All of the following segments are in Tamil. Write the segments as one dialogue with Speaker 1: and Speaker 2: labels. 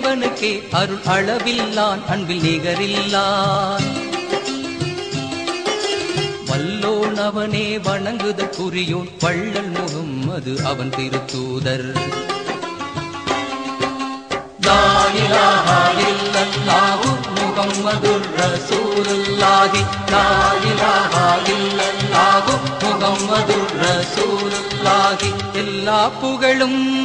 Speaker 1: இறைவனுக்கே அருள் அளவில்லான் அன்பில் நிகரில்லான். வல்லோன் அவனே வணங்குதல் புரியோன் வள்ளல் முகம்மது அவன் திருத்தூதர். எல்லா புகழும்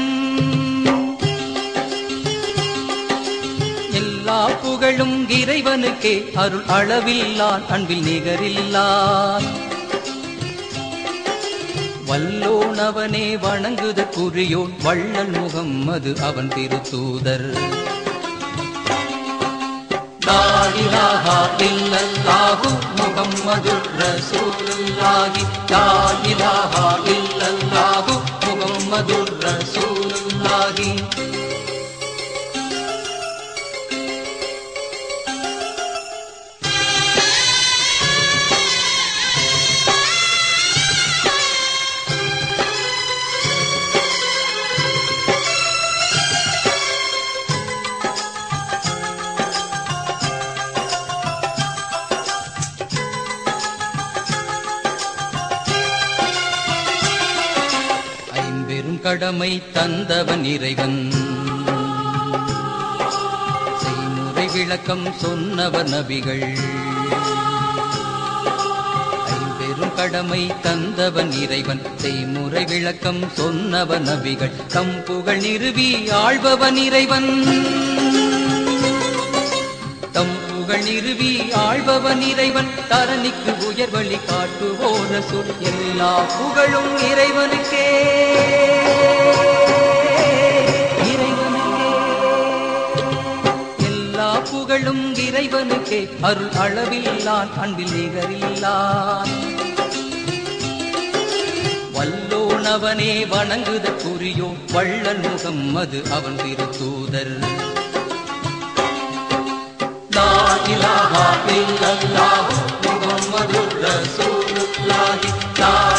Speaker 1: புகழும் இறைவனுக்கே அருள் அளவில்லான் அன்பில் நிகரில்லான். வல்லோனவனே வணங்குத குறியோன் வள்ளல் முகம்மது அவன் திருத்தூதர். லா இலாஹா இல்லல்லாஹு முகம்மதுர் ரசூலுல்லாஹி லா இல்லல்லாஹு முகம்மதுர் ரசூலுல்லாஹி கடமை தந்தவன் இறைவன். செய்முறை விளக்கம் சொன்னவர் நபிகள். ஐம்பெரும் கடமை தந்தவன் இறைவன். செய்முறை விளக்கம் சொன்னவன் நபிகள். தம் புகழ் நிறுவி ஆழ்பவன் இறைவன். தம் புகழ் நிறுவி ஆழ்பவன் இறைவன். தரணிக்கு உயர்வழி காட்டுவோர சொல் எல்லா புகழும் இறைவனுக்கே. புகழும் இறைவனுக்கே அருள் அளவில்லான் அன்பில் நிகரில்லான். வல்லோனவனே வணங்குதற்குரியோ புரியோ வள்ளல் முகம்மது அவன் திருத்தூதர். லா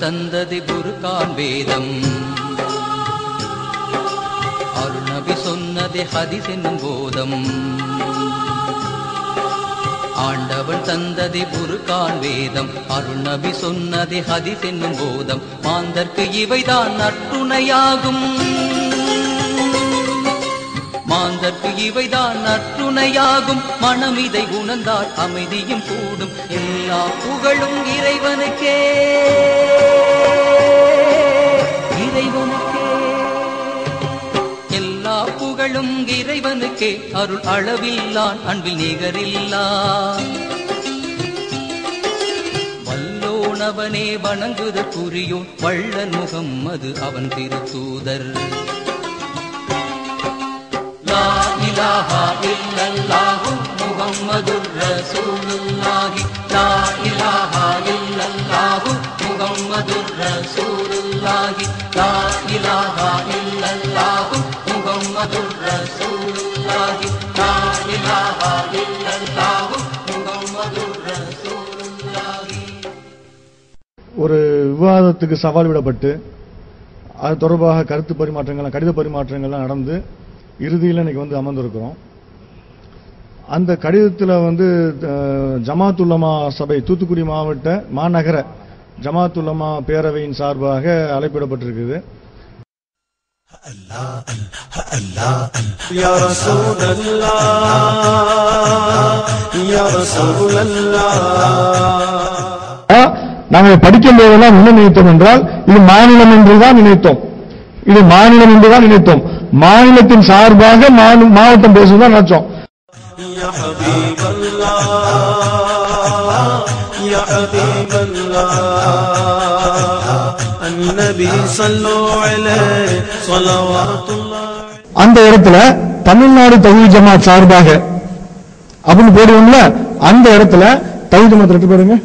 Speaker 1: தந்தது குருகான் வேதம். அருணபி சொன்னதே ஹதிஸ் என்னும் போதம். ஆண்டவள் தந்தது குருகான் வேதம். அருணபி சொன்னதே ஹதிஸ் என்னும் போதம். மாந்தர்க்கு இவைதான் நட்டுணையாகும் மாந்தர்க்கு இவைதான் நற்றுணையாகும். மனம் இதை உணர்ந்தால் அமைதியும் கூடும். எல்லா புகழும் இறைவனுக்கே. இறைவனுக்கே. எல்லா புகழும் இறைவனுக்கே. அருள் அளவில்லான் அன்பில் நிகரில்லா. வல்லோனவனே வணங்குதற்குரியோன் வள்ளன் முகம் அது அவன் திருத்தூதர். இலாஹா இல்லல்லாஹு முகம்மதுர் ரசூலுல்லாஹி. லா இலாஹா இல்லல்லாஹு முகம்மதுர் ரசூலுல்லாஹி. லா இலாஹா இல்லல்லாஹு முகம்மதுர் ரசூலுல்லாஹி. லா இலாஹா இல்லல்லாஹு ரசூலுல்லாஹி.
Speaker 2: ஒரு விவாதத்துக்கு சவால் விடப்பட்டு அது தொடர்பாக கருத்து பரிமாற்றங்கள் கடித பரிமாற்றங்கள்லாம் நடந்து இறுதியில் இன்னைக்கு வந்து அமர்ந்திருக்கிறோம். அந்த கடிதத்தில் வந்து ஜமாத்துல்லமா சபை தூத்துக்குடி மாவட்ட மாநகர ஜமாத்துல்லமா பேரவையின் சார்பாக அழைப்பிடப்பட்டிருக்குது. நாங்கள் படிக்கும் போதெல்லாம் என்ன நினைத்தோம் என்றால் இது மாநிலம் என்றுதான் நினைத்தோம். இது மாநிலம் என்றுதான் நினைத்தோம். மாநிலத்தின் சார்பாக மாவட்டம் பேசுவதுதான்
Speaker 3: நச்சம்
Speaker 2: அந்த இடத்துல தமிழ்நாடு தகுதி ஜமா சார்பாக அப்படின்னு போடுவோம்ல அந்த இடத்துல தகுதி ஜமாத் லெட்டர் பாருங்க.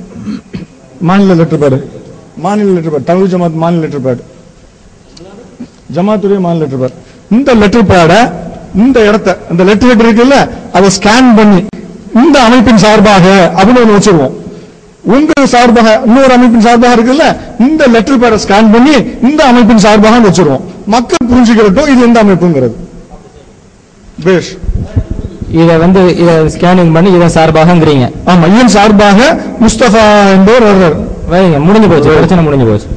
Speaker 2: மாநில லெட்டர் பாரு. மாநில லெட்டர் பேர். தகுதி ஜமாத் மாநில லெட்டர் பேர். ஜமாத்துடைய மாநில லெட்டர் பாரு. இந்த லெட்டர் பேட இந்த இடத்த இந்த லெட்டர் பேட் இருக்குல்ல? அதை ஸ்கேன் பண்ணி இந்த அமைப்பின் சார்பாக அப்படின்னு ஒண்ணு வச்சிருவோம். உங்க சார்பாக இன்னொரு அமைப்பின் சார்பாக இருக்குல்ல? இந்த லெட்டர் பேட ஸ்கேன் பண்ணி இந்த அமைப்பின் சார்பாக வச்சிருவோம். மக்கள் புரிஞ்சுக்கிறட்டும் இது எந்த அமைப்புங்கிறது. பேஷ்.
Speaker 4: இத வந்து இத ஸ்கேனிங் பண்ணி இத சார்பாகங்கிறீங்க.
Speaker 2: ஆமா இதன் சார்பாக முஸ்தபா என்பவர் வர்றார்.
Speaker 4: வைங்க முடிஞ்சு போச்சு பிரச்சனை முடிஞ்சு போச்சு.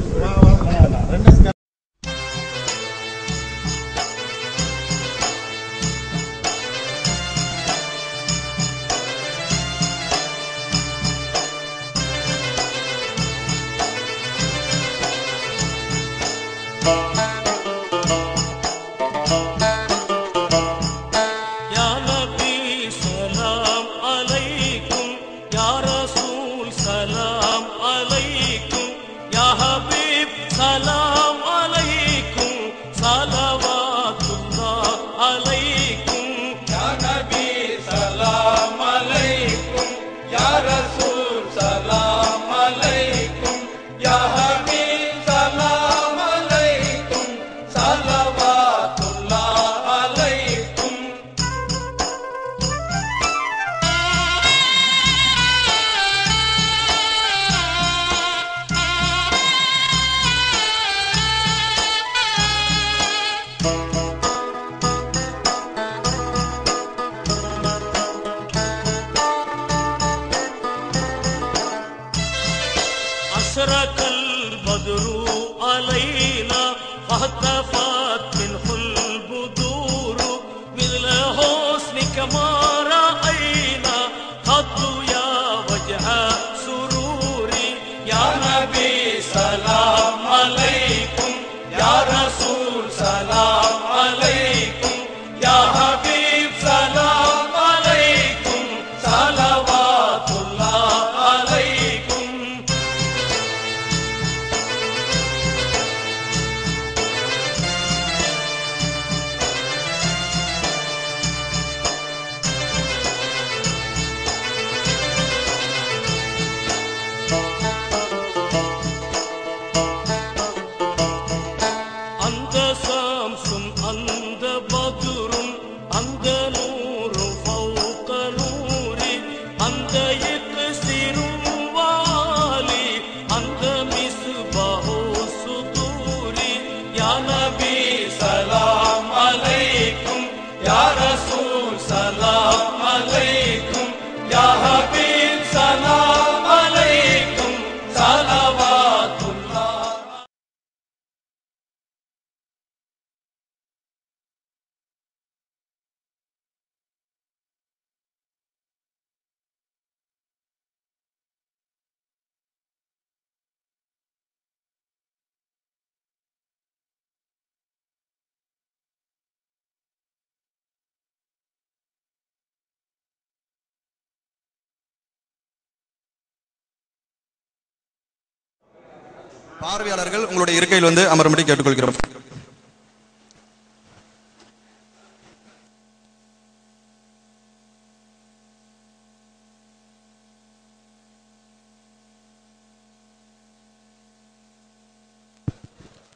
Speaker 5: பார்வையாளர்கள் உங்களுடைய இருக்கையில் வந்து அமரும்படி கேட்டுக்கொள்கிறோம்.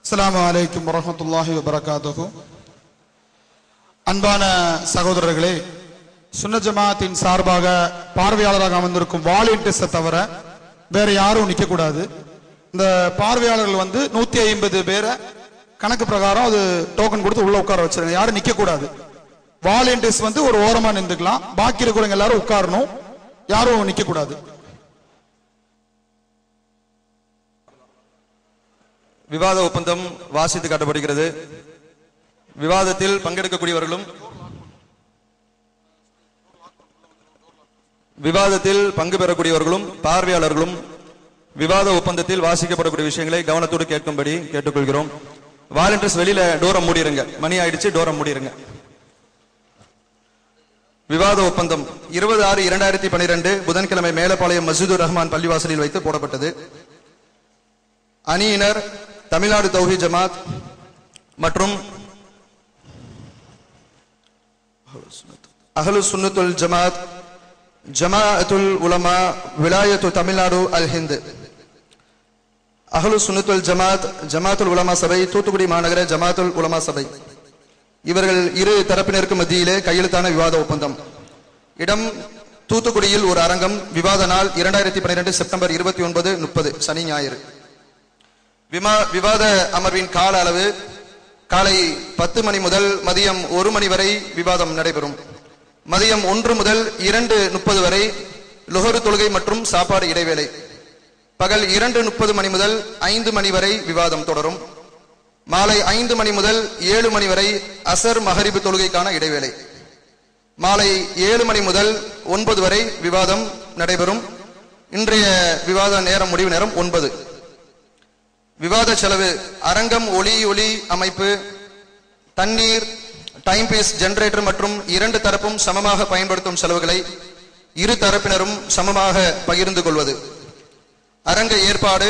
Speaker 5: அஸ்லாம் அலைக்கும் வரமத்துல்லாஹி வபரகாத்துஹு.
Speaker 6: அன்பான சகோதரர்களே சுன்ன ஜமாத்தின் சார்பாக பார்வையாளராக அமர்ந்திருக்கும் வாலண்டியர்ஸை தவிர வேற யாரும் நிற்கக்கூடாது. கூடாது இந்த பார்வையாளர்கள் வந்து நூத்தி ஐம்பது பேரை கணக்கு பிரகாரம் அது டோக்கன் கொடுத்து உள்ள உட்கார வச்சிருங்க யாரும் நிக்க கூடாது வாலண்டியர்ஸ் வந்து ஒரு ஓரமா நின்றுக்கலாம். பாக்கி இருக்கிறவங்க எல்லாரும் உட்காரணும். யாரும் நிக்க கூடாது
Speaker 5: விவாத ஒப்பந்தம் வாசித்து காட்டப்படுகிறது. விவாதத்தில் பங்கெடுக்கக்கூடியவர்களும் விவாதத்தில் பங்கு பெறக்கூடியவர்களும் பார்வையாளர்களும் விவாத ஒப்பந்தத்தில் வாசிக்கப்படக்கூடிய விஷயங்களை கவனத்தோடு கேட்கும்படி கேட்டுக்கொள்கிறோம். வாலண்டியர்ஸ் வெளியில டோரம் மூடிருங்க. மணி ஆயிடுச்சு டோரம் மூடிருங்க. விவாத ஒப்பந்தம் இருபது ஆறு இரண்டாயிரத்தி பனிரெண்டு புதன்கிழமை மேலப்பாளையம் மசூதுர் ரஹ்மான் பள்ளிவாசலில் வைத்து போடப்பட்டது. அணியினர் தமிழ்நாடு தௌஹி ஜமாத் மற்றும் அகலு சுன்னுத்துல் ஜமாத் ஜமாஅத்துல் உலமா விலாயத்து தமிழ்நாடு அல் ஹிந்து. அகலு சுன்னத்துல் ஜமாத் ஜமாத்துல் உலமா சபை தூத்துக்குடி மாநகர ஜமாத்துல் உலமா சபை. இவர்கள் இரு தரப்பினருக்கு மத்தியிலே கையெழுத்தான விவாத ஒப்பந்தம். இடம் தூத்துக்குடியில் ஒரு அரங்கம் விவாத நாள் இரண்டாயிரத்தி பன்னிரெண்டு செப்டம்பர் இருபத்தி ஒன்பது முப்பது சனி ஞாயிறு. விமா விவாத அமர்வின் கால அளவு காலை பத்து மணி முதல் மதியம் ஒரு மணி வரை விவாதம் நடைபெறும். மதியம் ஒன்று முதல் இரண்டு முப்பது வரை லுகரு தொழுகை மற்றும் சாப்பாடு இடைவேளை. பகல் இரண்டு முப்பது மணி முதல் ஐந்து மணி வரை விவாதம் தொடரும். மாலை ஐந்து மணி முதல் ஏழு மணி வரை அசர் மகரிபு தொழுகைக்கான இடைவேளை. மாலை ஏழு மணி முதல் ஒன்பது வரை விவாதம் நடைபெறும். இன்றைய விவாத நேரம் முடிவு நேரம் ஒன்பது. விவாத செலவு அரங்கம் ஒளி ஒளி அமைப்பு தண்ணீர் டைம் பீஸ் ஜெனரேட்டர் மற்றும் இரண்டு தரப்பும் சமமாக பயன்படுத்தும் செலவுகளை இரு தரப்பினரும் சமமாக பகிர்ந்து கொள்வது. அரங்க ஏற்பாடு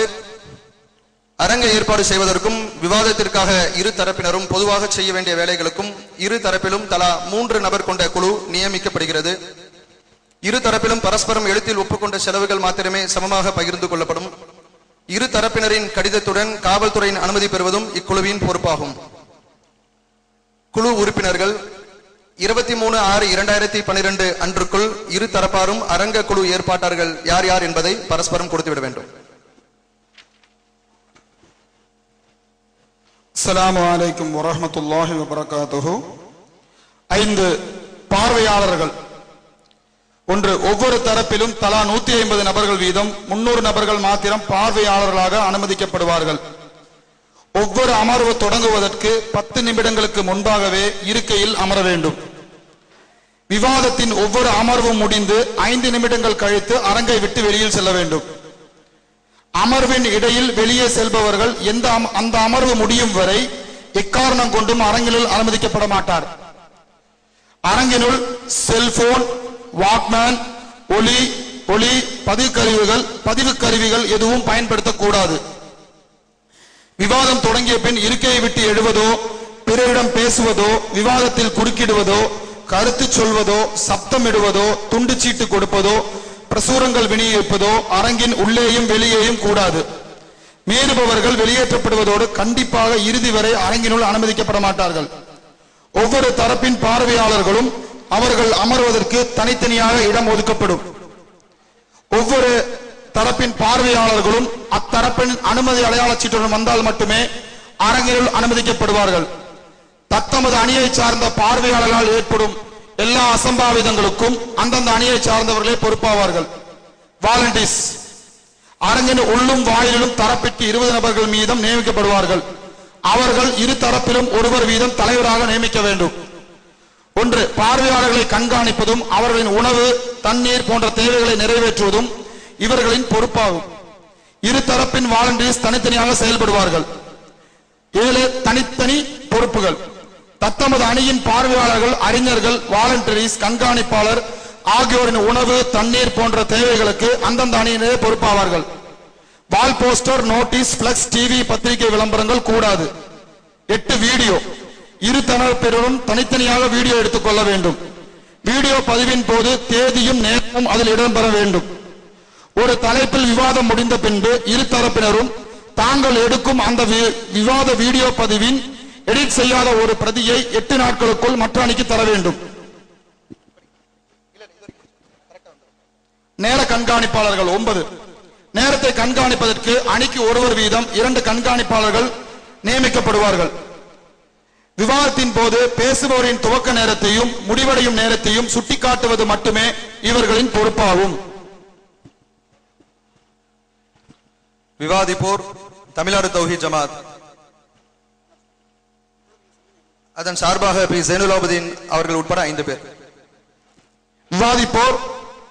Speaker 5: அரங்க ஏற்பாடு செய்வதற்கும் விவாதத்திற்காக இரு தரப்பினரும் பொதுவாக செய்ய வேண்டிய வேலைகளுக்கும் இரு தரப்பிலும் தலா மூன்று நபர் கொண்ட குழு நியமிக்கப்படுகிறது. இரு தரப்பிலும் பரஸ்பரம் எழுத்தில் ஒப்புக்கொண்ட செலவுகள் மாத்திரமே சமமாக பகிர்ந்து கொள்ளப்படும். இரு தரப்பினரின் கடிதத்துடன் காவல்துறையின் அனுமதி பெறுவதும் இக்குழுவின் பொறுப்பாகும். குழு உறுப்பினர்கள் இருபத்தி மூணு ஆறு இரண்டாயிரத்தி பன்னிரண்டு அன்றுக்குள் இரு தரப்பாரும் அரங்க குழு ஏற்பாட்டாளர்கள் யார் யார் என்பதை பரஸ்பரம் கொடுத்துவிட வேண்டும்.
Speaker 6: அஸ்லாம் அலைக்கும் வரமத்துல்லாஹி வபரகாத்துஹு. ஐந்து பார்வையாளர்கள். ஒன்று ஒவ்வொரு தரப்பிலும் தலா நூத்தி ஐம்பது நபர்கள் வீதம் முன்னூறு நபர்கள் மாத்திரம் பார்வையாளர்களாக அனுமதிக்கப்படுவார்கள். ஒவ்வொரு அமர்வு தொடங்குவதற்கு பத்து நிமிடங்களுக்கு முன்பாகவே இருக்கையில் அமர வேண்டும். விவாதத்தின் ஒவ்வொரு அமர்வும் முடிந்து ஐந்து நிமிடங்கள் கழித்து அரங்கை விட்டு வெளியில் செல்ல வேண்டும். அமர்வின் இடையில் வெளியே செல்பவர்கள் எந்த அந்த அமர்வு முடியும் வரை எக்காரணம் கொண்டும் அரங்கினுள் அனுமதிக்கப்பட மாட்டார். அரங்கினுள் செல்போன் வாக்மேன் ஒலி ஒளி பதிவு கருவிகள் பதிவு கருவிகள் எதுவும் பயன்படுத்தக்கூடாது. விவாதம் தொடங்கிய பின் இருக்கையை விட்டு எழுவதோ பிறரிடம் பேசுவதோ விவாதத்தில் குறுக்கிடுவதோ கருத்து சொல்வதோ சப்தமிடுவதோ துண்டு சீட்டு கொடுப்பதோ பிரசுரங்கள் விநியோகிப்பதோ அரங்கின் உள்ளேயும் வெளியேயும் கூடாது. மீறுபவர்கள் வெளியேற்றப்படுவதோடு கண்டிப்பாக இறுதி வரை அரங்கினுள் அனுமதிக்கப்பட மாட்டார்கள். ஒவ்வொரு தரப்பின் பார்வையாளர்களும் அவர்கள் அமர்வதற்கு தனித்தனியாக இடம் ஒதுக்கப்படும். ஒவ்வொரு தரப்பின் பார்வையாளர்களும் அத்தரப்பின் அனுமதி அடையாள சீட்டுடன் வந்தால் மட்டுமே அரங்கினுள் அனுமதிக்கப்படுவார்கள். தத்தமது அணியை சார்ந்த பார்வையாளர்களால் ஏற்படும் எல்லா அசம்பாவிதங்களுக்கும் அந்தந்த அணியை சார்ந்தவர்களே பொறுப்பாவார்கள். வாலண்டிஸ். அரங்கின் உள்ளும் வாயிலும் தரப்பிற்கு இருபது நபர்கள் மீதம் நியமிக்கப்படுவார்கள். அவர்கள் இரு தரப்பிலும் ஒருவர் வீதம் தலைவராக நியமிக்க வேண்டும். ஒன்று பார்வையாளர்களை கண்காணிப்பதும் அவர்களின் உணவு தண்ணீர் போன்ற தேவைகளை நிறைவேற்றுவதும் இவர்களின் பொறுப்பாகும். இரு தரப்பின் வாலண்டியர்ஸ் தனித்தனியாக செயல்படுவார்கள். ஏழு தனித்தனி பொறுப்புகள். தத்தமது அணியின் பார்வையாளர்கள் அறிஞர்கள் வாலண்டரிஸ் கண்காணிப்பாளர் ஆகியோரின் உணவு தண்ணீர் போன்ற தேவைகளுக்கு அந்தந்த அணியினரே பொறுப்பாவார்கள். Wall poster notice flex TV பத்திரிகை விளம்பரங்கள் கூடாது. எட்டு வீடியோ. இரு தரப்பினரும் தனித்தனியாக வீடியோ எடுத்துக்கொள்ள வேண்டும். வீடியோ பதிவின் போது தேதியும் நேரமும் அதில் இடம்பெற வேண்டும். ஒரு தலைப்பில் விவாதம் முடிந்த பின்பு இரு தரப்பினரும் தாங்கள் எடுக்கும் அந்த வி- விவாத வீடியோ பதிவின் எடிட் செய்யாத ஒரு பிரதியை எட்டு நாட்களுக்குள் மற்ற அணிக்கு தர வேண்டும். நேர கண்காணிப்பாளர்கள் ஒன்பது. நேரத்தை கண்காணிப்பதற்கு அணிக்கு ஒருவர் வீதம் இரண்டு கண்காணிப்பாளர்கள் நியமிக்கப்படுவார்கள். விவாதத்தின் போது பேசுபவரின் துவக்க நேரத்தையும் முடிவடையும் நேரத்தையும் சுட்டிக்காட்டுவது மட்டுமே இவர்களின் பொறுப்பாகும்.
Speaker 5: விவாதிப்போர் தமிழ்நாடு தௌஹி ஜமாத். அதன் சார்பாக பி. ஜெனுலாபுதீன் அவர்கள் உட்பட ஐந்து பேர்.
Speaker 6: விவாதிப்போர்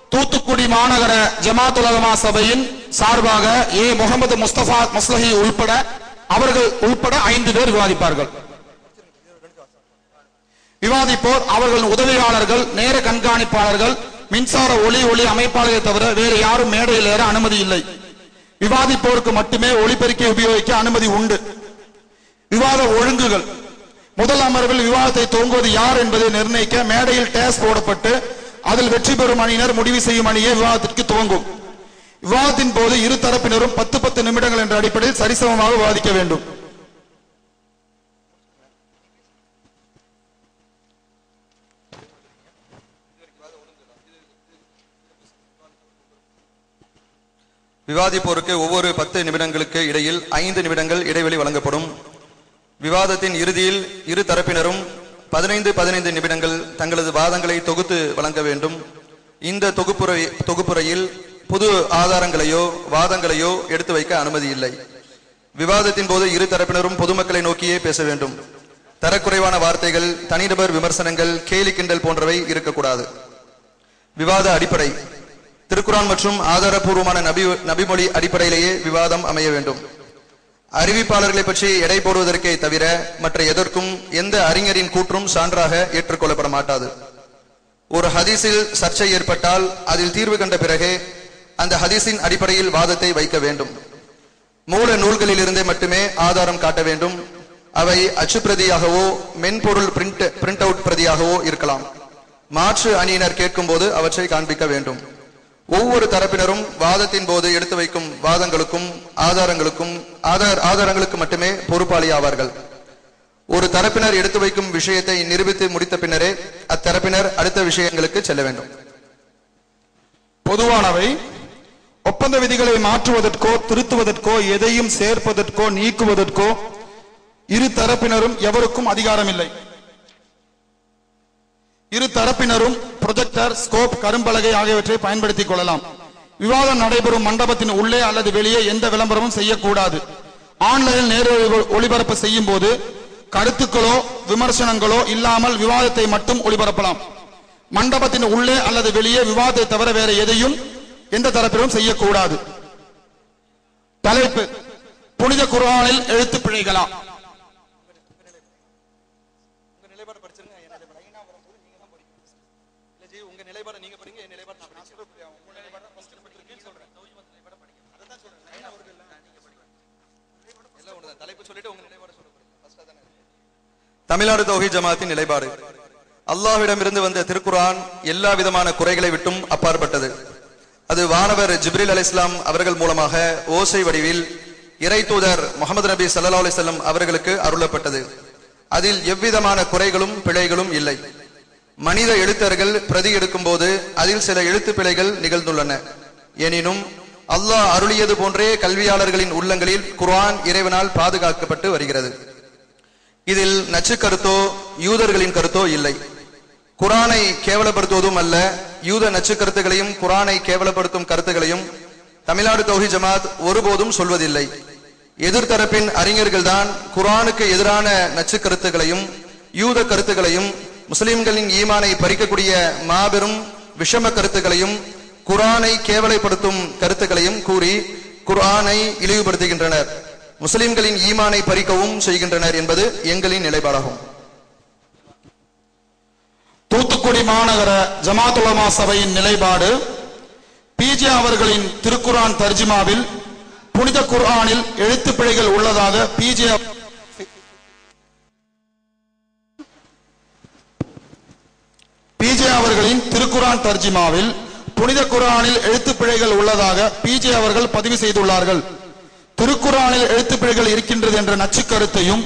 Speaker 6: தூத்துக்குடி மாநகர ஜமாத் உலகமா சபையின் சார்பாக ஏ. முகமது முஸ்தபா மஸ்லஹி உள்பட அவர்கள் உள்பட ஐந்து பேர் விவாதிப்பார்கள். விவாதிப்போர் அவர்களின் உதவியாளர்கள் நேர கண்காணிப்பாளர்கள் மின்சார ஒளி ஒளி அமைப்பாளரை தவிர வேறு யாரும் மேடையில் ஏற அனுமதி இல்லை. விவாதிப்போருக்கு மட்டுமே ஒளிபெருக்கி உபயோகிக்க அனுமதி உண்டு. விவாத ஒழுங்குகள். முதல் அமர்வில் விவாதத்தை துவங்குவது யார் என்பதை நிர்ணயிக்க மேடையில் டேஸ் போடப்பட்டு அதில் வெற்றி பெறும் அணியினர் முடிவு செய்யும் அணியே விவாதத்திற்கு துவங்கும். விவாதத்தின் போது இரு தரப்பினரும் பத்து பத்து நிமிடங்கள் என்ற அடிப்படையில் சரிசமமாக விவாதிக்க வேண்டும்.
Speaker 5: விவாதிப்போருக்கு ஒவ்வொரு பத்து நிமிடங்களுக்கு இடையில் ஐந்து நிமிடங்கள் இடைவெளி வழங்கப்படும். விவாதத்தின் இறுதியில் இரு தரப்பினரும் பதினைந்து பதினைந்து நிமிடங்கள் தங்களது வாதங்களை தொகுத்து வழங்க வேண்டும். இந்த தொகுப்புரை தொகுப்புரையில் புது ஆதாரங்களையோ வாதங்களையோ எடுத்து வைக்க அனுமதி இல்லை. விவாதத்தின் போது இரு தரப்பினரும் பொதுமக்களை நோக்கியே பேச வேண்டும். தரக்குறைவான வார்த்தைகள் தனிநபர் விமர்சனங்கள் கேலி கிண்டல் போன்றவை இருக்கக்கூடாது. விவாத அடிப்படை. திருக்குரான் மற்றும் ஆதாரபூர்வமான நபி நபிமொழி அடிப்படையிலேயே விவாதம் அமைய வேண்டும். அறிவிப்பாளர்களை பற்றி எடை போடுவதற்கே தவிர மற்ற எதற்கும் எந்த அறிஞரின் கூற்றும் சான்றாக ஏற்றுக்கொள்ளப்பட மாட்டாது. ஒரு ஹதீஸில் சர்ச்சை ஏற்பட்டால் அதில் தீர்வு கண்ட பிறகே அந்த ஹதீஸின் அடிப்படையில் வாதத்தை வைக்க வேண்டும். மூல நூல்களிலிருந்தே மட்டுமே ஆதாரம் காட்ட வேண்டும். அவை அச்சுப்பிரதியாகவோ மென்பொருள் பிரிண்ட் பிரிண்ட் அவுட் பிரதியாகவோ இருக்கலாம். மாற்று அணியினர் கேட்கும் போது அவற்றை காண்பிக்க வேண்டும். ஒவ்வொரு தரப்பினரும் வாதத்தின் போது எடுத்து வைக்கும் வாதங்களுக்கும் ஆதாரங்களுக்கும் ஆதார் ஆதாரங்களுக்கு மட்டுமே பொறுப்பாளி ஆவார்கள். ஒரு தரப்பினர் எடுத்து வைக்கும் விஷயத்தை நிரூபித்து முடித்த பின்னரே அத்தரப்பினர் அடுத்த விஷயங்களுக்கு செல்ல வேண்டும்.
Speaker 6: பொதுவானவை ஒப்பந்த விதிகளை மாற்றுவதற்கோ திருத்துவதற்கோ எதையும் சேர்ப்பதற்கோ நீக்குவதற்கோ இரு தரப்பினரும் எவருக்கும் அதிகாரம் இல்லை இரு தரப்பினரும் ப்ரொஜெக்டர் ஸ்கோப் கரும்பலகை ஆகியவற்றை பயன்படுத்திக் கொள்ளலாம். விவாதம் நடைபெறும் மண்டபத்தின் உள்ளே அல்லது வெளியே எந்த விளம்பரமும் செய்யக்கூடாது. ஆன்லைனில் நேர ஒளிபரப்பு செய்யும் போது கருத்துக்களோ விமர்சனங்களோ இல்லாமல் விவாதத்தை மட்டும் ஒளிபரப்பலாம். மண்டபத்தின் உள்ளே அல்லது வெளியே விவாதத்தை தவிர வேற எதையும் எந்த தரப்பிலும் செய்யக்கூடாது. தலைப்பு. புனித குரானில் எழுத்து பிழைகளா?
Speaker 5: தமிழ்நாடு தௌஹி ஜமாத்தின் நிலைப்பாடு. அல்லாஹ்விடமிருந்து வந்த திருக்குரான் எல்லா விதமான குறைகளை விட்டும் அப்பாற்பட்டது. அது வானவர் ஜிப்ரில் அலி இஸ்லாம் அவர்கள் மூலமாக ஓசை வடிவில் இறை தூதர் முகமது நபி சல்லா அலிசல்லம் அவர்களுக்கு அருளப்பட்டது. அதில் எவ்விதமான குறைகளும் பிழைகளும் இல்லை. மனித எழுத்தர்கள் பிரதி எடுக்கும் போது அதில் சில எழுத்து பிழைகள் நிகழ்ந்துள்ளன. எனினும் அல்லாஹ் அருளியது போன்றே கல்வியாளர்களின் உள்ளங்களில் குர்ஆன் இறைவனால் பாதுகாக்கப்பட்டு வருகிறது. இதில் நச்சு கருத்தோ யூதர்களின் கருத்தோ இல்லை. குரானை கேவலப்படுத்துவதும் அல்ல யூத நச்சு கருத்துகளையும் குரானை கேவலப்படுத்தும் கருத்துகளையும் தமிழ்நாடு தௌஹி ஜமாத் ஒருபோதும் சொல்வதில்லை. எதிர்த்தரப்பின் அறிஞர்கள்தான் குரானுக்கு எதிரான நச்சு கருத்துகளையும் யூத கருத்துகளையும் முஸ்லிம்களின் ஈமானை பறிக்கக்கூடிய மாபெரும் விஷம கருத்துகளையும் குரானை கேவலைப்படுத்தும் கருத்துக்களையும் கூறி குரானை இழிவுபடுத்துகின்றனர். முஸ்லிம்களின் ஈமானை பறிக்கவும் செய்கின்றனர் என்பது எங்களின் நிலைப்பாடாகும்.
Speaker 6: தூத்துக்குடி மாநகர ஜமாத்துலமா சபையின் நிலைப்பாடு பிஜே அவர்களின் திருக்குரான் தர்ஜிமாவில் புனித குர்ஆனில் எழுத்து பிழைகள் உள்ளதாக பிஜே பிஜே அவர்களின் திருக்குரான் தர்ஜிமாவில் புனித குர்ஆனில் எழுத்துப்பிழைகள் உள்ளதாக பிஜே அவர்கள் பதிவு செய்துள்ளார்கள். திருக்குறானில் எழுத்துப்பிழைகள் இருக்கின்றது என்ற நச்சு கருத்தையும்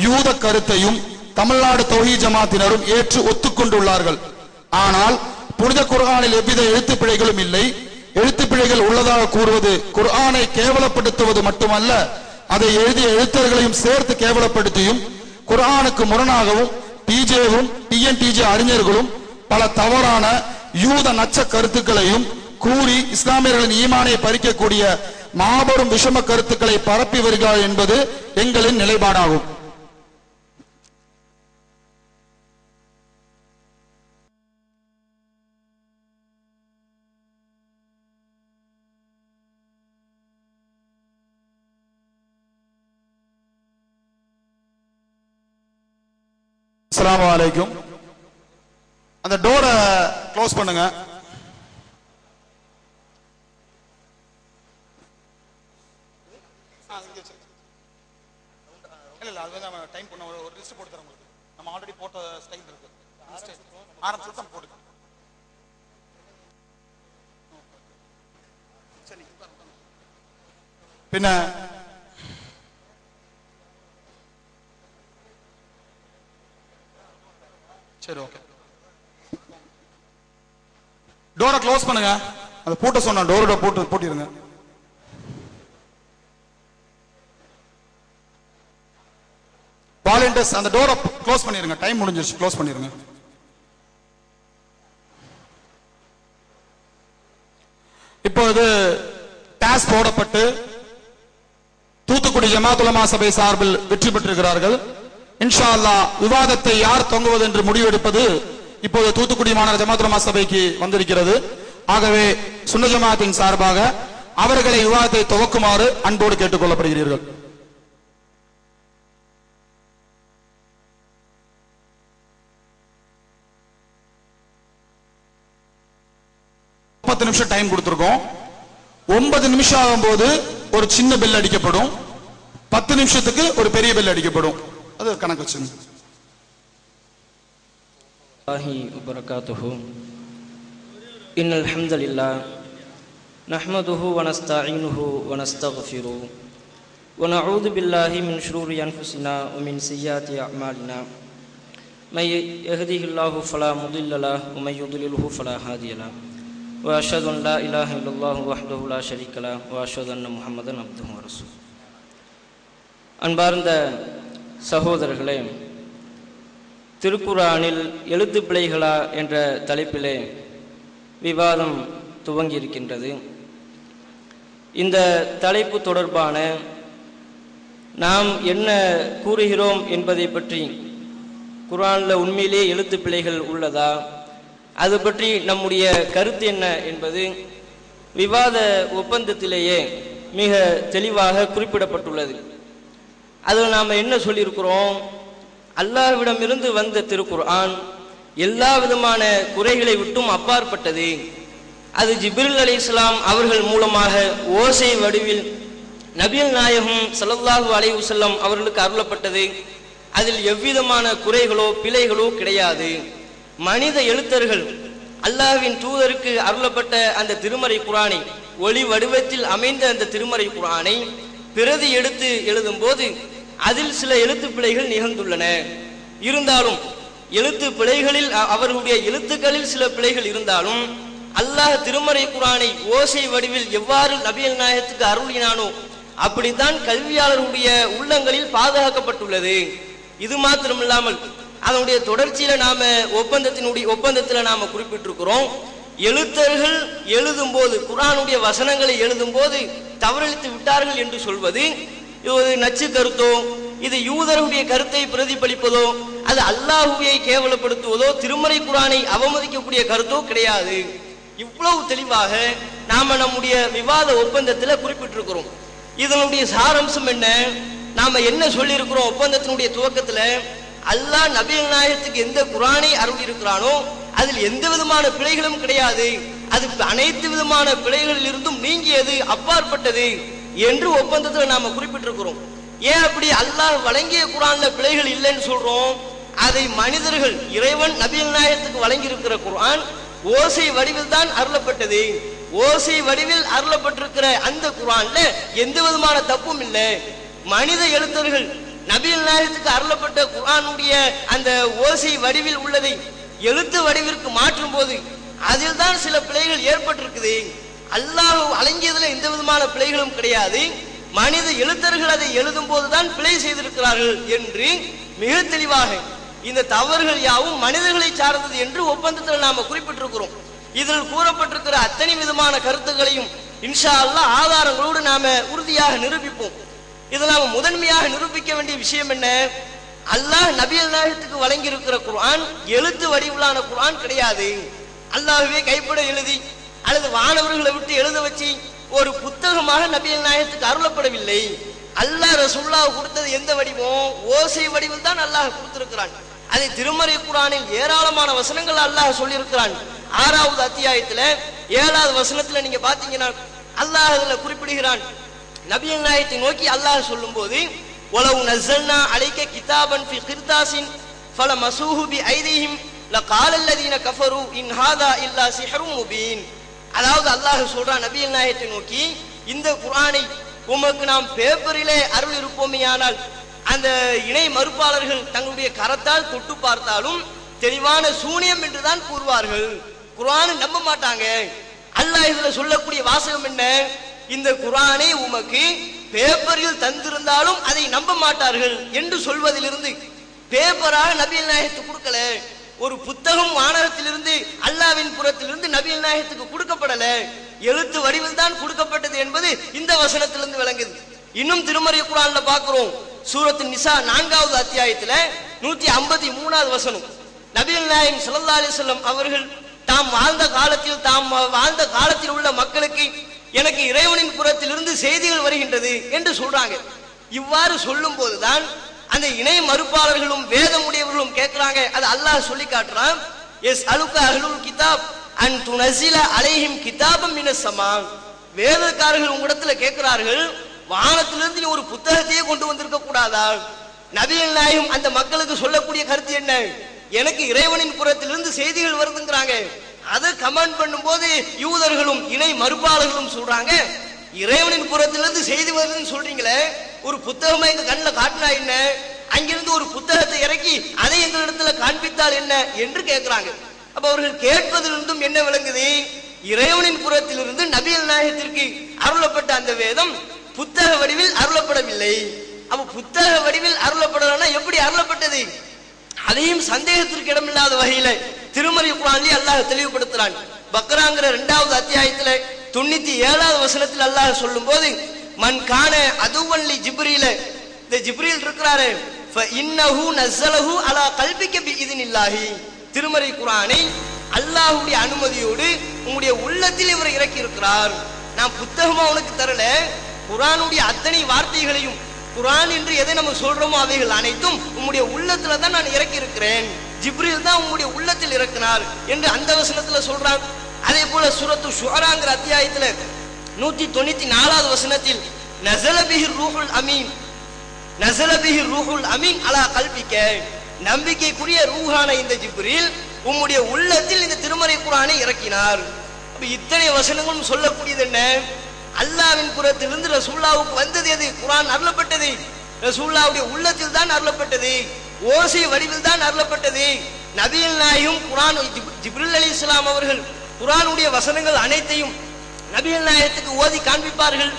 Speaker 6: யூத கருத்தையும் தமிழ்நாடு தௌஹி ஜமாத்தினரும் ஏற்று ஒத்துக்கொண்டுள்ளார்கள் ஆனால் புனித குர்ஆனில் எவ்வித எழுத்துப்பிழைகளும் இல்லை. எழுத்துப்பிழைகள் உள்ளதாக கூறுவது குர்ஆனை கேவலப்படுத்துவது மட்டுமல்ல அதை எழுதிய எழுத்தர்களையும் சேர்த்து கேவலப்படுத்தியும் குர்ஆனுக்கு முரணாகவும் டிஜேவும் டிஎன்டிஜே அறிஞர்களும் பல தவறான யூத நச்ச கருத்துக்களையும் கூறி இஸ்லாமியர்களின் ஈமானை பறிக்கக்கூடிய மாபெரும் விஷம கருத்துக்களை பரப்பி வருகிறார் என்பது எங்களின் நிலைப்பாடாகும். அஸ்ஸலாமு அலைக்கும். அந்த டோரை க்ளோஸ் பண்ணுங்க இல்ல இல்ல அது வந்து நம்ம டைம் பண்ண ஒரு ஒரு லிஸ்ட் போட்டு தரோம் உங்களுக்கு நம்ம ஆல்ரெடி போட்ட ஸ்டைல் இருக்கு ஆரம்பிச்சு தான் போடுங்க பின்ன சரி ஓகே டோரை க்ளோஸ் பண்ணுங்க. அந்த பூட்ட சொன்ன டோரோட போட்டு பூட்டிடுங்க வாலண்டியர்ஸ் அந்த டோரை க்ளோஸ் பண்ணிருங்க. டைம் முடிஞ்சிருச்சு க்ளோஸ் பண்ணிருங்க. இப்பொழுது டாஸ் போடப்பட்டு தூத்துக்குடி ஜமாத்துலமா சபை சார்பில் வெற்றி பெற்றிருக்கிறார்கள். இன்ஷா அல்லாஹ் விவாதத்தை யார் தொங்குவது என்று முடிவெடுப்பது இப்போது தூத்துக்குடி மாநகர ஜமாத்துலமா சபைக்கு வந்திருக்கிறது. ஆகவே சுன்ன ஜமாத்தின் சார்பாக அவர்களை விவாதத்தை துவக்குமாறு அன்போடு கேட்டுக் கொள்ளப்படுகிறீர்கள் முப்பத்து நிமிஷம் டைம் கொடுத்திருக்கோம் ஒன்பது நிமிஷம் ஆகும்போது ஒரு சின்ன பெல் அடிக்கப்படும் பத்து நிமிஷத்துக்கு ஒரு பெரிய பெல் அடிக்கப்படும் அது கணக்கு வச்சுங்க
Speaker 7: الله وبركاته إن الحمد لله نحمده ونستعينه ونستغفره ونعوذ بالله من شرور أنفسنا ومن سيئات أعمالنا من يهده الله فلا مضل له ومن يضلله فلا هادي له وأشهد أن لا إله إلا الله وحده لا شريك له وأشهد أن محمدا عبده ورسوله. அன்பார்ந்த சகோதரர்களே திருக்குறானில் எழுத்து பிழைகளா என்ற தலைப்பிலே விவாதம் துவங்கியிருக்கின்றது. இந்த தலைப்பு தொடர்பான நாம் என்ன கூறுகிறோம் என்பதை பற்றி குரானில் உண்மையிலேயே எழுத்து பிழைகள் உள்ளதா அது பற்றி நம்முடைய கருத்து என்ன என்பது விவாத ஒப்பந்தத்திலேயே மிக தெளிவாக குறிப்பிடப்பட்டுள்ளது. அதில் நாம் என்ன சொல்லியிருக்கிறோம்? அல்லாஹ்விடமிருந்து வந்த திருக்குர்ஆன் எல்லா விதமான குறைகளை விட்டும் அப்பாற்பட்டது. அது ஜிப்ரில் அலி இஸ்லாம் அவர்கள் மூலமாக ஓசை வடிவில் நபியல் நாயகம் ஸல்லல்லாஹு அலை வஸல்லம் அவர்களுக்கு அருளப்பட்டது. அதில் எவ்விதமான குறைகளோ பிழைகளோ கிடையாது. மனித எழுத்தர்கள். அல்லாஹ்வின் தூதருக்கு அருளப்பட்ட அந்த திருமறை குரானை ஒளி வடிவத்தில் அமைந்த அந்த திருமறை குரானை பிரதி எடுத்து எழுதும் போது அதில் சில எழுத்து பிழைகள் நிகழ்ந்துள்ளன. இருந்தாலும் எழுத்து பிழைகளில் அவர்களுடைய எழுத்துக்களில் சில பிழைகள் இருந்தாலும் அல்லாஹ் திருமறை குரானை ஓசை வடிவில் எவ்வாறு நபியல் நாயகத்துக்கு அருளினானோ அப்படித்தான் கல்வியாளர்களுடைய உள்ளங்களில் பாதுகாக்கப்பட்டுள்ளது. இது மாத்திரமில்லாமல் அதனுடைய தொடர்ச்சியில நாம ஒப்பந்தத்தினுடைய ஒப்பந்தத்துல நாம குறிப்பிட்டிருக்கிறோம். எழுத்தர்கள் எழுதும் போது குரானுடைய வசனங்களை எழுதும் போது தவறளித்து விட்டார்கள் என்று சொல்வது இது ஒரு நச்சு கருத்தோ இது யூதருடைய கருத்தை பிரதிபலிப்பதோ அது அல்லாஹுவை கேவலப்படுத்துவதோ திருமறை குரானை அவமதிக்கக்கூடிய கருத்தோ கிடையாது. இவ்வளவு தெளிவாக நாம நம்முடைய விவாத ஒப்பந்தத்துல குறிப்பிட்டிருக்கிறோம். இதனுடைய சாரம்சம் என்ன? நாம என்ன சொல்லியிருக்கிறோம் ஒப்பந்தத்தினுடைய துவக்கத்துல? அல்லாஹ் நபிகள் நாயகத்துக்கு எந்த குரானை அருள் இருக்கிறானோ அதில் எந்த விதமான பிழைகளும் கிடையாது. அது அனைத்து விதமான பிழைகளில் இருந்தும் நீங்கியது அப்பாற்பட்டது என்று ஒப்பந்தத்தில் நாம குறிப்பிட்டிருக்கிறோம். ஏன் அப்படி அல்லாஹ் வழங்கிய குரான்ல பிழைகள் இல்லைன்னு சொல்றோம்? அதை மனிதர்கள் இறைவன் நபிகள் நாயகத்துக்கு வழங்கி இருக்கிற குரான் ஓசை வடிவில் தான் அருளப்பட்டது. ஓசை வடிவில் அருளப்பட்டிருக்கிற அந்த குரான்ல எந்த விதமான தப்பும் இல்லை. மனித எழுத்தர்கள் நபிகள் நாயகத்துக்கு அருளப்பட்ட குரானுடைய அந்த ஓசை வடிவில் உள்ளதை எழுத்து வடிவிற்கு மாற்றும் போது அதில் தான் சில பிழைகள் ஏற்பட்டிருக்குது. அல்லாஹ் வழங்கியதுல எந்த விதமான பிழைகளும் கிடையாது. மனித எழுத்தர்கள் அதை எழுதும் போதுதான் பிழை செய்திருக்கிறார்கள் என்று மிக தெளிவாக இந்த தவறுகள் யாவும் மனிதர்களை சார்ந்தது என்று ஒப்பந்தத்தில் நாம குறிப்பிட்டிருக்கிறோம். இதில் கூறப்பட்டிருக்கிற அத்தனை விதமான கருத்துக்களையும் இன்ஷா அல்லாஹ் ஆதாரங்களோடு நாம உறுதியாக நிரூபிப்போம். இதில் நாம் முதன்மையாக நிரூபிக்க வேண்டிய விஷயம் என்ன? அல்லாஹ் நபியல் நாயகத்துக்கு வழங்கி இருக்கிற குர்ஆன் எழுத்து வடிவிலான குர்ஆன் கிடையாது. அல்லாஹுவே கைப்பட எழுதி அல்லது வானவர்களை விட்டு எழுத வச்சு ஒரு புத்தகமாக நபியல் நாயகத்துக்கு அருளப்படவில்லை. அல்லாஹ் ரசுல்லா கொடுத்தது எந்த வடிவம்? ஓசை வடிவில் தான் அல்லாஹ் கொடுத்திருக்கிறான். அதை திருமறை குரானில் ஏராளமான வசனங்கள் அல்லாஹ் சொல்லியிருக்கிறான். ஆறாவது அத்தியாயத்துல ஏழாவது வசனத்துல நீங்க பாத்தீங்கன்னா அல்லாஹ் அதுல குறிப்பிடுகிறான் நபியல் நாயத்தை நோக்கி அல்லாஹ் சொல்லும்போது உலவு நசல்னா அழைக்க கிதாபன் ஃபி கிர்தாசின் ஃபல மசூஹு பி ஐதீஹிம் ல காலல்லதீன கஃபரு இன் ஹாதா இல்லா சிஹரும் முபீன். அதாவது அல்லாஹ் சொல்றான் நபியல் நாயத்தை நோக்கி இந்த குரானை உமக்கு நாம் பேப்பரிலே அருள் இருப்போமேயானால் அந்த இணை மறுப்பாளர்கள் தங்களுடைய கரத்தால் தொட்டு பார்த்தாலும் தெளிவான சூனியம் என்றுதான் கூறுவார்கள். குரான் நம்ப மாட்டாங்க. அல்லாஹ் இதுல சொல்லக்கூடிய வாசகம் என்ன? இந்த குரானை உமக்கு பேப்பரில் தந்திருந்தாலும் அதை நம்ப மாட்டார்கள் என்று சொல்வதிலிருந்து பேப்பராக நபியல் நாயகத்துக்கு கொடுக்கல. ஒரு புத்தகம் வானகத்திலிருந்து அல்லாவின் புறத்திலிருந்து நபியல் நாயகத்துக்கு கொடுக்கப்படல. எழுத்து வடிவில் தான் கொடுக்கப்பட்டது என்பது இந்த வசனத்திலிருந்து விளங்குது. இன்னும் திருமறை குரான்ல பாக்குறோம் சூரத்து நிசா நான்காவது அத்தியாயத்துல நூத்தி ஐம்பத்தி மூணாவது வசனம். நபிகள் நாயகம் சுல்லா அலிசல்லம் அவர்கள் தாம் வாழ்ந்த காலத்தில் தாம் வாழ்ந்த காலத்தில் உள்ள மக்களுக்கு எனக்கு இறைவனின் புறத்திலிருந்து செய்திகள் வருகின்றது என்று சொல்றாங்க. இவ்வாறு சொல்லும் போதுதான் அந்த இணை மறுப்பாளர்களும் வேதமுடையவர்களும் கேட்கிறாங்க. அது அல்லாஹ் சொல்லி காட்டுறான். எஸ் அலுக்க அஹ்லுல் கிதாப் அன் துணசில அலைஹிம் கிதாபம் மினசமா வேதக்காரர்கள் உங்களிடத்துல கேட்கிறார்கள் வானத்திலிருந்து நீ ஒரு புத்தகத்தையே கொண்டு வந்திருக்க கூடாதா? நபிகள் நாயும் அந்த மக்களுக்கு சொல்லக்கூடிய கருத்து என்ன? எனக்கு இறைவனின் புறத்திலிருந்து செய்திகள் வருதுங்கிறாங்க. அதை கமெண்ட் பண்ணும்போது யூதர்களும் இணை மறுப்பாளர்களும் சொல்றாங்க. இறைவனின் புறத்திலிருந்து செய்தி வருதுன்னு சொல்றீங்களே ஒரு புத்தகமா எங்க கண்ணில் காட்டினா என்ன? அங்கிருந்து ஒரு புத்தகத்தை இறக்கி அதை எங்களிடத்துல காண்பித்தால் என்ன என்று கேட்கிறாங்க அப்ப அவர்கள் கேட்பதிலிருந்தும் என்ன விளங்குது? இறைவனின் புறத்திலிருந்து நபியல் நாயகத்திற்கு அருளப்பட்ட அந்த வேதம் புத்தக வடிவில் அருளப்படவில்லை. அப்ப புத்தக வடிவில் அருளப்படலன்னா எப்படி அருளப்பட்டது? அதையும் சந்தேகத்திற்கு இடமில்லாத வகையில திருமறை குரான்லயே அல்லாஹ் தெளிவுபடுத்துறான். பக்ராங்கிற இரண்டாவது அத்தியாயத்துல தொண்ணூத்தி ஏழாவது வசனத்தில் அல்லாஹ் சொல்லும் போது மண் காண அதுவல்லி ஜிப்ரீல இந்த ஜிப்ரீல் இருக்கிறாரு இன்னஹு நஸ்ஸலஹு அலா கல்பிக்க பி இதினில்லாஹி. திருமறை குரானை அல்லாஹுடைய அனுமதியோடு உங்களுடைய உள்ளத்தில் இவர் இறக்கி இருக்கிறார் நான் புத்தகமா உனக்கு தரல குரானுடைய அத்தனை வார்த்தைகளையும் குரான் என்று எதை நம்ம சொல்றோமோ அவைகள் அனைத்தும் உங்களுடைய உள்ளத்துல தான் நான் இறக்கி இருக்கிறேன் ஜிப்ரில் தான் உங்களுடைய உள்ளத்தில் இறக்கினார் என்று அந்த வசனத்துல சொல்றாங்க. அதே போல சுரத்து ஷுராங்கிற அத்தியாயத்துல நூத்தி தொண்ணூத்தி நாலாவது வசனத்தில் நசலபிஹி ரூஹுல் அமீன். நசலபிஹி ரூஹுல் அமீன் அலா கல்பிக்க. நம்பிக்கைக்குரிய ரூஹான இந்த ஜிப்ரில் உம்முடைய உள்ளத்தில் இந்த திருமறை குரானை இறக்கினார். அப்ப இத்தனை வசனங்களும் சொல்லக்கூடியது என்ன? அல்லாவின் புறத்திலிருந்து ரசூல்லாவுக்கு வந்தது எது? குரான் அருளப்பட்டது. ரசூல்லாவுடைய உள்ளத்தில் தான் அருளப்பட்டது. ஓசை வடிவில் தான் அருளப்பட்டது. நபியில் நாயும் குரான் ஜிப்ரில் அலி இஸ்லாம் அவர்கள் குரானுடைய வசனங்கள் அனைத்தையும் நபிகள் நாயகத்துக்கு ஓதி காண்பிப்பார்கள்.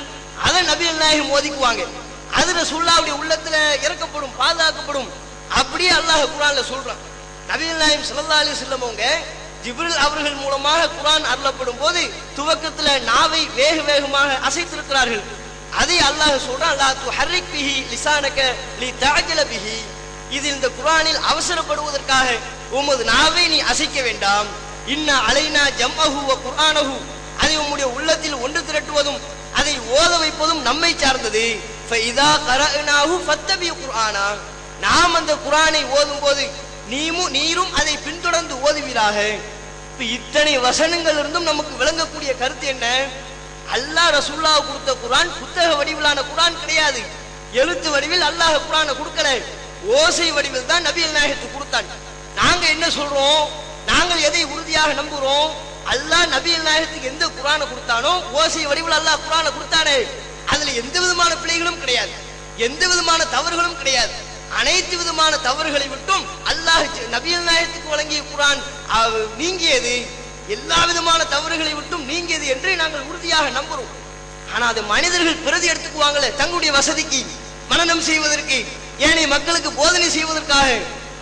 Speaker 7: அதை நபிகள் நாயகம் ஓதிக்குவாங்க. அது ரசூல்லாவுடைய உள்ளத்துல இறக்கப்படும் பாதுகாக்கப்படும். அப்படியே அல்லாஹ் குரான்ல சொல்றான். நபிகள் நாயம் ஸல்லல்லாஹு அலி வஸல்லம் அவங்க ஜிப்ரில் அவர்கள் மூலமாக குரான் அருளப்படும் போது துவக்கத்துல நாவை வேக வேகமாக அசைத்திருக்கிறார்கள். அதை அல்லாஹ் சொல்றான் லா துஹர்ரிக் பிஹி லிசானக லி தஅஜல பிஹி. இது இந்த குரானில் அவசரப்படுவதற்காக உமது நாவை நீ அசைக்க வேண்டாம். இன்ன அலைனா ஜம்மஹு வ குர்ஆனஹு. அதை உம்முடைய உள்ளத்தில் ஒன்று திரட்டுவதும் அதை ஓத வைப்பதும் நம்மை சார்ந்தது. ஃபஇதா கரஅனாஹு ஃபத்தபி குர்ஆனா. நாம் அந்த குரானை ஓதும் போது நீமும் நீரும் அதை பின்தொடர்ந்து ஓதுவீராக. இப்ப இத்தனை வசனங்கள் இருந்தும் நமக்கு விளங்கக்கூடிய கருத்து என்ன? அல்லாஹ் ரசுல்லா கொடுத்த குரான் புத்தக வடிவிலான குரான் கிடையாது. எழுத்து வடிவில் அல்லாஹ் குரானை கொடுக்கல. ஓசை வடிவில் தான் நபிகள் நாயகத்துக்கு கொடுத்தான். நாங்க என்ன சொல்றோம்? நாங்கள் எதை உறுதியாக நம்புறோம்? அல்லாஹ் நபிகள் நாயகத்துக்கு எந்த குரானை கொடுத்தானோ ஓசை வடிவில் அல்லாஹ் குரானை கொடுத்தானே. அதுல எந்த விதமான பிள்ளைகளும் கிடையாது. எந்த விதமான தவறுகளும் கிடையாது. அனைத்து விதமான தவறுகளை விட்டும் அல்லாஹ் நபியல் நாயத்துக்கு வழங்கிய குரான் நீங்கியது. எல்லா விதமான தவறுகளை விட்டும் நீங்கியது என்று நாங்கள் உறுதியாக நம்புறோம். ஆனா அது மனிதர்கள் பிரதி எடுத்துக்குவாங்களே தங்களுடைய வசதிக்கு மனநம் செய்வதற்கு ஏனைய மக்களுக்கு போதனை செய்வதற்காக.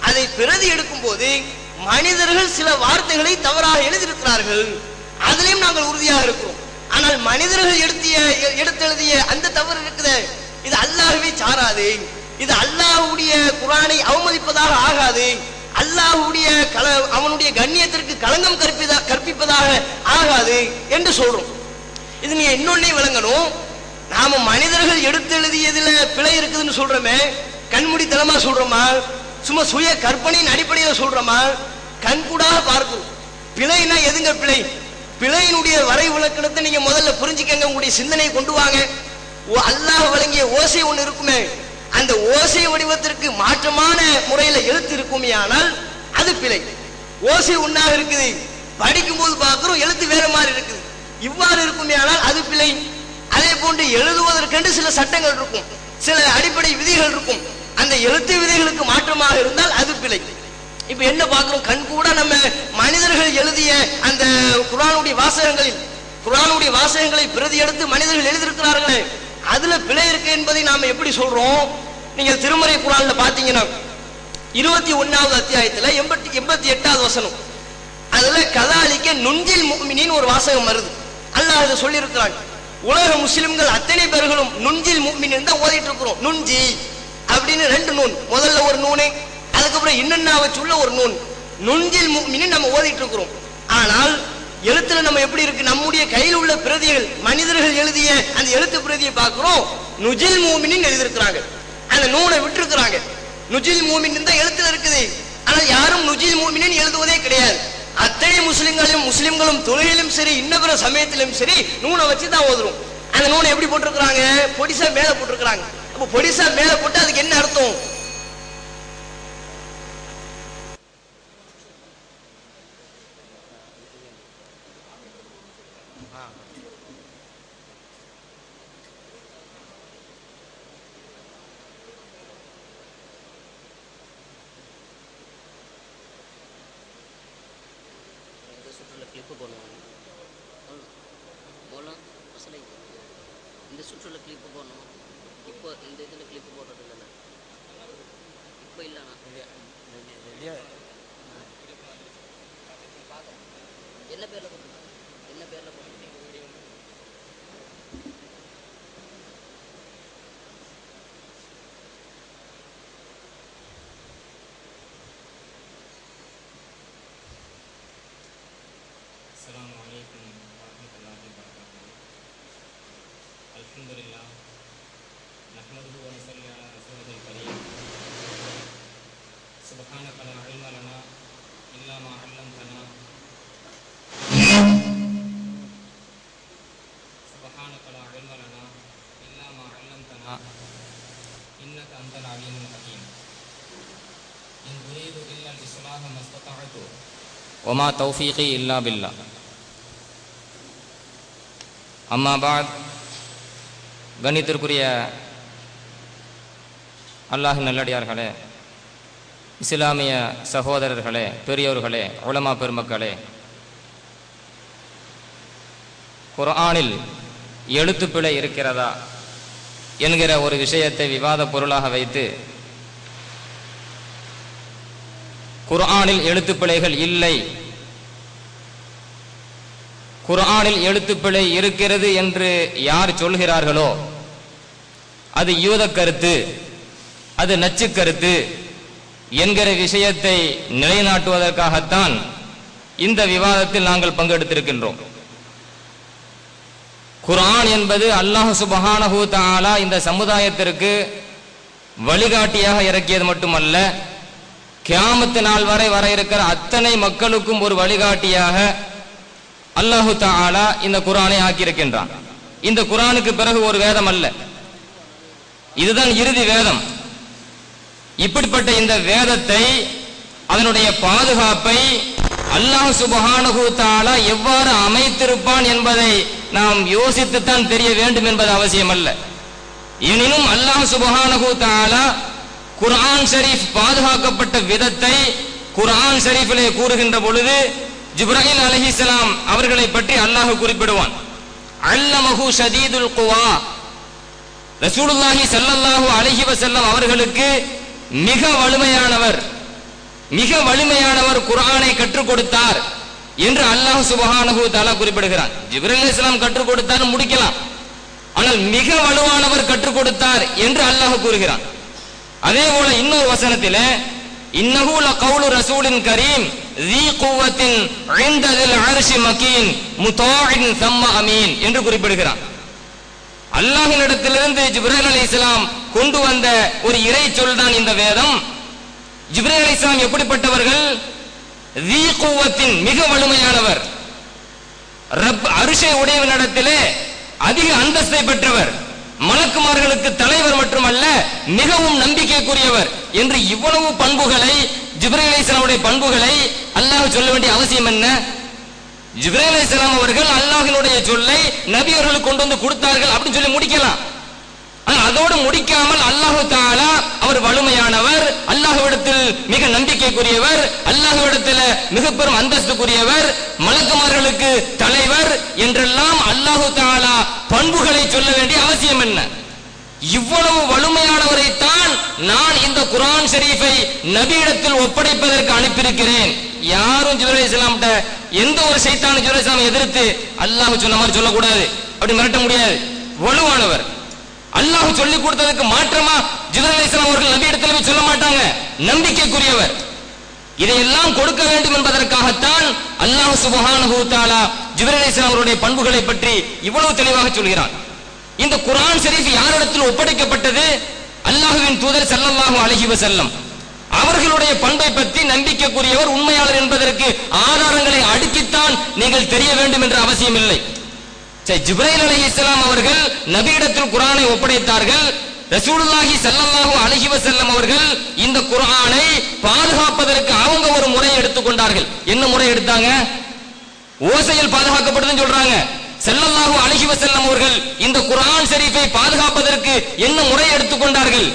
Speaker 7: அதை பிரதி எடுக்கும் போது மனிதர்கள் சில வார்த்தைகளை தவறாக எழுதியிருக்கிறார்கள். அதிலையும் நாங்கள் உறுதியாக இருக்கிறோம். ஆனால் மனிதர்கள் எடுத்திய எடுத்தெழுதிய அந்த தவறு இருக்குதே. இது அல்லாகவே சாராது. இது அல்லாஹ்வுடைய குரானை அவமதிப்பதாக ஆகாது. அல்லாஹ்வுடைய கல அவனுடைய கண்ணியத்திற்கு களங்கம் கற்பிதா கற்பிப்பதாக ஆகாது என்று சொல்றோம். இது நீங்க இன்னொன்னே விளங்கணும். நாம மனிதர்கள் எடுத்து எழுதியதுல பிழை இருக்குதுன்னு சொல்றோமே. கண்முடித்தனமா சொல்றோமா? சும்மா சுய கற்பனையின் அடிப்படையில் சொல்றோமா? கண்கூடாக பார்க்கும். பிழைனா எதுங்க பிழை? பிழையினுடைய வரை விளக்கணத்தை நீங்க முதல்ல புரிஞ்சுக்கங்க. உங்களுடைய சிந்தனையை கொண்டு வாங்க. ஓ- அல்லாஹ் வழங்கிய ஓசை ஒண்ணு இருக்குமே. அந்த ஓசை வடிவத்திற்கு மாற்றமான முறையில எழுத்து இருக்குமே ஆனால் அது பிழை. ஓசை உண்டாக இருக்குது. படிக்கும்போது பார்க்கிறோம் எழுத்து வேற மாதிரி இருக்குது. இவ்வாறு இருக்குமே ஆனால் அது பிழை. அதே போன்று எழுதுவதற்கென்று சில சட்டங்கள் இருக்கும். சில அடிப்படை விதிகள் இருக்கும். அந்த எழுத்து விதிகளுக்கு மாற்றமாக இருந்தால் அது பிழை. இப்ப என்ன பார்க்கிறோம்? கண் கூட நம்ம மனிதர்கள் எழுதிய அந்த குரானுடைய வாசகங்களில் குரானுடைய வாசகங்களை பிரதி எடுத்து மனிதர்கள் எழுதியிருக்கிறார்களே. அதுல பிழை இருக்கு என்பதை நாம எப்படி சொல்றோம்? நீங்கள் திருமறை குரான்ல பாத்தீங்கன்னா இருபத்தி ஒன்னாவது அத்தியாயத்துல எண்பத்தி எண்பத்தி எட்டாவது வசனம். அதுல கதாலிக்க நுஞ்சில் முக்மினின் ஒரு வாசகம் வருது. அல்லாஹ் அதை சொல்லியிருக்கிறான். உலக முஸ்லிம்கள் அத்தனை பேர்களும் நுஞ்சில் முக்மினின் தான் ஓதிட்டு இருக்கிறோம். நுஞ்சி அப்படின்னு ரெண்டு நூன். முதல்ல ஒரு நூனு அதுக்கப்புறம் இன்னொன்னா வச்சுள்ள ஒரு நூன். நுஞ்சில் முக்மினின் நம்ம ஓதிட்டு இருக்கிறோம். ஆனால் எழுத்துல நம்ம எப்படி இருக்கு? நம்முடைய கையில் உள்ள பிரதிகள் மனிதர்கள் எழுதிய அந்த எழுத்து பிரதியை பார்க்கிறோம். நுஜில் மூமினின் எழுதியிருக்கிறாங்க. அந்த நூனை விட்டுருக்கிறாங்க. நுஜில் மூமின் தான் எழுத்துல இருக்குது. ஆனா யாரும் நுஜில் மூமினின் எழுதுவதே கிடையாது. அத்தனை முஸ்லிம்களையும் முஸ்லிம்களும் தொழிலும் சரி இன்னபிற சமயத்திலும் சரி நூனை வச்சு தான் ஓதுறோம். அந்த நூனை எப்படி போட்டிருக்கிறாங்க? பொடிசா மேல போட்டிருக்கிறாங்க. அப்ப பொடிசா மேல போட்டு அதுக்கு என்ன அர்த்தம்?
Speaker 8: وما توفيقي إلا بالله அம்மா பாத் கணித்திற்குரிய அல்லாஹ் நல்லடியார்களே இஸ்லாமிய சகோதரர்களே பெரியோர்களே உலமா பெருமக்களே குர்ஆனில் எழுத்துப்பிழை இருக்கிறதா என்கிற ஒரு விஷயத்தை விவாத பொருளாக வைத்து குர்ஆனில் எழுத்துப்பிழைகள் இல்லை. குர்ஆனில் எழுத்துப்பிழை இருக்கிறது என்று யார் சொல்கிறார்களோ அது யூத கருத்து அது நச்சு கருத்து என்கிற விஷயத்தை நிலைநாட்டுவதற்காகத்தான் இந்த விவாதத்தில் நாங்கள் பங்கெடுத்திருக்கின்றோம். குர்ஆன் என்பது அல்லாஹ் சுபஹானஹூ தாலா இந்த சமுதாயத்திற்கு வழிகாட்டியாக இறக்கியது மட்டுமல்ல கியாமத்து நாள் வரை வர இருக்கிற அத்தனை மக்களுக்கும் ஒரு வழிகாட்டியாக அல்லாஹு தாலா இந்த குரானை ஆக்கியிருக்கின்றான். இந்த குரானுக்கு பிறகு ஒரு வேதம் அல்ல. இதுதான் இறுதி வேதம். இப்படிப்பட்ட இந்த வேதத்தை அதனுடைய பாதுகாப்பை அல்லாஹ் சுபஹானஹு தாலா எவ்வாறு அமைத்திருப்பான் என்பதை நாம் யோசித்துத்தான் தெரிய வேண்டும் என்பது அவசியம் அல்ல எனினும் அல்லாஹ் சுபஹானு தாலா குர்ஆன் ஷரீஃப் பாதுகாக்கப்பட்ட விதத்தை குர்ஆன் ஷரீஃபிலே கூறுகின்ற பொழுது ஜிப்ராஹிம் அலஹிசலாம் அவர்களை பற்றி அல்லாஹ் குறிப்பிடுவான். அல்லமஹு ஷதீதுல் குவா. ரசூலுல்லாஹி சல்லல்லாஹு அலைஹி வஸல்லம் அவர்களுக்கு மிக வலிமையானவர் மிக வலிமையானவர் குரானை கற்றுக் கொடுத்தார் என்று அல்லாஹ் சுபஹானஹு தாலா குறிப்பிடுகிறார் ஜிப்ரல் இஸ்லாம் கற்றுக் கொடுத்தார் முடிக்கலாம். ஆனால் மிக வலுவானவர் கற்றுக் கொடுத்தார் என்று அல்லாஹ் கூறுகிறான். அதே போல இன்னொரு வசனத்திலே இன்னஹு லகவுலு ரசூலின் கரீம் ذي قوة عند ذي العرش مكين مطاع ثم أمين என்று குறிப்பிடுகிறான் அல்லாஹின் இடத்திலிருந்து ஜிப்ரீல் அலைஹிஸ்ஸலாம் கொண்டு வந்த ஒரு இறை சொல் தான் இந்த வேதம் ஜிப்ரீல் அலைஹிஸ்ஸலாம் எப்படிப்பட்டவர்கள் ذي قوة மிக வலிமையானவர் ரப் அரிசை உடையவனிடத்திலே அதிக அந்தஸ்தை பெற்றவர் மலக்குமார்களுக்கு தலைவர் மட்டுமல்ல மிகவும் நம்பிக்கைக்குரியவர். என்று இவ்வளவு பண்புகளை ஜிப்ரேல் பண்புகளை அல்லாஹ் சொல்ல வேண்டிய அவசியம் என்ன? ஜிப்ரேல் அவர்கள் அல்லாஹினுடைய சொல்லை நபி அவர்கள் கொண்டு வந்து கொடுத்தார்கள் அப்படின்னு சொல்லி முடிக்கலாம். அதோடு முடிக்காமல் அல்லாஹு தாலா அவர் வலிமையானவர் அல்லாஹுவிடத்தில் மிக நம்பிக்கைக்குரியவர் அல்லாஹுவிடத்தில் மிக பெரும் அந்தஸ்துக்குரியவர் மலக்குமார்களுக்கு தலைவர் என்றெல்லாம் அல்லாஹு தாலா பண்புகளை சொல்ல வேண்டிய அவசியம் என்ன? இவ்வளவு வலிமையானவரைத்தான் நான் இந்த குரான் ஷெரீஃபை நபியிடத்தில் ஒப்படைப்பதற்கு அனுப்பியிருக்கிறேன். யாரும் ஜிப்ரீல் இஸ்லாம்கிட்ட எந்த ஒரு சைத்தான ஜிப்ரீல் இஸ்லாம் எதிர்த்து அல்லாஹ் சொன்ன மாதிரி சொல்லக்கூடாது. அப்படி மிரட்ட முடியாது. வலுவானவர். அல்லாஹ் சொல்லி கொடுத்ததுக்கு மாற்றமா ஜிப்ரீல் அவர்கள் நபி இடத்துல போய் சொல்ல மாட்டாங்க. நம்பிக்கைக்குரியவர். இதையெல்லாம் கொடுக்க வேண்டும் என்பதற்காகத்தான் அல்லாஹ் சுபஹானஹு தஆலா அவருடைய பண்புகளை பற்றி இவ்வளவு தெளிவாக சொல்கிறான் இந்த குரான் ஷரீஃப் யாரிடத்தில் ஒப்படைக்கப்பட்டது? அல்லாஹுவின் தூதர் ஸல்லல்லாஹு அலைஹி செல்லம் அவர்களுடைய பண்பை பற்றி நம்பிக்கைக்குரியவர் உண்மையாளர் என்பதற்கு ஆதாரங்களை அடுக்கித்தான் நீங்கள் தெரிய வேண்டும் என்ற அவசியம் இல்லை சரி அலி இஸ்லாம் அவர்கள் நபியிடத்தில் குரானை ஒப்படைத்தார்கள். ரசூலுல்லாஹி சல்லல்லாஹு அலைஹி வஸல்லம் அவர்கள் இந்த குர்ஆனை பாதுகாப்பதற்கு அவங்க ஒரு முறை எடுத்துக்கொண்டார்கள் என்ன முறை எடுத்தாங்க? ஓசையில் பாதுகாக்கப்படுதுன்னு சொல்றாங்க. செல்லல்லாஹு அலைஹி வஸல்லம் அவர்கள் இந்த குர்ஆன் ஷரீஃபை பாதுகாப்பதற்கு என்ன முறை எடுத்துக்கொண்டார்கள்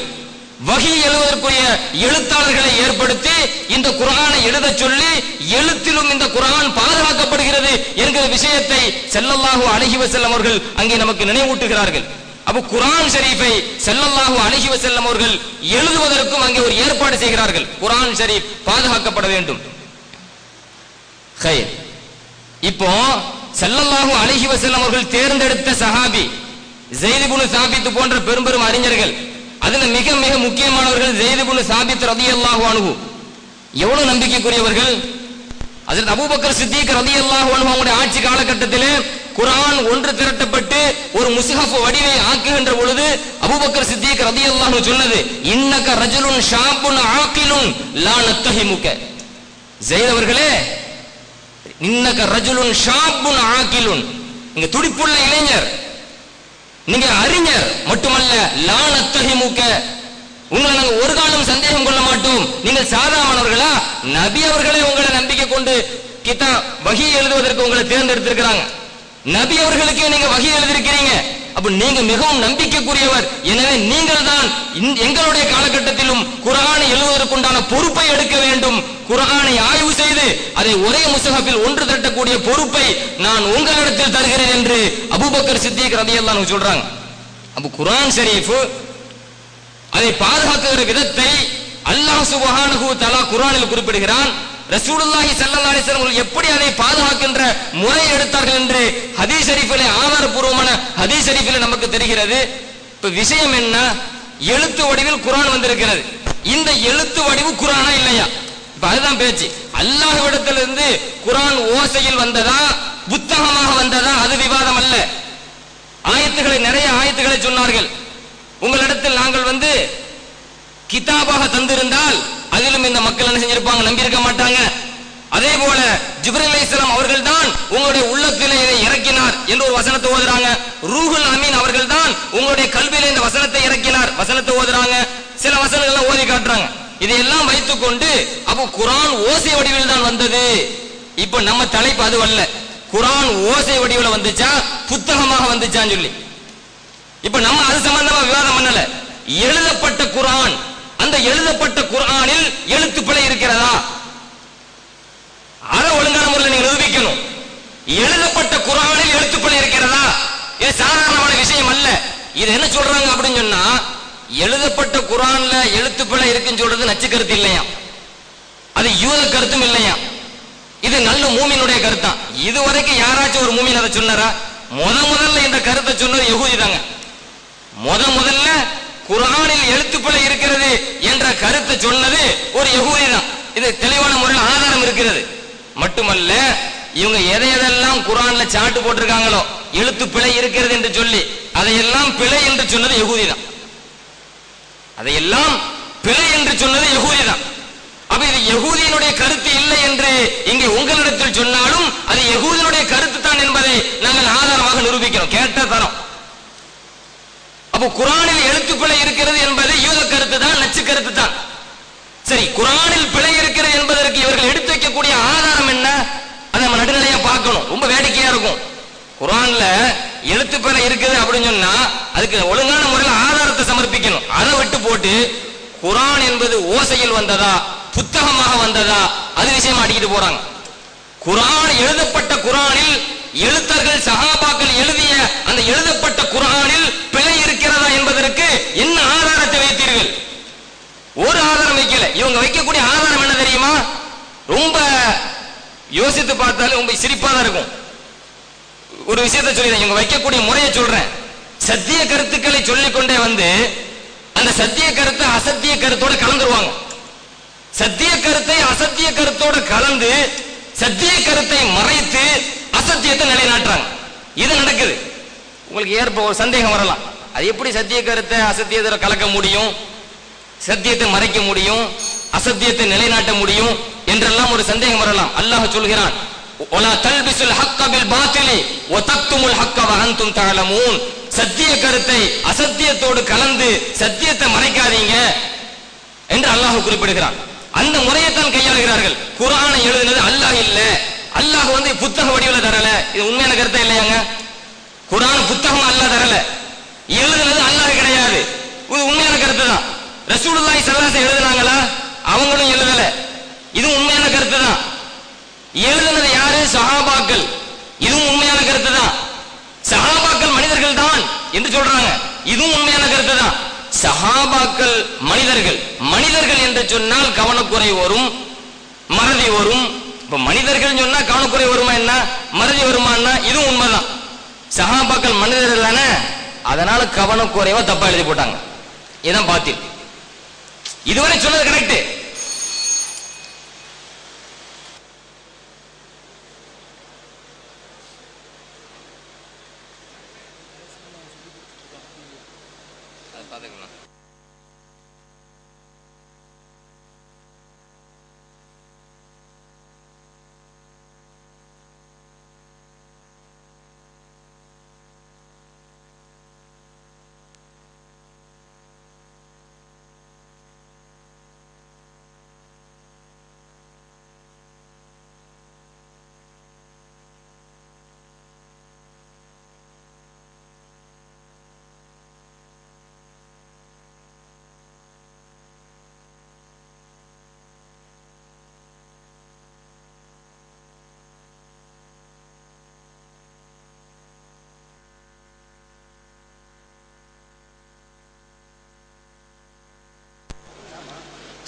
Speaker 8: வகி எழுவதற்குரிய எழுத்தாளர்களை ஏற்படுத்தி இந்த குரானை எழுதச் சொல்லி எழுத்திலும் இந்த குரான் பாதுகாக்கப்படுகிறது என்கிற விஷயத்தை ஸல்லல்லாஹு அலைஹி வஸல்லம் அவர்கள் அங்கே நமக்கு நினைவூட்டுகிறார்கள். அப்ப குரான் ஷரீஃபை ஸல்லல்லாஹு அலைஹி வஸல்லம் அவர்கள் எழுதுவதற்கும் அங்கே ஒரு ஏற்பாடு செய்கிறார்கள். குரான் ஷரீப் பாதுகாக்கப்பட வேண்டும். இப்போ ஸல்லல்லாஹு அணுகிவ செல்லும் அவர்கள் தேர்ந்தெடுத்த சஹாபி ஜெயிலிபுனு சாபித்து போன்ற பெரும் பெரும் அறிஞர்கள் அதுல மிக மிக முக்கியமானவர்கள் ஜெயதுபுல் சாபித் ரதி ரலியல்லாஹு அணுகு எவ்வளவு நம்பிக்கைக்குரியவர்கள்? அதில் அபூபக்கர் சித்திக் ரலியல்லாஹு அணுகு அவங்களுடைய ஆட்சி காலகட்டத்திலே குரான் ஒன்று திரட்டப்பட்டு ஒரு முஸ்ஹஃப் வடிவை ஆக்குகின்ற பொழுது அபூபக்கர் சித்திக் ரலியல்லாஹு அன்ஹு சொன்னது இன்னக்க ரஜுலுன் ஷாம்புன் ஆக்கிலும் லா நத்தஹிமுக. ஸெய்த் அவர்களே இன்னக்க ரஜுலுன் ஷாம்புன் ஆக்கிலுன். இங்க துடிப்புள்ள இளைஞர் நீங்க அறிஞர் மட்டுமல்ல லானத்தகிமுக உங்களை நாங்க ஒரு காலம் சந்தேகம் கொள்ள மாட்டோம். நீங்கள் சாதாரணவர்களா? நபி அவர்களை உங்களை நம்பிக்கை கொண்டு கிதா வகி எழுதுவதற்கு உங்களை தேர்ந்தெடுத்திருக்கிறாங்க. நபி அவர்களுக்கே நீங்க வகை எழுதியிருக்கிறீங்க. அப்ப நீங்க மிகவும் நம்பிக்கைக்குரியவர். எனவே நீங்கள் தான் எங்களுடைய காலகட்டத்திலும் குரானை எழுதுவதற்குண்டான பொறுப்பை எடுக்க வேண்டும். குரானை ஆய்வு செய்து அதை ஒரே முசகப்பில் ஒன்று திரட்டக்கூடிய பொறுப்பை நான் உங்களிடத்தில் தருகிறேன் என்று அபூபக்கர் சித்திக் ரதியெல்லாம் சொல்றாங்க. அப்ப குரான் ஷரீஃப் அதை பாதுகாக்கிற விதத்தை அல்லாஹ் சுபஹானு தலா குரானில் குறிப்பிடுகிறான். ரசூலுல்லாஹி சல்லா அலிஸ்லாம் அவர்கள் எப்படி அதை பாதுகாக்கின்ற முறை எடுத்தார்கள் என்று ஹதீஸ் ஷரீஃபிலே ஆதாரபூர்வமான ஹதீஸ் ஷரீஃபிலே நமக்கு தெரிகிறது. இப்ப விஷயம் என்ன? எழுத்து வடிவில் குரான் வந்திருக்கிறது. இந்த எழுத்து வடிவு குரானா இல்லையா? இப்ப அதுதான் பேச்சு. அல்லாஹ்விடத்திலிருந்து குரான் ஓசையில் வந்ததா புத்தகமாக வந்ததா அது விவாதம் அல்ல. ஆயத்துகளை நிறைய ஆயத்துகளை சொன்னார்கள். உங்களிடத்தில் நாங்கள் வந்து கிதாபாக தந்திருந்தால் அதிலும் இந்த மக்கள் என்ன செஞ்சிருப்பாங்க? நம்பியிருக்க மாட்டாங்க. அதே போல ஜிப்ரீல் அவர்கள் தான் உங்களுடைய உள்ளத்திலே இதை இறக்கினார் என்று ஒரு வசனத்தை ஓதுறாங்க. ரூஹுல் அமீன் அவர்கள் தான் உங்களுடைய கல்வியில இந்த வசனத்தை இறக்கினார். வசனத்தை ஓதுறாங்க. சில வசனங்களை ஓதி காட்டுறாங்க. இதையெல்லாம் வைத்துக்கொண்டு அப்போ குரான் ஓசை வடிவில் தான் வந்தது. இப்போ நம்ம தலைப்பு அது அல்ல. குரான் ஓசை வடிவில் வந்துச்சா? புத்தகமாக வந்துச்சான்னு சொல்லி. இப்ப நம்ம அது சம்பந்தமா விவாதம் பண்ணல. எழுதப்பட்ட குரான் அந்த எழுதப்பட்ட குரானில் எழுத்து பிழை இருக்கிறதா? அதை ஒழுங்கான முறையில் நீங்க நிரூபிக்கணும். எழுதப்பட்ட குரானில் எழுத்து பிழை இருக்கிறதா? இது சாதாரணமான விஷயம் அல்ல. இது என்ன சொல்றாங்க அப்படின்னு சொன்னா எழுதப்பட்ட குரான்ல எழுத்து பிழை இருக்குன்னு சொல்றது நச்சு கருத்து இல்லையா? அது யூத கருத்தும் இல்லையா? இது நல்ல மூமினுடைய கருத்தான். இதுவரைக்கும் யாராச்சும் ஒரு மூமின் அதை சொன்னாரா? முத முதல்ல இந்த கருத்தை சொன்னது யகுதி தாங்க. முத முதல்ல குரானில் எழுத்துப்பிழை இருக்கிறது என்ற கருத்தை சொன்னது ஒரு யகுதி தான். இது தெளிவான முறையில் ஆதாரம் இருக்கிறது. மட்டுமல்ல இவங்க எதை எதெல்லாம் குரான்ல சாட்டு போட்டிருக்காங்களோ எழுத்து பிழை இருக்கிறது என்று சொல்லி அதையெல்லாம் பிழை என்று சொன்னது யகுதி தான். அதையெல்லாம் பிழை என்று சொன்னது யகுதி தான். அப்ப இது யகூதியினுடைய கருத்து இல்லை என்று இங்கே உங்களிடத்தில் சொன்னாலும் அது யகுதியினுடைய கருத்து தான் என்பதை நாங்கள் ஆதாரமாக நிரூபிக்கிறோம். கேட்ட தரம். அப்போ குரானில் எழுத்துப்பிழை இருக்கிறது என்பது யூத கருத்து தான் நச்சு கருத்து தான். சரி குரானில் பிழை இருக்கிறது என்பதற்கு இவர்கள் எடுத்து வைக்கக்கூடிய ஆதாரம் என்ன? அதை நம்ம நடுநிலையா பார்க்கணும். ரொம்ப வேடிக்கையா இருக்கும். குரான்ல எழுத்து பிழை இருக்குது அப்படின்னு சொன்னா அதுக்கு ஒழுங்கான முறையில் ஆதாரத்தை சமர்ப்பிக்கணும். அதை விட்டு போட்டு குரான் என்பது ஓசையில் வந்ததா புத்தகமாக வந்ததா அது விஷயமா அடிக்கிட்டு போறாங்க. குரான் எழுதப்பட்ட குரானில் எழுத்தர்கள் சஹாபாக்கள் எழுதிய அந்த எழுதப்பட்ட குரானில் பிழை இருக்கிறதா என்பதற்கு என்ன ஆதாரத்தை வைத்தீர்கள்? ஒரு ஆதாரம் வைக்கல. இவங்க வைக்கக்கூடிய ஆதாரம் என்ன தெரியுமா? ரொம்ப யோசித்து பார்த்தாலும் ரொம்ப சிரிப்பா தான் இருக்கும். ஒரு விஷயத்தை சொல்லிடுறேன். இவங்க வைக்கக்கூடிய முறையை சொல்றேன். சத்திய கருத்துக்களை சொல்லிக்கொண்டே வந்து அந்த சத்திய கருத்தை அசத்திய கருத்தோட கலந்துருவாங்க. சத்திய கருத்தை அசத்திய கருத்தோட கலந்து சத்திய கருத்தை மறைத்து அசத்தியத்தை நிலைநாட்டுறாங்க. இது நடக்குது. உங்களுக்கு ஏற்ப ஒரு சந்தேகம் வரலாம். அது எப்படி சத்திய கருத்தை அசத்தியத்தை கலக்க முடியும்? சத்தியத்தை மறைக்க முடியும்? அசத்தியத்தை நிலைநாட்ட முடியும்? என்றெல்லாம் ஒரு சந்தேகம் வரலாம். அல்லாஹ் சொல்கிறான் சத்திய கருத்தை அசத்தியத்தோடு கலந்து சத்தியத்தை மறைக்காதீங்க என்று அல்லாஹ் குறிப்பிடுகிறான். அந்த முறையைத்தான் கையாளுகிறார்கள். குரானை எழுதினது அல்லாஹ் இல்ல. அல்லாஹ் வந்து புத்தக வடிவில் தரல. இது உண்மையான கருத்தை இல்லையாங்க? குரான் புத்தகம் அல்லாஹ் தரல. எழுதுனது அல்லாஹ் கிடையாது. இது உண்மையான கருத்து தான் ரசூலுல்லாஹி ஸல்லல்லாஹு எழுதுனாங்களா? அவங்களும் எழுதல. இது உண்மையான கருத்து தான் எழுதுனது யாரு? சஹாபாக்கள். இதுவும் உண்மையான கருத்து தான் சஹாபாக்கள் மனிதர்கள் தான் என்று சொல்றாங்க. இதுவும் உண்மையான கருத்து தான் சஹாபாக்கள் மனிதர்கள். மனிதர்கள் என்று சொன்னால் கவனக்குறை வரும் மறதி வரும். இப்ப மனிதர்கள் சொன்னா கவனக்குறை வருமா என்ன? மறதி வருமானா இதுவும் உண்மைதான். சஹாபாக்கள் மனிதர்கள் தானே? அதனால கவனக்குறைவா தப்பா எழுதி போட்டாங்க. இதான் பாத்தில் இதுவரை சொன்னது கரெக்ட்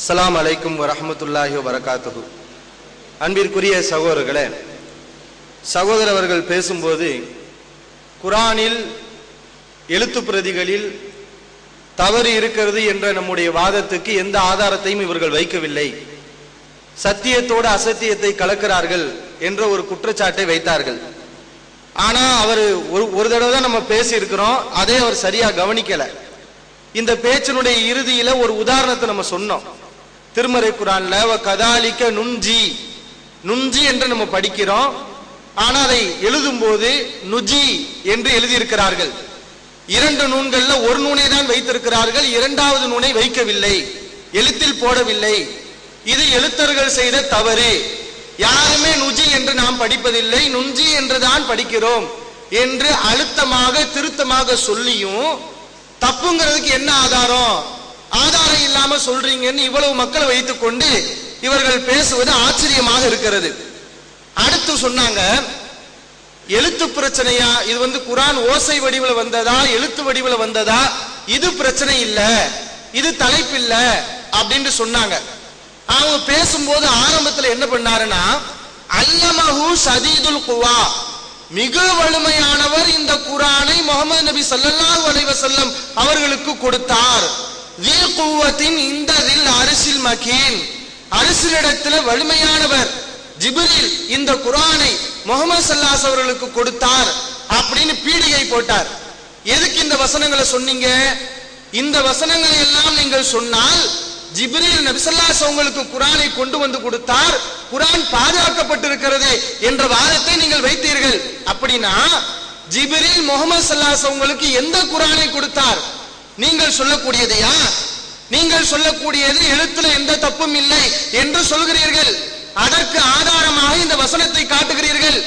Speaker 9: அஸ்லாம் அலைக்கும் வரமத்துல்லாஹி வரகாத்துகு அன்பிற்குரிய சகோதரர்களே சகோதரர் அவர்கள் பேசும்போது குரானில் எழுத்து பிரதிகளில் தவறு இருக்கிறது என்ற நம்முடைய வாதத்துக்கு எந்த ஆதாரத்தையும் இவர்கள் வைக்கவில்லை. சத்தியத்தோடு அசத்தியத்தை கலக்கிறார்கள் என்ற ஒரு குற்றச்சாட்டை வைத்தார்கள். ஆனா அவர் ஒரு ஒரு தடவை தான் நம்ம பேசி இருக்கிறோம் அதே அவர் சரியா கவனிக்கல. இந்த பேச்சினுடைய இறுதியில ஒரு உதாரணத்தை நம்ம சொன்னோம். திருமறை குரான்ல கதாலிக்க நுஞ்சி நுஞ்சி என்று நம்ம படிக்கிறோம். ஆனா அதை எழுதும் போது நுஜி என்று எழுதியிருக்கிறார்கள். இரண்டு நூன்கள்ல ஒரு நூனை தான் வைத்திருக்கிறார்கள் இரண்டாவது நூனை வைக்கவில்லை. எழுத்தில் போடவில்லை. இது எழுத்தர்கள் செய்த தவறு. யாருமே நுஜி என்று நாம் படிப்பதில்லை நுஞ்சி என்று தான் படிக்கிறோம் என்று அழுத்தமாக திருத்தமாக சொல்லியும் தப்புங்கிறதுக்கு என்ன ஆதாரம்? ஆதாரம் இல்லாம சொல்றீங்கன்னு இவ்வளவு மக்களை வைத்துக்கொண்டு இவர்கள் பேசுவது ஆச்சரியமாக இருக்கிறது. அடுத்து சொன்னாங்க எழுத்து பிரச்சனையா? இது வந்து குரான் ஓசை வடிவில் வந்ததா? எழுத்து வடிவில் வந்ததா? இது பிரச்சனை இல்ல இது தலைப்பு இல்ல அப்படின்னு சொன்னாங்க. அவங்க பேசும்போது ஆரம்பத்துல என்ன பண்ணாருன்னா அல்லமஹு சதீதுல் குவா. மிக வலிமையானவர் இந்த குரானை முகமது நபி சல்லாஹூ அலைவசல்லம் அவர்களுக்கு கொடுத்தார். இந்த தில் மகீன் அரசிலிடத்தில் வலிமையானவர் ஜிப்ரில் இந்த குரானை முகமது சல்லாஸ் அவர்களுக்கு கொடுத்தார் அப்படின்னு பீடிகை போட்டார் எதுக்கு இந்த வசனங்களை சொன்னீங்க இந்த வசனங்களை எல்லாம் நீங்கள் சொன்னால் ஜிப்ரீல் நபிசல்லாஸ் அவங்களுக்கு குரானை கொண்டு வந்து கொடுத்தார் குரான் பாதுகாக்கப்பட்டிருக்கிறது என்ற வாதத்தை நீங்கள் வைத்தீர்கள் அப்படின்னா ஜிபிரில் முகமது சல்லாஸ் அவங்களுக்கு எந்த குரானை கொடுத்தார் நீங்கள் சொல்லக்கூடியதையா நீங்கள் சொல்லக்கூடியது எழுத்துல எந்த தப்பும் இல்லை என்று சொல்கிறீர்கள். அதற்கு ஆதாரமாக இந்த வசனத்தை காட்டுகிறீர்கள்.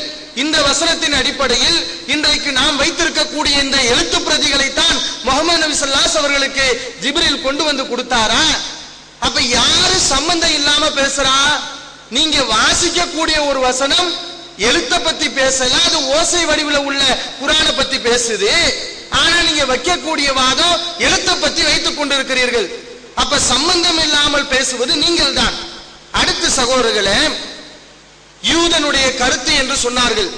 Speaker 9: இந்த வசனத்தின் அடிப்படையில் இன்றைக்கு நாம் வைத்திருக்கக்கூடிய இந்த எழுத்து பிரதிகளைத்தான் முகமது நபி சொல்லாஸ் அவர்களுக்கு ஜிபிரில் கொண்டு வந்து கொடுத்தாரா? அப்ப யாரு சம்பந்தம் இல்லாம பேசுறா? நீங்க வாசிக்கக்கூடிய ஒரு வசனம் எழுத்த பத்தி பேசல அது ஓசை வடிவில் உள்ள குரான பத்தி பேசுது. ஆனா நீங்க வைக்கக்கூடிய வாதம் எழுத்தை பத்தி வைத்துக் கொண்டிருக்கிறீர்கள். அப்ப சம்பந்தம் இல்லாமல் பேசுவது நீங்கள் தான் அடுத்து சகோதரர்களே யூதனுடைய கருத்து என்று சொன்னார்கள்.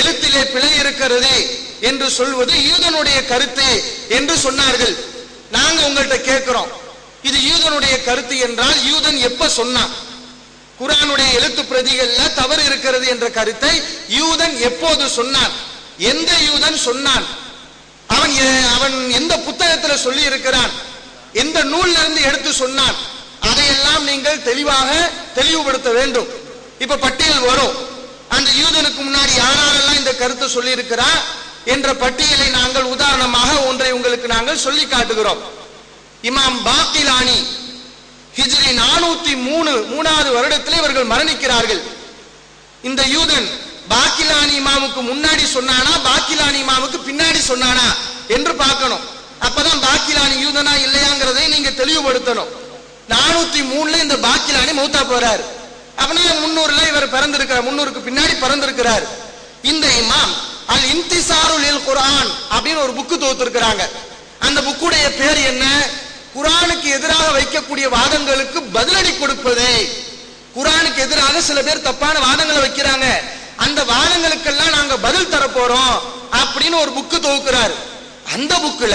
Speaker 9: எழுத்திலே பிழை இருக்கிறது என்று சொல்வது யூதனுடைய கருத்து என்று சொன்னார்கள். நாங்க உங்கள்கிட்ட கேட்கிறோம். இது யூதனுடைய கருத்து என்றால் யூதன் எப்ப சொன்னான்? குரானுடைய எழுத்து பிரதிகள்ல தவறு இருக்கிறது என்ற கருத்தை யூதன் எப்போது சொன்னான்? எந்த யூதன் சொன்னான்? அவன் அவன் எந்த புத்தகத்துல சொல்லி இருக்கிறான் எந்த நூல்ல இருந்து எடுத்து சொன்னான்? அதையெல்லாம் நீங்கள் தெளிவாக தெளிவுபடுத்த வேண்டும். இப்ப பட்டியல் வரும். அந்த யூதனுக்கு முன்னாடி யாரெல்லாம் இந்த கருத்தை சொல்லி இருக்கிறா என்ற பட்டியலை நாங்கள் உதாரணமாக ஒன்றை உங்களுக்கு நாங்கள் சொல்லி காட்டுகிறோம். இமாம் பாக்கிலானி ஹிஜ்ரி நானூத்தி மூணு மூணாவது வருடத்தில் இவர்கள் மரணிக்கிறார்கள். இந்த யூதன் பாக்கிலானி இமாமுக்கு முன்னாடி சொன்னானா பாக்கிலானி இமாமுக்கு பின்னாடி சொன்னானா என்று பார்க்கணும். அப்பதான் பாக்கிலானி யூதனா இல்லையாங்கிறதை நீங்க தெளிவுபடுத்தணும். நானூத்தி மூணுல இந்த பாக்கிலானி மூத்தா போறாரு. அப்படின்னா முன்னூறுல இவர் பிறந்திருக்கிறார் முன்னூறுக்கு பின்னாடி பிறந்திருக்கிறார். இந்த இமாம் அல் இன்திசாருல் இல் அப்படின்னு ஒரு புக்கு தொகுத்திருக்கிறாங்க அந்த புக்குடைய பேர் என்ன? குரானுக்கு எதிராக வைக்கக்கூடிய வாதங்களுக்கு பதிலடி கொடுப்பது. குரானுக்கு எதிராக சில பேர் தப்பான வாதங்களை வைக்கிறாங்க. அந்த வாதங்களுக்கெல்லாம் நாங்க பதில் தரப்போறோம் போறோம் அப்படின்னு ஒரு புக்கு தொகுக்கிறார். அந்த புக்குல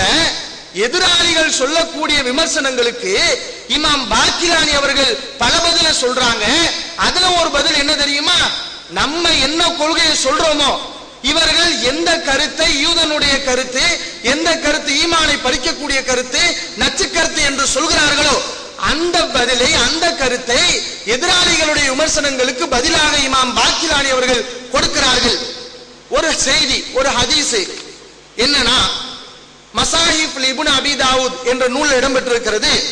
Speaker 9: எதிராளிகள் சொல்லக்கூடிய விமர்சனங்களுக்கு இமாம் பாக்கிலானி அவர்கள் பல பதில சொல்றாங்க. அதுல ஒரு பதில் என்ன தெரியுமா? நம்ம என்ன கொள்கையை சொல்றோமோ இவர்கள் எந்த கருத்தை யூதனுடைய கருத்து எந்த கருத்து ஈமானை பறிக்கக்கூடிய கருத்து நச்சு கருத்து என்று சொல்கிறார்களோ அந்த பதிலை அந்த கருத்தை எதிராளிகளுடைய விமர்சனங்களுக்கு பதிலாக இமாம் பாக்கிலானி அவர்கள் கொடுக்கிறார்கள். ஒரு செய்தி ஒரு ஹதீஸ். என்னன்னா மசாஹிப் லிபுன் அபி தாவூத் என்ற நூல் இடம்பெற்றிருக்கிறது.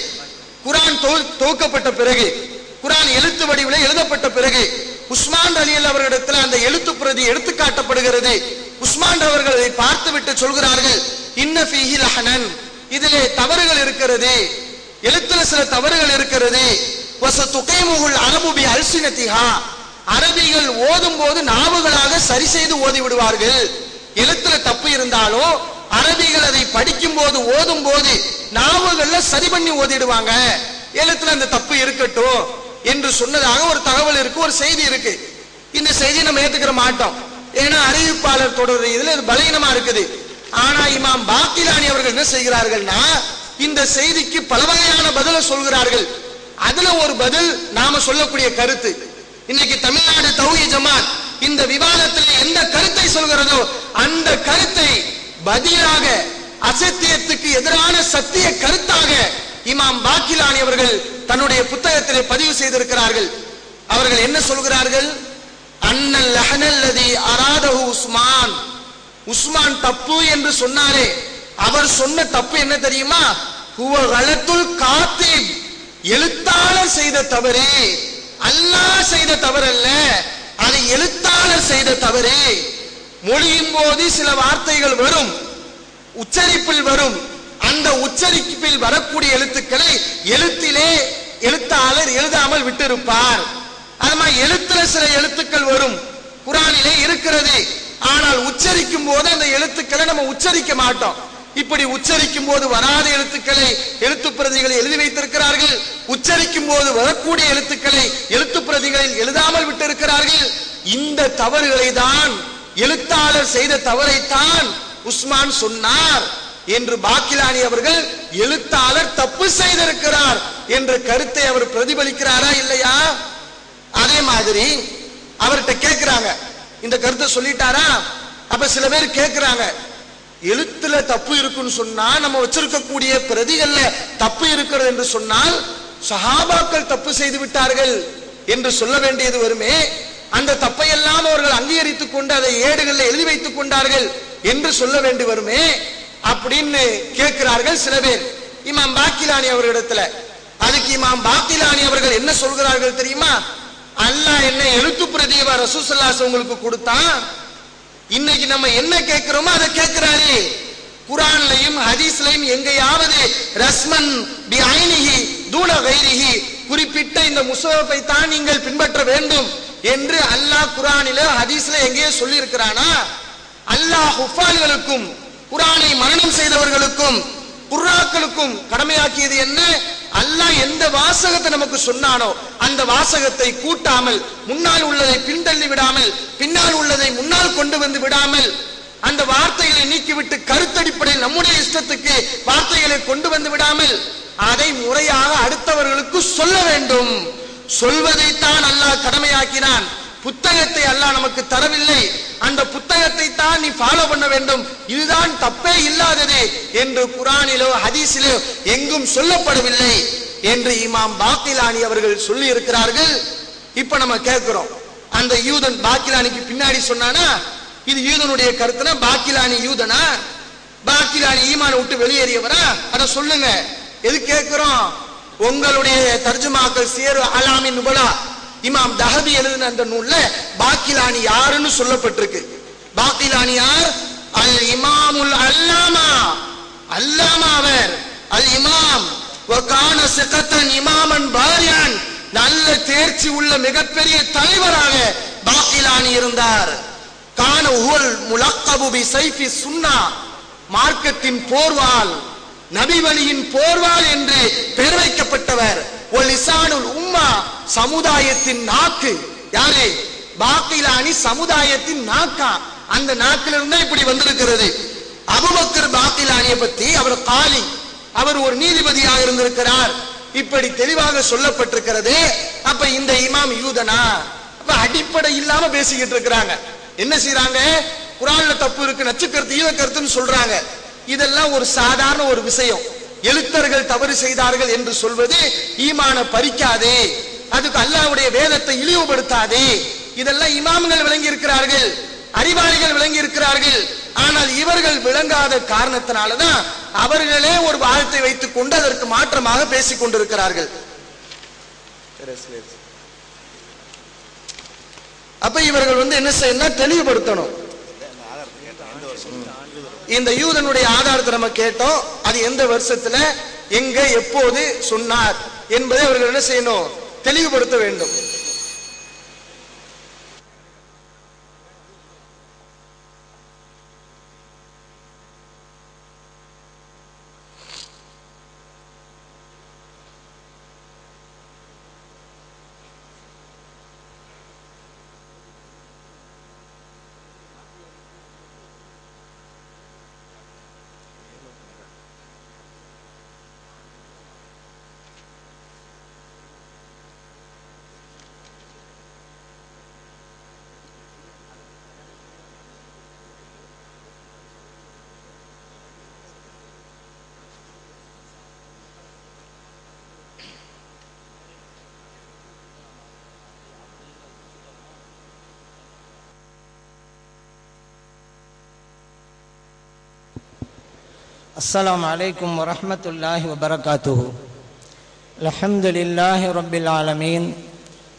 Speaker 9: குரான் தொ- துவக்கப்பட்ட பிறகு குரான் எழுத்து வடிவில் எழுதப்பட்ட பிறகு உஸ்மான் அலியல் அவர்களிடத்தில் அந்த எழுத்து பிரதி எடுத்து காட்டப்படுகிறது உஸ்மான் அவர்கள் அதை பார்த்துவிட்டு சொல்கிறார்கள் இன்ன ஃபீஹி லஹனன். இதிலே தவறுகள் இருக்கிறது. எழுத்துல சில தவறுகள் இருக்கிறது. வச அல்சினத்திகா. அரபு அரபிகள் ஓதும் போது நாவுகளாக சரி செய்து ஓதி விடுவார்கள் எழுத்துல தப்பு இருந்தாலும் அரபிகள் அதை படிக்கும் போது ஓதும் போது நாவுகள்ல சரி பண்ணி ஓதிடுவாங்க. எழுத்துல அந்த தப்பு இருக்கட்டும் என்று சொன்னதாக ஒரு தகவல் இருக்கு ஒரு செய்தி இருக்கு. இந்த செய்தி நம்ம ஏத்துக்கிற மாட்டோம். ஏன்னா அறிவிப்பாளர் தொடர் இதுல பலகீனமா இருக்குது. ஆனா இமாம் பாக்கிலானி அவர்கள் என்ன செய்கிறார்கள்னா இந்த செய்திக்கு பல வகையான பதில சொல்கிறார்கள். அதுல ஒரு பதில் நாம சொல்லக்கூடிய கருத்து. இன்னைக்கு தமிழ்நாடு தௌஹி ஜமாத் இந்த விவாதத்தில் எந்த கருத்தை சொல்கிறதோ அந்த கருத்தை பதிலாக அசத்தியத்துக்கு எதிரான சத்திய கருத்தாக இமாம் பாக்கிலானி அவர்கள் தன்னுடைய புத்தகத்திலே பதிவு செய்திருக்கிறார்கள். அவர்கள் என்ன சொல்கிறார்கள்? அன்னல் லஹனல்லதி அராதஹு உஸ்மான். உஸ்மான் தப்பு என்று சொன்னாரே. அவர் சொன்ன தப்பு என்ன தெரியுமா? ஹுவ கலத்துல் காத்திப் எழுத்தாளர் செய்த தவறு. அல்லாஹ் செய்த தவறு அல்ல அதை எழுத்தாளர் செய்த தவறு. மொழியும் போது சில வார்த்தைகள் வரும் உச்சரிப்பில் வரும். அந்த உச்சரிப்பில் வரக்கூடிய எழுத்துக்களை எழுத்திலே எழுத்தாளர் எழுதாமல் விட்டிருப்பார். அது மாதிரி எழுத்துல சில எழுத்துக்கள் வரும் குரானிலே இருக்கிறது. ஆனால் உச்சரிக்கும் போது அந்த எழுத்துக்களை நம்ம உச்சரிக்க மாட்டோம். இப்படி உச்சரிக்கும் போது வராத எழுத்துக்களை எழுத்து பிரதிகளை எழுதி வைத்திருக்கிறார்கள். உச்சரிக்கும் போது வரக்கூடிய எழுத்துக்களை எழுத்து பிரதிகளில் எழுதாமல் விட்டிருக்கிறார்கள். இந்த தவறுகளை தான் எழுத்தாளர் செய்த தவறைத்தான் உஸ்மான் சொன்னார் என்று பாக்கிலானி அவர்கள் எழுத்தாளர் தப்பு செய்திருக்கிறார் என்ற கருத்தை அவர் பிரதிபலிக்கிறாரா இல்லையா? அதே மாதிரி அவர்கிட்ட கேட்கிறாங்க. இந்த கருத்தை சொல்லிட்டாரா? அப்ப சில பேர் கேட்கிறாங்க. எழுத்துல தப்பு இருக்குன்னு சொன்னா நம்ம வச்சிருக்கக்கூடிய பிரதிகள்ல தப்பு இருக்கிறது என்று சொன்னால் சஹாபாக்கள் தப்பு செய்து விட்டார்கள் என்று சொல்ல வேண்டியது வருமே அந்த தப்பை எல்லாம் அவர்கள் அங்கீகரித்துக் கொண்டு அதை ஏடுகளில் எழுதி வைத்துக் கொண்டார்கள் என்று சொல்ல வேண்டி வருமே அப்படின்னு கேட்கிறார்கள் சில பேர். இமாம் பாக்கிலானி அவர்களிடத்துல. அதுக்கு இமாம் பாக்கிலானி அவர்கள் என்ன சொல்கிறார்கள் தெரியுமா? அல்லாஹ் என்ன எழுத்து பிரதிவா ரசூசல்லாஸ் உங்களுக்கு கொடுத்தான். இன்னைக்கு நம்ம என்ன கேட்கிறோமோ அதை கேட்கிறாரே. குரான்லையும் ஹதீஸ்லையும் எங்கேயாவது ரஸ்மன் பி ஐனிகி தூண வைரிகி குறிப்பிட்ட இந்த முசோபை தான் நீங்கள் பின்பற்ற வேண்டும் என்று அல்லாஹ் குரானில ஹதீஸ்ல எங்கேயோ சொல்லி இருக்கிறானா அல்லாஹ் ஹுஃபால்களுக்கும் குரானை மரணம் செய்தவர்களுக்கும் குர்ராக்களுக்கும் கடமையாக்கியது என்ன? அல்லாஹ் எந்த வாசகத்தை நமக்கு சொன்னானோ அந்த வாசகத்தை கூட்டாமல் முன்னால் உள்ளதை பின்தள்ளி விடாமல் பின்னால் உள்ளதை முன்னால் கொண்டு வந்து விடாமல் அந்த வார்த்தைகளை நீக்கிவிட்டு கருத்தடிப்படையில் நம்முடைய இஷ்டத்துக்கு வார்த்தைகளை கொண்டு வந்து விடாமல் அதை முறையாக அடுத்தவர்களுக்கு சொல்ல வேண்டும். சொல்வதைத்தான் அல்லாஹ் கடமையாக்கினான். புத்தகத்தை அல்லாஹ் நமக்கு தரவில்லை. அந்த புத்தகத்தை தான் நீ ஃபாலோ பண்ண வேண்டும். இதுதான் தப்பே இல்லாதது என்று குரானிலோ ஹதீஸிலோ எங்கும் சொல்லப்படவில்லை என்று இமாம் பாக்கிலானி அவர்கள் சொல்லி இருக்கிறார்கள் இப்ப நம்ம கேட்கிறோம். அந்த யூதன் பாக்கிலானிக்கு பின்னாடி சொன்னானா இது யூதனுடைய கருத்துனா பாக்கிலானி யூதனா? பாக்கிலானி ஈமான விட்டு வெளியேறியவரா? அதை சொல்லுங்க. எது கேட்கிறோம்? உங்களுடைய தர்ஜுமாக்கள் சேரு அலாமின் நுபலா. இமாம் தஹபி எழுதின அந்த நூல்ல பாக்கிலானி யாருன்னு சொல்லப்பட்டிருக்கு. பாக்கிலானி யார்? அல் இமாமுல் அல்லாமா. அல்லாமா அவர். அல் இமாம். வகான சிகத்தன் இமாமன் பாரியான். நல்ல தேர்ச்சி உள்ள மிகப்பெரிய தலைவராக பாக்கிலானி இருந்தார். கான உவல் முலக்கபு பி சைஃபி சுன்னா. மார்க்கத்தின் போர்வால் நபி வழியின் போர்வால் என்று பெயர் வைக்கப்பட்டவர். ஒல் இசானுல் உம்மா. சமுதாயத்தின் நாக்கு. யாரு? பாக்கிலானி சமுதாயத்தின் நாக்கா? அந்த நாக்கில இருந்தா இப்படி வந்திருக்கிறது. அபுபக்கர் பாக்கிலானியை பத்தி அவர் காலி. அவர் ஒரு நீதிபதியாக இருந்திருக்கிறார். இப்படி தெளிவாக சொல்லப்பட்டிருக்கிறது அப்ப இந்த இமாம் யூதனா? அப்ப அடிப்படை இல்லாம பேசிக்கிட்டு இருக்கிறாங்க. என்ன செய்யறாங்க குரான்ல தப்பு இருக்கு நச்சு கருத்து ஈவ கருத்துன்னு சொல்றாங்க. இதெல்லாம் ஒரு சாதாரண ஒரு விஷயம். எழுத்தர்கள் தவறு செய்தார்கள் என்று சொல்வது ஈமான பறிக்காதே. அதுக்கு அல்லாவுடைய வேதத்தை இழிவுபடுத்தாதே. இதெல்லாம் இமாம்கள் விளங்கி இருக்கிறார்கள் அறிவாளிகள் விளங்கி இருக்கிறார்கள் ஆனால் இவர்கள் விளங்காத காரணத்தினாலதான் அவர்களே ஒரு வாழ்த்தை வைத்துக் கொண்டு அதற்கு மாற்றமாக பேசிக் கொண்டிருக்கிறார்கள். அப்ப இவர்கள் வந்து என்ன செய்யணும் தெளிவுபடுத்தணும். இந்த யூதனுடைய ஆதாரத்தை நம்ம கேட்டோம். அது எந்த வருஷத்துல எங்க எப்போது சொன்னார் என்பதை அவர்கள் என்ன செய்யணும்? தெளிவுபடுத்த வேண்டும்.
Speaker 10: السلام عليكم ورحمة الله وبركاته الحمد لله رب العالمين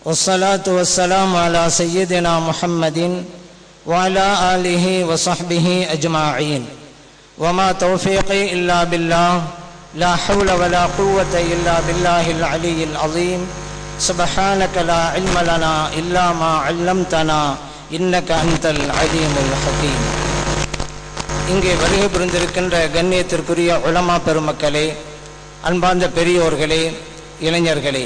Speaker 10: والصلاة والسلام على سيدنا محمد وعلى آله وصحبه أجمعين وما توفيقي إلا بالله لا حول ولا قوة إلا بالله العلي العظيم سبحانك لا علم لنا إلا ما علمتنا إنك أنت العليم الحكيم இங்கே வருகை புரிந்திருக்கின்ற கண்ணியத்திற்குரிய உலமா பெருமக்களே அன்பார்ந்த பெரியோர்களே இளைஞர்களே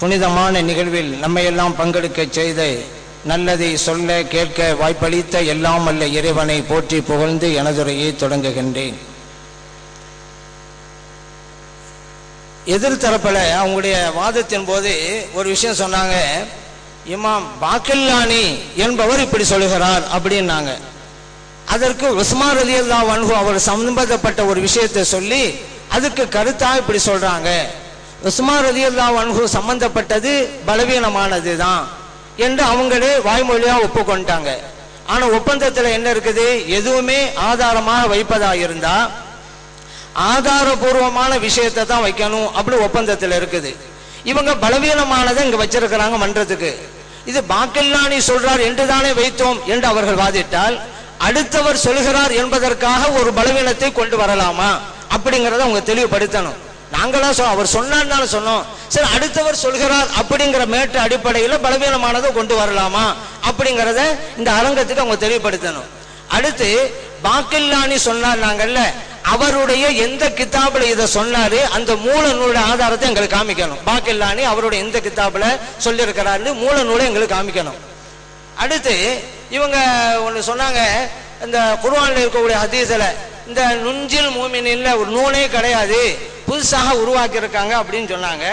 Speaker 10: புனிதமான நிகழ்வில் நம்மையெல்லாம் பங்கெடுக்க செய்த நல்லதை சொல்ல கேட்க வாய்ப்பளித்த எல்லாம் அல்ல இறைவனை போற்றி புகழ்ந்து எனதுரையை தொடங்குகின்றேன். எதிர்த்தரப்பில் அவங்களுடைய வாதத்தின் போது ஒரு விஷயம் சொன்னாங்க இமாம் பாக்கில்லானி என்பவர் இப்படி சொல்லுகிறார் அப்படின்னாங்க. அதற்கு உஸ்மான் அலி அல்லா வன்ஹு அவர் சம்பந்தப்பட்ட ஒரு விஷயத்தை சொல்லி அதுக்கு கருத்தா இப்படி சொல்றாங்க. உஸ்மான் அலி அல்லா வன்ஹு சம்பந்தப்பட்டது பலவீனமானது தான் என்று அவங்களே வாய்மொழியா ஒப்புக்கொண்டாங்க. ஆனா ஒப்பந்தத்துல என்ன இருக்குது? எதுவுமே ஆதாரமாக வைப்பதா இருந்தா ஆதாரபூர்வமான விஷயத்தை தான் வைக்கணும் அப்படி ஒப்பந்தத்தில் இருக்குது. இவங்க பலவீனமானதை இங்க வச்சிருக்கிறாங்க மன்றத்துக்கு. இது பாக்கில்லானி சொல்றார் என்று தானே வைத்தோம் என்று அவர்கள் வாதிட்டால் அடுத்தவர் சொல்கிறார் என்பதற்காக ஒரு பலவீனத்தை கொண்டு வரலாமா? அப்படிங்கறத அவங்க தெளிவுபடுத்தணும். நாங்களா சொ- அவர் சொன்னார்னால சொன்னோம். சரி அடுத்தவர் சொல்கிறார் அப்படிங்கிற மேட்டு அடிப்படையில் பலவீனமானதை கொண்டு வரலாமா? அப்படிங்கறத இந்த அரங்கத்துக்கு அவங்க தெளிவுபடுத்தணும். அடுத்து பாக்கில்லானி சொன்னார் நாங்கள்ல. அவருடைய எந்த கிதாபுல இதை சொன்னாரு அந்த மூல நூலுடைய ஆதாரத்தை எங்களுக்கு காமிக்கணும். பாக்கில்லானி அவருடைய எந்த கிதாபுல சொல்லியிருக்கிறாரு மூல நூலை எங்களுக்கு காமிக்கணும். அடுத்து இவங்க ஒன்று சொன்னாங்க இந்த குர்வானில் இருக்கக்கூடிய ஹதீஸ்ல இந்த நுஞ்சில் மூமினில் ஒரு நூலே கிடையாது புதுசாக உருவாக்கியிருக்காங்க அப்படின்னு சொன்னாங்க.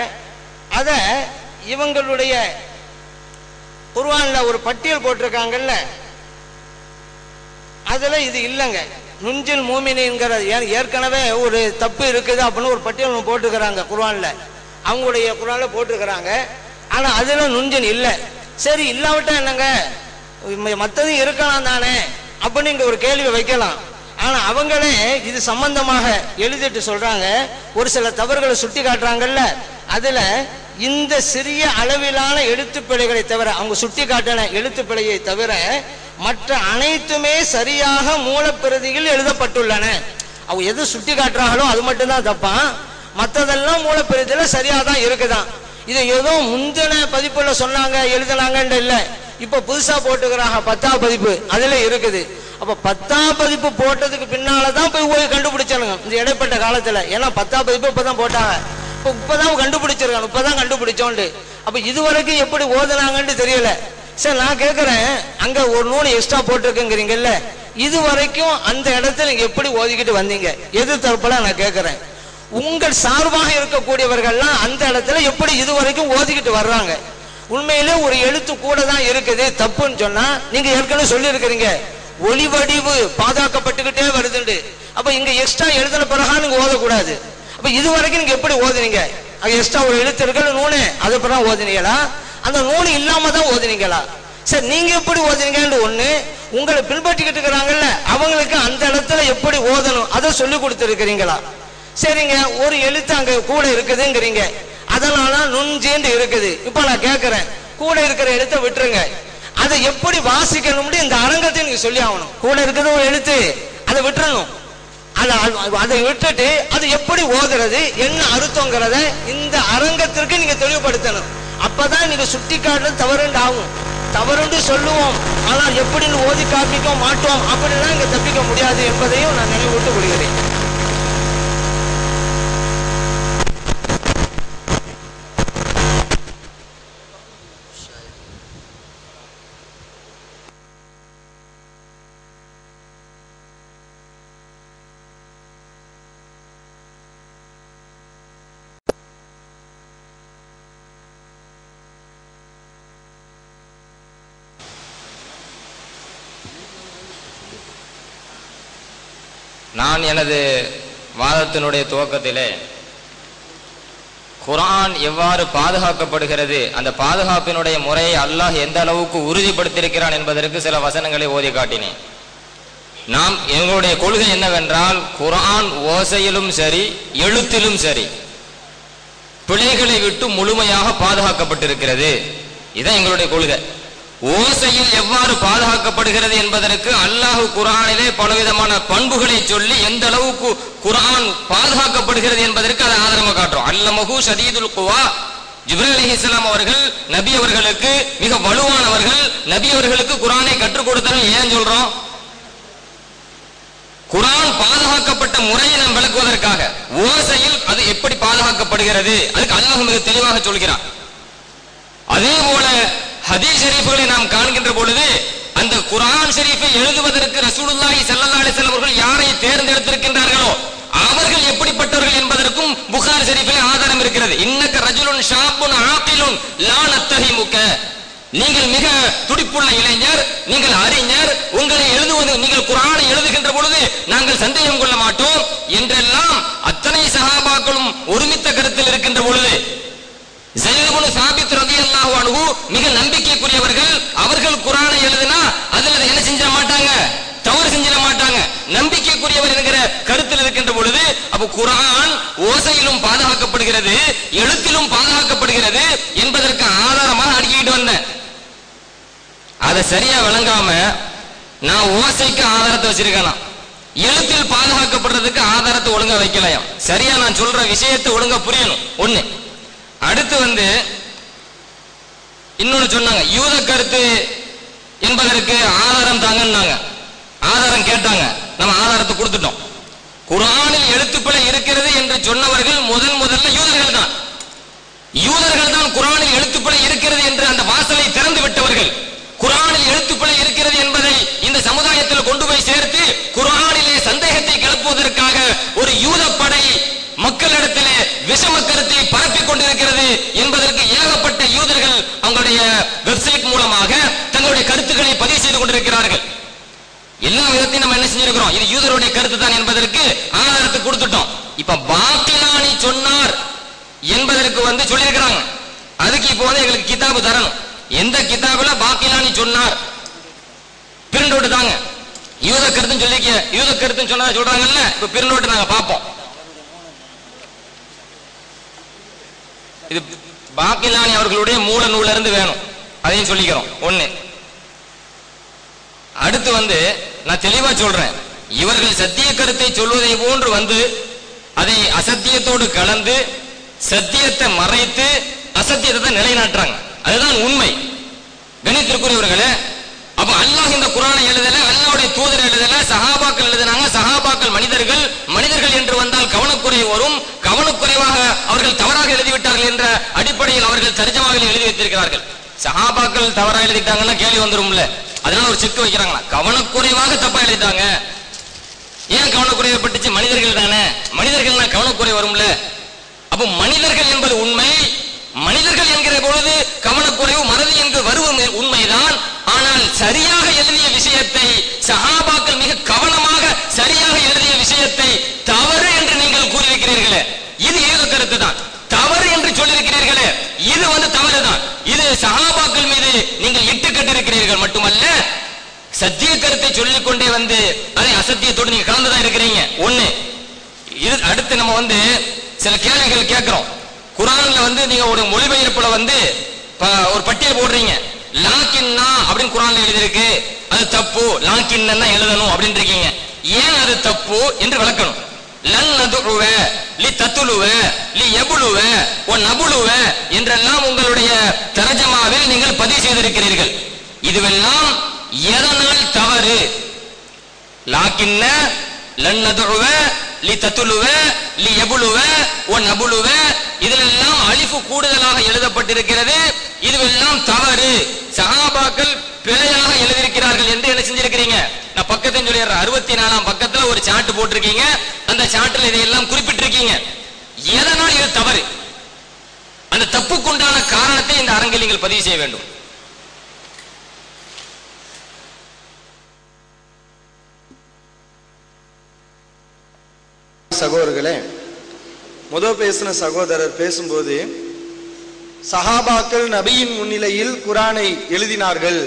Speaker 10: அதை இவங்களுடைய குர்ஆன்ல ஒரு பட்டியல் போட்டிருக்காங்கல்ல அதில் இது இல்லைங்க. நுஞ்சில் மூமினிங்கிற ஏற்கனவே ஒரு தப்பு இருக்குது அப்படின்னு ஒரு பட்டியல் போட்டுக்கிறாங்க குர்ஆன்ல. அவங்களுடைய குரானில் போட்டிருக்கிறாங்க. ஆனா அதுல நுஞ்சின் இல்லை. சரி இல்லாவிட்டா என்னங்க? மற்றதும் இருக்கலாம் தானே? அப்படின்னு இங்க ஒரு கேள்வி வைக்கலாம். ஆனா அவங்களே இது சம்பந்தமாக எழுதிட்டு சொல்றாங்க. ஒரு சில தவறுகளை சுட்டி காட்டுறாங்கல்ல. அதுல இந்த சிறிய அளவிலான எழுத்துப்பிழைகளை தவிர அவங்க சுட்டி காட்டின எழுத்துப்பிழையை தவிர மற்ற அனைத்துமே சரியாக மூலப்பிரதியில் எழுதப்பட்டுள்ளன. அவங்க எது சுட்டி காட்டுறாங்களோ அது மட்டும்தான் தப்பா? மற்றதெல்லாம் மூலப்பிரதியில சரியா தான் இருக்குதான். இது ஏதோ முந்தின பதிப்புல சொன்னாங்க எழுதினாங்கன்ற இல்ல. இப்ப புதுசா போட்டுக்கிறாங்க பத்தாம் பதிப்பு. அதுல இருக்குது. அப்ப பத்தாம் பதிப்பு போட்டதுக்கு பின்னாலதான் போய் போய் கண்டுபிடிச்சானுங்க. இந்த இடைப்பட்ட காலத்துல. ஏன்னா பத்தாம் பதிப்பு இப்பதான் போட்டாங்க. இப்ப இப்பதான் கண்டுபிடிச்சிருக்காங்க. இப்பதான் கண்டுபிடிச்சோண்டு. அப்ப இது வரைக்கும் எப்படி ஓதுனாங்கன்னு தெரியல. சரி நான் கேக்குறேன். அங்க ஒரு நூல் எக்ஸ்ட்ரா போட்டிருக்குங்கிறீங்கல்ல. இது வரைக்கும் அந்த இடத்துல எப்படி ஓதிக்கிட்டு வந்தீங்க? எது தரப்புல நான் கேக்குறேன். உங்கள் சார்பாக இருக்கக்கூடியவர்கள்லாம் அந்த இடத்துல எப்படி இது வரைக்கும் ஓதிக்கிட்டு வர்றாங்க? உண்மையிலே ஒரு எழுத்து கூட தான் இருக்குது. தப்புன்னு சொன்னா நீங்க ஏற்கனவே சொல்லி இருக்கிறீங்க ஒளிவடிவு பாதுகாக்கப்பட்டுக்கிட்டே வருதுண்டு. அப்ப இங்க எக்ஸ்ட்ரா எழுதின பிறகா நீங்க ஓதக்கூடாது. அப்ப இது வரைக்கும் நீங்க எப்படி ஓதுனீங்க? அங்க எக்ஸ்ட்ரா ஒரு எழுத்து இருக்கிற நூனு. அதை பிறகு ஓதுனீங்களா? அந்த நூல் இல்லாம தான் ஓதுனீங்களா? சரி நீங்க எப்படி ஓதுனீங்கன்னு ஒண்ணு. உங்களை பின்பற்றிக்கிட்டு இருக்கிறாங்கல்ல அவங்களுக்கு அந்த இடத்துல எப்படி ஓதணும்? அதை சொல்லி கொடுத்துருக்கிறீங்களா? சரிங்க ஒரு எழுத்து அங்க கூட இருக்குதுங்கிறீங்க. அதனால நுஞ்சேண்டு இருக்குது. இப்ப நான் கேட்கிறேன் கூட இருக்கிற எழுத்தை விட்டுருங்க. அதை எப்படி வாசிக்கணும்னு இந்த அரங்கத்தை நீங்க சொல்லி ஆகணும். கூட இருக்கிறது ஒரு எழுத்து. அதை விட்டுறணும். அதை அதை விட்டுட்டு அது எப்படி ஓதுறது என்ன அர்த்தங்கிறத இந்த அரங்கத்திற்கு நீங்க தெளிவுபடுத்தணும். அப்பதான் நீங்க சுட்டி காட்டுறது தவறுண்டு ஆகும் தவறுண்டு சொல்லுவோம். ஆனால் எப்படின்னு ஓதி காப்பிக்க மாட்டோம். அப்படிலாம் இங்க தப்பிக்க முடியாது என்பதையும் நான் நினைவூட்டுக் கொள்கிறேன்.
Speaker 8: நான் எனது வாதத்தினுடைய துவக்கத்திலே குரான் எவ்வாறு பாதுகாக்கப்படுகிறது அந்த பாதுகாப்பினுடைய முறையை அல்லாஹ் எந்த அளவுக்கு உறுதிப்படுத்தியிருக்கிறான் என்பதற்கு சில வசனங்களை ஓதி காட்டினேன். நாம் எங்களுடைய கொள்கை என்னவென்றால் குரான் ஓசையிலும் சரி எழுத்திலும் சரி பிழைகளை விட்டு முழுமையாக பாதுகாக்கப்பட்டிருக்கிறது. இதுதான் எங்களுடைய கொள்கை. ஓசையில் எவ்வாறு பாதுகாக்கப்படுகிறது என்பதற்கு அல்லாஹ் குரானிலே பலவிதமான பண்புகளை சொல்லி எந்த அளவுக்கு குரான் பாதுகாக்கப்படுகிறது என்பதற்கு அதை ஆதரவு காட்டுறோம். அல்லமஹு ஷதீதுல் குவா. ஜிப்ரல் அலி இஸ்லாம் அவர்கள் நபி அவர்களுக்கு மிக வலுவானவர்கள் நபி அவர்களுக்கு குரானை கற்றுக் கொடுத்தாலும் ஏன் சொல்றோம்? குரான் பாதுகாக்கப்பட்ட முறையை நாம் விளக்குவதற்காக. ஓசையில் அது எப்படி பாதுகாக்கப்படுகிறது? அதுக்கு அல்லாஹ் மிக தெளிவாக சொல்கிறான். அதே போல ஹதீஸ் ஷரீஃப்களை நாம் காண்கின்ற பொழுது அந்த குரான் ஷரீஃபை எழுதுவதற்கு ரசூலுல்லாஹி ஸல்லல்லாஹு அலைஹி வஸல்லம் அவர்கள் யாரை தேர்ந்தெடுத்திருக்கின்றார்களோ அவர்கள் எப்படிப்பட்டவர்கள் என்பதற்கும் புகார் ஷரீஃபில் ஆதாரம் இருக்கிறது. இன்னக்க ரஜுலுன் ஷாபுன் லான் லா முக்க நீங்கள் மிக துடிப்புள்ள இளைஞர் நீங்கள் அறிஞர் உங்களை எழுதுவது நீங்கள் குரானை எழுதுகின்ற பொழுது நாங்கள் சந்தேகம் கொள்ள மாட்டோம் என்றெல்லாம் அத்தனை சகாபாக்களும் ஒருமித்த கருத்தில் இருக்கின்ற பொழுது ஜெயதுபுனு சாபித் ரலியல்லாஹு அன்ஹு மிக நம்பிக்கைக்குரியவர்கள். அவர்கள் குரானை எழுதினா அதுல என்ன செஞ்சிட மாட்டாங்க? தவறு செஞ்சிட மாட்டாங்க. நம்பிக்கைக்குரியவர் என்கிற கருத்தில் இருக்கின்ற பொழுது அப்ப குரான் ஓசையிலும் பாதுகாக்கப்படுகிறது எழுத்திலும் பாதுகாக்கப்படுகிறது என்பதற்கு ஆதாரமாக அடுக்கிட்டு வந்தேன். அதை சரியா விளங்காம நான் ஓசைக்கு ஆதாரத்தை வச்சிருக்கேன்? எழுத்தில் பாதுகாக்கப்படுறதுக்கு ஆதாரத்தை ஒழுங்கா வைக்கலையாம் சரியா நான் சொல்ற விஷயத்தை ஒழுங்கா புரியணும். ஒண்ணு. அடுத்து வந்து இன்னொன்னு சொன்னாங்க யூத கருத்து என்பதற்கு ஆதாரம் தாங்கன்னாங்க. ஆதாரம் கேட்டாங்க. நம்ம ஆதாரத்தை கொடுத்துட்டோம். குரானில் எழுத்துப்பிழை இருக்கிறது என்று சொன்னவர்கள் முதன் முதல்ல யூதர்கள் தான். யூதர்கள் தான் குரானில் எழுத்துப்பிழை இருக்கிறது என்று அந்த வாசலை திறந்து விட்டவர்கள் குரானில் எழுத்துப்பிழை இருக்கிறது என்பதை இந்த சமுதாயத்தில் கொண்டு போய் சேர்த்து குரானிலே சந்தேகத்தை கிளப்புவதற்காக ஒரு யூத படை மக்களிடத்திலே விஷம கருத்தை பரப்பிக் கொண்டிருக்கிறது என்பதற்கு ஏகப்பட்ட யூதர்கள் அவங்களுடைய வெப்சைட் மூலமாக தங்களுடைய கருத்துக்களை பதிவு செய்து கொண்டிருக்கிறார்கள். எல்லா விதத்தையும் நம்ம என்ன செஞ்சிருக்கிறோம்? இது யூதருடைய கருத்து தான் என்பதற்கு ஆதாரத்தை கொடுத்துட்டோம். இப்ப பாக்கிலானி சொன்னார் என்பதற்கு வந்து சொல்லியிருக்கிறாங்க. அதுக்கு இப்போ வந்து எங்களுக்கு கிதாபு தரணும். எந்த கிதாபுல பாக்கிலானி சொன்னார். பிரிண்ட் தாங்க யூத கருத்துன்னு சொல்லிக்க யூத கருத்துன்னு சொன்னா சொல்றாங்கல்ல இப்ப பிரிண்ட் அவுட் நாங்க பார்ப்போம். இது பாக்கிலானி அவர்களுடைய மூல நூல இருந்து வேணும். அதையும் சொல்லிக்கிறோம். ஒண்ணு. அடுத்து வந்து நான் தெளிவா சொல்றேன். இவர்கள் சத்திய கருத்தை சொல்வதை போன்று வந்து அதை அசத்தியத்தோடு கலந்து சத்தியத்தை மறைத்து அசத்தியத்தை நிலைநாட்டுறாங்க. அதுதான் உண்மை. கணித்திற்குரியவர்களே அப்ப அல்லாஹ் இந்த குரானை எழுதல அல்லாவுடைய தூதர் எழுதல சஹாபாக்கள் எழுதினாங்க. சஹாபாக்கள் மனிதர்கள் மனிதர்கள் என்று வந்தால் கவனக்குறைவு வரும். கவனக்குறைவாக அவர்கள் தவறாக எழுதிவிட்டார்கள் என்ற அடிப்படையில் அவர்கள் தரிஜமாக எழுதி வைத்திருக்கிறார்கள். சஹாபாக்கள் தவறாக எழுதிட்டாங்கன்னா கேள்வி வந்துரும்ல. அதனால ஒரு செக் வைக்கிறாங்களா கவனக்குறைவாக தப்பா எழுதிட்டாங்க. ஏன் கவனக்குறைவு பட்டுச்சு மனிதர்கள் தானே. மனிதர்கள் கவனக்குறை வரும்ல. அப்போ மனிதர்கள் என்பது உண்மை மனிதர்கள் என்கிற பொழுது கவனக்குறைவு மறதி என்று வருவது உண்மைதான். ஆனால் சரியாக எழுதிய விஷயத்தை சஹாபாக்கள் மிக கவனமாக சரியாக எழுதிய விஷயத்தை தவறு என்று நீங்கள் கூறியிருக்கிறீர்களே இது ஏக கருத்து தான். தவறு என்று சொல்லியிருக்கிறீர்களே இது வந்து தவறுதான் இது சஹாபாக்கள் மீது நீங்கள் இட்டுக்கட்டிருக்கிறீர்கள் மட்டுமல்ல சத்திய கருத்தை சொல்லிக் கொண்டே வந்து அதை அசத்தியத்தோடு நீங்க கலந்துதான் இருக்கிறீங்க. ஒண்ணு இது அடுத்து நம்ம வந்து சில கேள்விகள் கேட்கிறோம். குரான்ல வந்து நீங்க ஒரு மொழிபெயர்ப்புல வந்து ஒரு பட்டியல் போடுறீங்க. லாக்கின்னா அப்படின்னு குரான்ல எழுதியிருக்கு. அது தப்பு. லாக்கின்னா எழுதணும் அப்படின்னு இருக்கீங்க ஏன் அது தப்பு என்று விளக்கணும். லன் நதுழுவ லி தத்துலுவ லி எபுலுவ ஒ நபுலுவ என்றெல்லாம் உங்களுடைய தரஜமாவில் நீங்கள் பதிவு செய்திருக்கிறீர்கள். இதுவெல்லாம் எதனால் தவறு? லாக்கின்ன லன் நதுவ லி தத்துலுவ லி எபுலுவ ஒன் நபுலுவ இதிலெல்லாம் அழிப்பு கூடுதலாக எழுதப்பட்டிருக்கிறது. இதுவெல்லாம் தவறு. சகாபாக்கள் பிழையாக எழுதியிருக்கிறார்கள் என்று என்ன செஞ்சிருக்கிறீங்க? நான் பக்கத்தையும் சொல்லிடுறேன். அறுபத்தி நாலாம் பக்கத்துல ஒரு சாட்டு போட்டிருக்கீங்க. அந்த சாட்டில் இதையெல்லாம் குறிப்பிட்டிருக்கீங்க. எதனால் இது தவறு? அந்த தப்புக்குண்டான காரணத்தை இந்த அரங்கில் நீங்கள் பதிவு செய்ய வேண்டும்.
Speaker 9: சகோதரர்களே முதல் பேசின சகோதரர் பேசும்போது சஹாபாக்கள் நபியின் முன்னிலையில் குரானை எழுதினார்கள்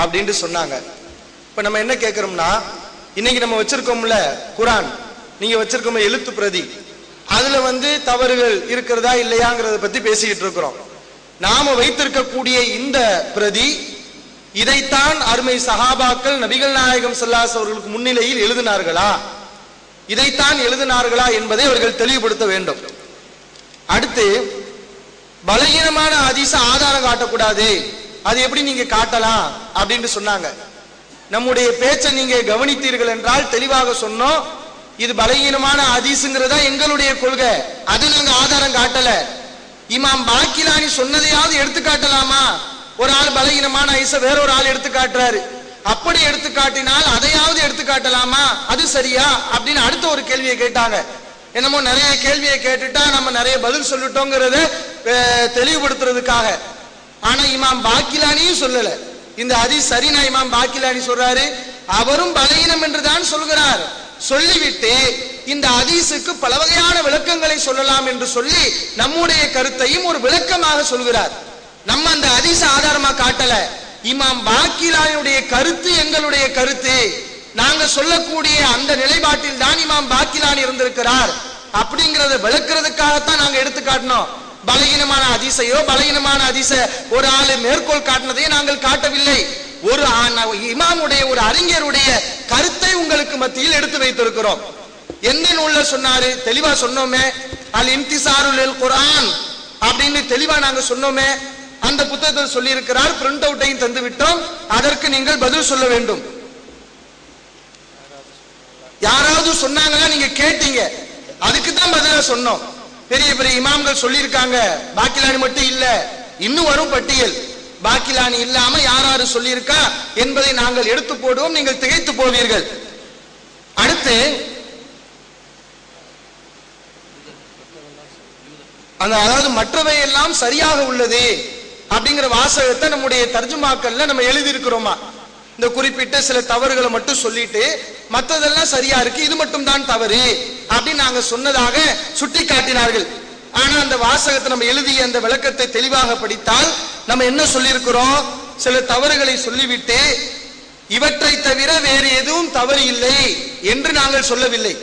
Speaker 9: அப்படின்ட்டு சொன்னாங்க. இப்ப நம்ம என்ன கேட்கிறோம்னா இன்னைக்கு நம்ம வச்சிருக்கோம்ல குரான் நீங்க வச்சிருக்கோம் எழுத்து பிரதி அதுல வந்து தவறுகள் இருக்கிறதா இல்லையாங்கிறத பத்தி பேசிக்கிட்டு இருக்கிறோம். நாம வைத்திருக்கக்கூடிய இந்த பிரதி இதைத்தான் அருமை சஹாபாக்கள் நபிகள் நாயகம் ஸல்லல்லாஹு அவர்களுக்கு முன்னிலையில் எழுதினார்களா? இதைத்தான் எழுதினார்களா என்பதை அவர்கள் தெளிவுபடுத்த வேண்டும். அடுத்து பலகீனமான அதிச ஆதாரம் காட்டக்கூடாது. அது எப்படி நீங்க காட்டலாம்? அப்படின்னு சொன்னாங்க. நம்முடைய பேச்சை நீங்க கவனித்தீர்கள் என்றால் தெளிவாக சொன்னோம். இது பலகீனமான அதிசுங்கிறதா எங்களுடைய கொள்கை. அது நாங்க ஆதாரம் காட்டல. இமாம் பாக்கிலானி சொன்னதையாவது எடுத்து காட்டலாமா ஒரு ஆள் பலகீனமான ஐச வேற ஒரு ஆள் எடுத்து காட்டுறாரு அப்படி எடுத்து காட்டினால் அதையாவது எடுத்து காட்டலாமா? அது சரியா? அப்படின்னு அடுத்த ஒரு கேள்வியை கேட்டாங்க. என்னமோ நிறைய கேள்வியை கேட்டுட்டா நம்ம நிறைய பதில் சொல்லிட்டோங்கிறத தெளிவுபடுத்துறதுக்காக. ஆனா இமாம் பாக்கிலானியும் சொல்லல. இந்த அதி சரினா இமாம் பாக்கிலானி சொல்றாரு அவரும் பலகீனம் என்றுதான் சொல்கிறார். சொல்லிவிட்டு இந்த அதீசுக்கு பல வகையான விளக்கங்களை சொல்லலாம் என்று சொல்லி நம்முடைய கருத்தையும் ஒரு விளக்கமாக சொல்கிறார். நம்ம அந்த அதீச ஆதாரமா காட்டல. இமாம் பாக்கிலானுடைய கருத்து எங்களுடைய கருத்து. நாங்க சொல்லக்கூடிய அந்த நிலைப்பாட்டில் தான் இமாம் பாக்கிலான் இருந்திருக்கிறார். அப்படிங்கறத விளக்குறதுக்காகத்தான் நாங்க எடுத்து காட்டினோம். பலகீனமான அதிசையோ பலகீனமான அதிச ஒரு ஆளு மேற்கோள் காட்டினதையே நாங்கள் காட்டவில்லை. ஒரு ஆ- இமாமுடைய ஒரு அறிஞருடைய கருத்தை உங்களுக்கு மத்தியில் எடுத்து வைத்திருக்கிறோம். எந்த நூல்ல சொன்னாரு? தெளிவா சொன்னோமே அல் இம்திசாருல் குரான் அப்படின்னு தெளிவா நாங்க சொன்னோமே அந்த புத்தகத்தில் சொல்லி இருக்கிறார் பிரிண்ட் அவுட்டையும் தந்து விட்டோம் அதற்கு நீங்கள் பதில் சொல்ல வேண்டும். யாராவது சொன்னாங்கன்னா நீங்க கேட்டீங்க. அதுக்கு தான் பதில சொன்னோம். பெரிய பெரிய இமாம்கள் சொல்லியிருக்காங்க பாக்கிலானி மட்டும் இல்ல இன்னும் வரும் பட்டியல். பாக்கிலானி இல்லாம யார் யாரு சொல்லியிருக்கா என்பதை நாங்கள் எடுத்து போடுவோம் நீங்கள் திகைத்து போவீர்கள். அடுத்து அந்த அதாவது மற்றவை எல்லாம் சரியாக உள்ளது. அப்படிங்கிற வாசகத்தை நம்முடைய தர்ஜுமாக்கள்ல நம்ம எழுதியிருக்கிறோமா? இந்த குறிப்பிட்ட சில தவறுகளை மட்டும் சொல்லிட்டு மற்றதெல்லாம் சரியா இருக்கு இது மட்டும் தான் தவறு அப்படின்னு நாங்க சொன்னதாக சுட்டி காட்டினார்கள் ஆனா அந்த வாசகத்தை நம்ம எழுதிய அந்த விளக்கத்தை தெளிவாக படித்தால் நம்ம என்ன சொல்லியிருக்கிறோம்? சில தவறுகளை சொல்லிவிட்டு இவற்றை தவிர வேறு எதுவும் தவறு இல்லை என்று நாங்கள் சொல்லவில்லை.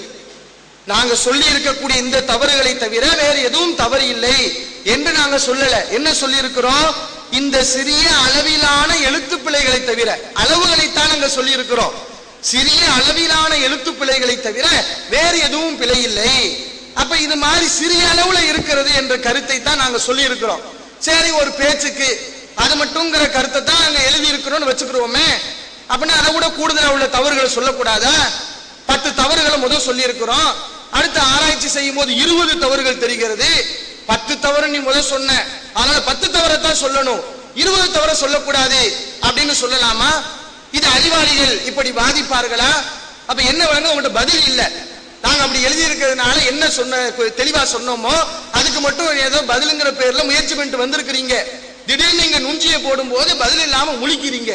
Speaker 9: நாங்கள் சொல்லி இருக்கக்கூடிய இந்த தவறுகளை தவிர வேறு எதுவும் தவறு இல்லை. என்று நாங்க சொல்லல. என்ன சொல்லியிருக்கிறோம்? இந்த சிறிய அளவிலான எழுத்து பிழைகளை தவிர அளவுகளைத்தான் நாங்க சொல்லியிருக்கிறோம். சிறிய அளவிலான எழுத்து பிழைகளை தவிர வேறு எதுவும் பிழை இல்லை. அப்ப இது மாதிரி சிறிய அளவுல இருக்கிறது என்ற கருத்தை தான் நாங்க சொல்லி இருக்கிறோம் சரி ஒரு பேச்சுக்கு அது மட்டும்ங்கிற கருத்தை தான் நாங்க எழுதி இருக்கிறோம்னு வச்சுக்கிறோமே அப்படின்னா அதை விட கூடுதலா உள்ள தவறுகளை சொல்லக்கூடாதா? பத்து தவறுகளை முதல் சொல்லி இருக்கிறோம் அடுத்து ஆராய்ச்சி செய்யும் போது இருபது தவறுகள் தெரிகிறது. பத்து தவறு நீ முதல் சொன்ன. அதனால பத்து தவறத்தான் சொல்லணும். இருபது தவற சொல்லக்கூடாது அப்படின்னு சொல்லலாமா? இது அறிவாளிகள் இப்படி பாதிப்பார்களா அப்ப என்ன வேணும் உங்கள்கிட்ட பதில் இல்லை. நாங்க அப்படி எழுதி இருக்கிறதுனால என்ன சொன்ன தெளிவா சொன்னோமோ அதுக்கு மட்டும் ஏதோ பதிலுங்கிற பேர்ல முயற்சி பண்ணிட்டு வந்திருக்கிறீங்க. திடீர்னு நீங்க நுஞ்சிய போடும்போது பதில் இல்லாம முழிக்கிறீங்க.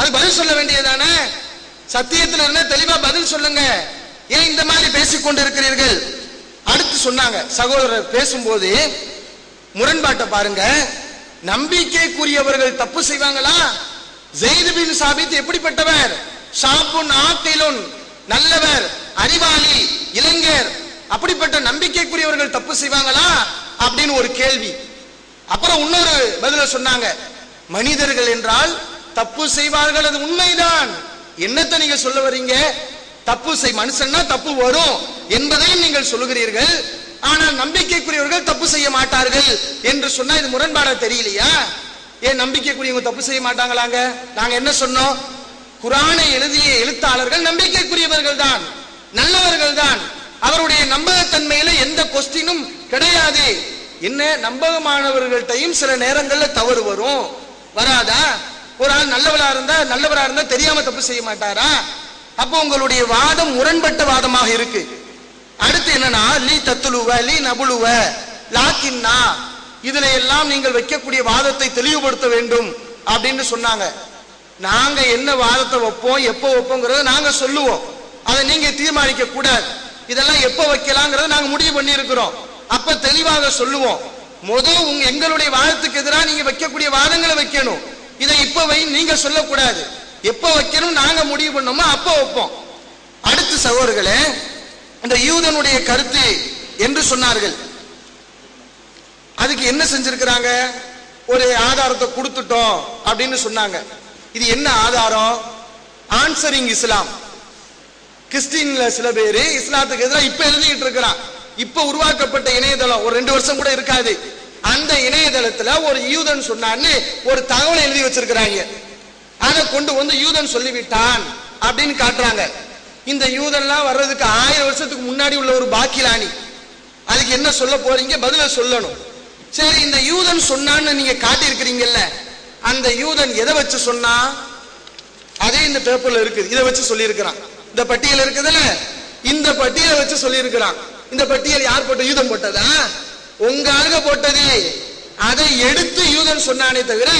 Speaker 9: அது பதில் சொல்ல வேண்டியதானே சத்தியத்தில் இருந்தா தெளிவா பதில் சொல்லுங்க. ஏன் இந்த மாதிரி பேசிக்கொண்டு இருக்கிறீர்கள் அடுத்து சொன்னாங்க சகோதரர் பேசும்போது முரண்பாட்டை பாருங்க நம்பிக்கைக்குரியவர்கள் தப்பு செய்வாங்களா? ஜெயிது பின் சாபித் எப்படிப்பட்டவர்? ஷாப்புன் ஆத்திலுன் நல்லவர் அறிவாளி இளைஞர். அப்படிப்பட்ட நம்பிக்கைக்குரியவர்கள் தப்பு செய்வாங்களா? அப்படின்னு ஒரு கேள்வி. அப்புறம் இன்னொரு பதில சொன்னாங்க மனிதர்கள் என்றால் தப்பு செய்வார்கள் அது உண்மைதான். என்னத்தை நீங்க சொல்ல வரீங்க? தப்பு செய் மனுஷன்னா தப்பு வரும் என்பதையும் நீங்கள் சொல்லுகிறீர்கள். ஆனால் நம்பிக்கைக்குரியவர்கள் தப்பு செய்ய மாட்டார்கள் என்று சொன்னா இது முரண்பாடா தெரியலையா? ஏன் நம்பிக்கைக்குரியவங்க தப்பு செய்ய மாட்டாங்களாங்க? நாங்க என்ன சொன்னோம்? குரானை எழுதிய எழுத்தாளர்கள் நம்பிக்கைக்குரியவர்கள் தான் நல்லவர்கள் தான். அவருடைய நம்பகத்தன்மையில எந்த கொஸ்டினும் கிடையாது. என்ன? நம்பகமானவர்கள்ட்டையும் சில நேரங்கள்ல தவறு வரும். வராதா? ஒரு ஆள் நல்லவரா இருந்தா நல்லவரா இருந்தா தெரியாம தப்பு செய்ய மாட்டாரா? அப்போ உங்களுடைய வாதம் முரண்பட்ட வாதமாக இருக்கு. அடுத்து என்னன்னா லீ தத்துலுவ லீ நபுலுவ லாக்கின்னா இதுல எல்லாம் நீங்கள் வைக்கக்கூடிய வாதத்தை தெளிவுபடுத்த வேண்டும் அப்படின்னு சொன்னாங்க. நாங்க என்ன வாதத்தை வைப்போம் எப்போ வைப்போங்கிறத நாங்க சொல்லுவோம். அதை நீங்க தீர்மானிக்க கூடாது. இதெல்லாம் எப்போ வைக்கலாங்கிறத நாங்க முடிவு பண்ணி இருக்கிறோம் அப்ப தெளிவாக சொல்லுவோம். முதல் உங்க எங்களுடைய வாதத்துக்கு எதிராக நீங்க வைக்கக்கூடிய வாதங்களை வைக்கணும். இதை இப்ப வை நீங்க சொல்லக்கூடாது. எப்ப வைக்கணும் நாங்க முடிவு பண்ணோமோ அப்ப வைப்போம். அடுத்து சகோதரர்களே இந்த யூதனுடைய கருத்து என்று சொன்னார்கள். அதுக்கு என்ன செஞ்சிருக்கிறாங்க? ஒரு ஆதாரத்தை கொடுத்துட்டோம் அப்படின்னு சொன்னாங்க. இது என்ன ஆதாரம்? ஆன்சரிங் இஸ்லாம் கிறிஸ்டின்ல சில பேர் இஸ்லாத்துக்கு எதிராக இப்ப எழுதிட்டு இருக்கிறான். இப்ப உருவாக்கப்பட்ட இணையதளம் ஒரு ரெண்டு வருஷம் கூட இருக்காது. அந்த இணையதளத்துல ஒரு யூதன் சொன்னான்னு ஒரு தகவலை எழுதி வச்சிருக்கிறாங்க. அதை கொண்டு வந்து யூதன் சொல்லிவிட்டான் அப்படின்னு காட்டுறாங்க. இந்த யூதன்லாம் வர்றதுக்கு ஆயிரம் வருஷத்துக்கு முன்னாடி உள்ள ஒரு பாக்கிலானி அதுக்கு என்ன சொல்ல போறீங்க? பதில சொல்லணும். சரி இந்த யூதன் சொன்னான்னு நீங்க காட்டியிருக்கிறீங்கல்ல அந்த யூதன் எதை வச்சு சொன்னா? அதே இந்த பேப்பர்ல இருக்குது. இதை வச்சு சொல்லியிருக்கிறான். இந்த பட்டியல் இருக்குதுல்ல? இந்த பட்டியலை வச்சு சொல்லியிருக்கிறான். இந்த பட்டியல் யார் போட்ட? யூதன் போட்டதா? உங்க ஆளுக போட்டது. அதை எடுத்து யூதன் சொன்னானே தவிர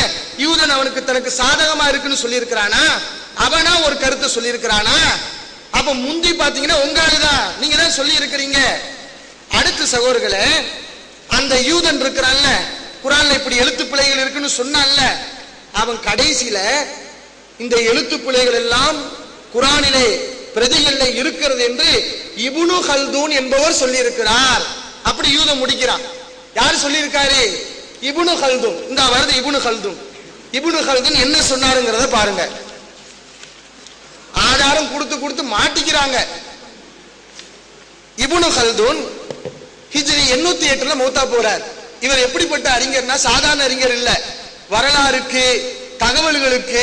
Speaker 9: யூதன் அவனுக்கு தனக்கு சாதகமா இருக்குன்னு சொல்லியிருக்கிறானா? அவனா ஒரு கருத்தை சொல்லியிருக்கிறானா? அப்ப முந்தி பாத்தீங்கன்னா உங்க ஆளுதான் நீங்க தான் சொல்லி இருக்கிறீங்க அடுத்த சகோதரர்களே அந்த யூதன் இருக்கிறான்ல குரான்ல இப்படி எழுத்து பிழைகள் இருக்குன்னு சொன்னான்ல அவன் கடைசியில இந்த எழுத்து பிழைகள் எல்லாம் குரானிலே பிரதிகள்ல இருக்கிறது என்று இபுனு ஹல்தூன் என்பவர் சொல்லியிருக்கிறார். அப்படி யூதம் முடிக்கிறான். யார் சொல்லியிருக்காரு? இபுனு ஹல்தும் இந்த வருது இபுனு ஹல்தும் இபுனு ஹல்தூன் என்ன சொன்னாருங்கிறத பாருங்க. ஆதாரம் கொடுத்து கொடுத்து மாட்டிக்கிறாங்க. இபுனு ஹல்தூன் ஹிஜ்ரி எண்ணூத்தி எட்டுல மூத்தா போறார். இவர் எப்படிப்பட்ட அறிஞர்னா சாதாரண அறிஞர் இல்ல. வரலாறுக்கு தகவல்களுக்கு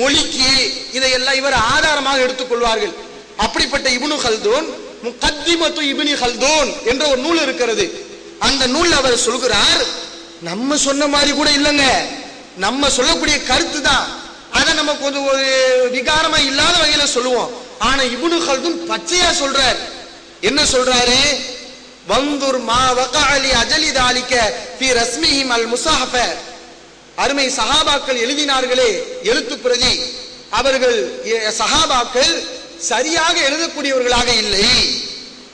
Speaker 9: மொழிக்கு இதையெல்லாம் இவர் ஆதாரமாக எடுத்துக்கொள்வார்கள் அப்படிப்பட்ட இபுனு ஹல்தூன் முகத்திமத்து இப்னி ஹல்தூன் என்ற ஒரு நூல் இருக்கிறது. அந்த நூல் அவர் சொல்கிறார் நம்ம சொன்ன மாதிரி கூட இல்லைங்க. நம்ம சொல்லக்கூடிய கருத்து தான் அதை நம்ம கொஞ்சம் ஒரு விகாரமா இல்லாத வகையில சொல்லுவோம். ஆனா இபுனு ஹல்தும் பச்சையா சொல்றார். என்ன சொல்றாரு? வந்தூர் மா வகாலி அஜலி தாலிக்க பி ரஸ்மிஹிம் அல் முசாஹப அருமை சஹாபாக்கள் எழுதினார்களே எழுத்து பிரதி. அவர்கள் சஹாபாக்கள் சரியாக எழுதக்கூடியவர்களாக இல்லை.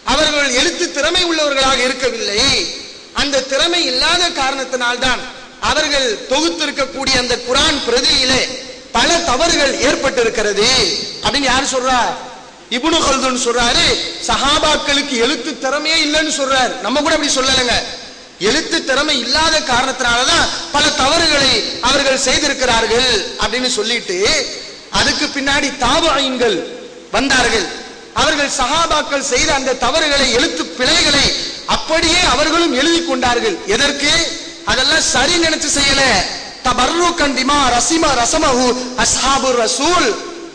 Speaker 9: அவர்கள் எழுத்து திறமை உள்ளவர்களாக இருக்கவில்லை. அந்த திறமை இல்லாத காரணத்தினால்தான் அவர்கள் தொகுத்திருக்கக்கூடிய அந்த குரான் பிரதியிலே பல தவறுகள் ஏற்பட்டிருக்கிறது அப்படின்னு யார் சொல்றா? இபுனு ஹல்துன் சொல்றாரு சஹாபாக்களுக்கு எழுத்து திறமையே இல்லைன்னு சொல்றாரு. நம்ம கூட அப்படி சொல்லலைங்க. எழுத்து திறமை இல்லாத காரணத்தினாலதான் பல தவறுகளை அவர்கள் செய்திருக்கிறார்கள் அப்படின்னு சொல்லிட்டு அதுக்கு பின்னாடி தாபாயின்கள் வந்தார்கள். அவர்கள் சஹாபாக்கள் செய்த அந்த தவறுகளை எழுத்து பிழைகளை அப்படியே அவர்களும் எழுதி கொண்டார்கள். எதற்கு? அதெல்லாம் சரி நினைச்சு செய்யல. தபர்ருக்கன் கண்டிமா ரசிமா ரசமஹு அஸ்ஹாபு ரசூல்.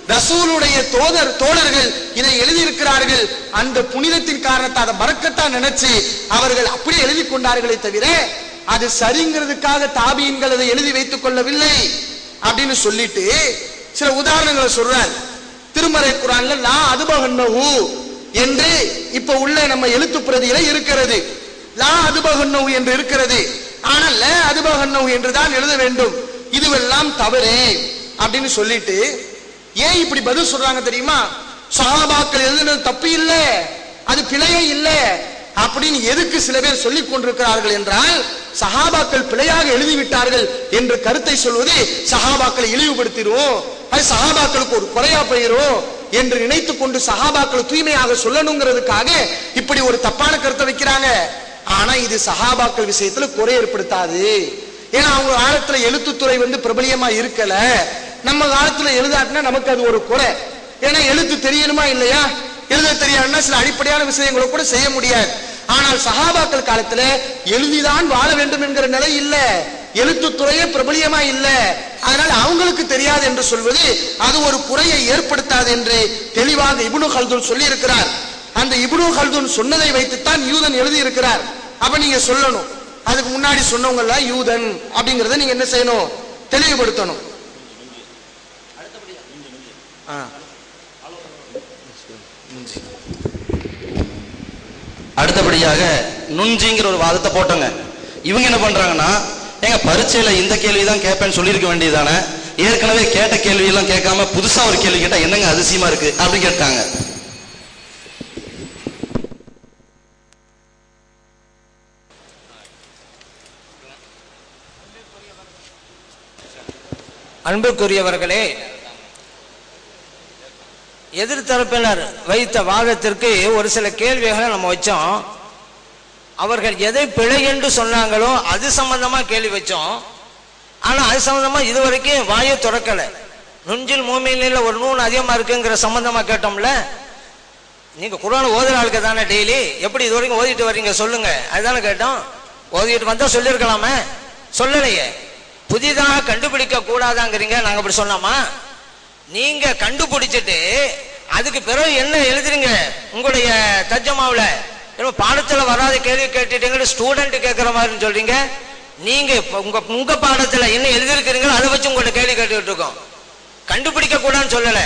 Speaker 9: ரசூலுடைய தோதர் தோழர்கள் இதை எழுதியிருக்கிறார்கள். அந்த புனிதத்தின் காரணத்தை அதை மறக்கத்தான் நினைச்சு அவர்கள் அப்படியே எழுதி கொண்டார்களே தவிர அது சரிங்கிறதுக்காக தாபியன்கள் அதை எழுதி வைத்துக் கொள்ளவில்லை அப்படின்னு சொல்லிட்டு சில உதாரணங்களை சொல்றார். திருமறை குரான்ல நான் அதுபகன்னு என்று இப்ப உள்ள நம்ம எழுத்து பிரதியில இருக்கிறது. லா அதுபகன்னவு என்று இருக்கிறது. ஆனால் ல அதுபகன்னவு என்று தான் எழுத வேண்டும். இதுவெல்லாம் தவறு அப்படின்னு சொல்லிட்டு ஏன் இப்படி பதில் சொல்றாங்க தெரியுமா? சஹாபாக்கள் எழுதுனது தப்பு இல்லை. அது பிழையே இல்லை அப்படின்னு எதுக்கு சில பேர் சொல்லிக் கொண்டிருக்கிறார்கள் என்றால் சஹாபாக்கள் பிழையாக எழுதிவிட்டார்கள் என்று கருத்தை சொல்வது சஹாபாக்களை இழிவுபடுத்திடுவோம். அது சஹாபாக்களுக்கு ஒரு குறையா போயிரும். என்று நினைத்து கொண்டு சஹாபாக்களை தூய்மையாக சொல்லணுங்கிறதுக்காக இப்படி ஒரு தப்பான கருத்தை வைக்கிறாங்க. ஆனா இது சஹாபாக்கள் விஷயத்துல குறை ஏற்படுத்தாது. ஏன்னா அவங்க காலத்துல எழுத்துத்துறை வந்து பிரபலியமா இருக்கல. நம்ம காலத்துல எழுதாட்டினா நமக்கு அது ஒரு குறை. ஏன்னா எழுத்து தெரியணுமா இல்லையா? எழுத தெரியாதுன்னா சில அடிப்படையான விஷயங்களை கூட செய்ய முடியாது. ஆனால் சஹாபாக்கள் காலத்துல எழுதிதான் வாழ வேண்டும் என்கிற நிலை இல்லை. எழுத்துத்துறையே பிரபலியமா இல்லை. அதனால் அவங்களுக்கு தெரியாது என்று சொல்வது அது ஒரு குறையை ஏற்படுத்தாது என்று தெளிவாக இபுனு ஹல்துன் சொல்லி இருக்கிறார் அந்த இபுனு ஹல்துன் சொன்னதை வைத்துத்தான் யூதன் எழுதி இருக்கிறார் அப்ப நீங்க சொல்லணும். அதுக்கு முன்னாடி சொன்னவங்க எல்லாம் யூதன் அப்படிங்கறத நீங்க என்ன செய்யணும்? தெளிவுபடுத்தணும். ஆ.
Speaker 11: அடுத்தபடியாக நுஞ்சிங்கிற ஒரு வாதத்தை போட்டோங்க. இவங்க என்ன பண்றாங்கன்னா ஏங்க பரீட்சையில இந்த கேள்வி தான் கேட்பேன்னு சொல்லியிருக்க வேண்டியதானே ஏற்கனவே கேட்ட கேள்வி எல்லாம் கேட்காம புதுசா ஒரு கேள்வி கேட்டா என்னங்க அதிசயமா இருக்கு அப்படின்னு கேட்டாங்க.
Speaker 10: அன்புக்குரியவர்களே எதிர்த்தரப்பினர் வைத்த வாதத்திற்கு ஒரு சில கேள்விகளை நம்ம வச்சோம். அவர்கள் எதை பிழை என்று சொன்னாங்களோ அது சம்பந்தமா கேள்வி வச்சோம். ஆனா அது சம்பந்தமா இதுவரைக்கும் வாயை துறக்கல. நுஞ்சில் மூமியில் ஒரு நூல் அதிகமா இருக்குங்கிற சம்பந்தமா கேட்டோம்ல. நீங்க குரான் ஓதுற ஆளுக்கு தானே டெய்லி? எப்படி இது வரைக்கும் ஓதிட்டு வர்றீங்க சொல்லுங்க. அதுதானே கேட்டோம். ஓதிட்டு வந்தா சொல்லியிருக்கலாமே. சொல்லலையே. புதிதாக கண்டுபிடிக்க கூடாதாங்கிறீங்க. நாங்க அப்படி சொன்னோமா? நீங்க கண்டுபிடிச்சிட்டு அதுக்கு பிறகு என்ன எழுதுறீங்க? உங்களுடைய தர்ஜமாவுல. ஏன்னா பாடத்துல வராத கேள்வி கேட்டுட்டீங்க ஸ்டூடெண்ட் கேட்கற மாதிரி சொல்றீங்க. நீங்க உங்க உங்க பாடத்துல என்ன எழுதியிருக்கிறீங்களோ அதை வச்சு உங்கள்ட்ட கேள்வி கேட்டுக்கிட்டு இருக்கோம். கண்டுபிடிக்க கூடாதுன்னு சொல்லல.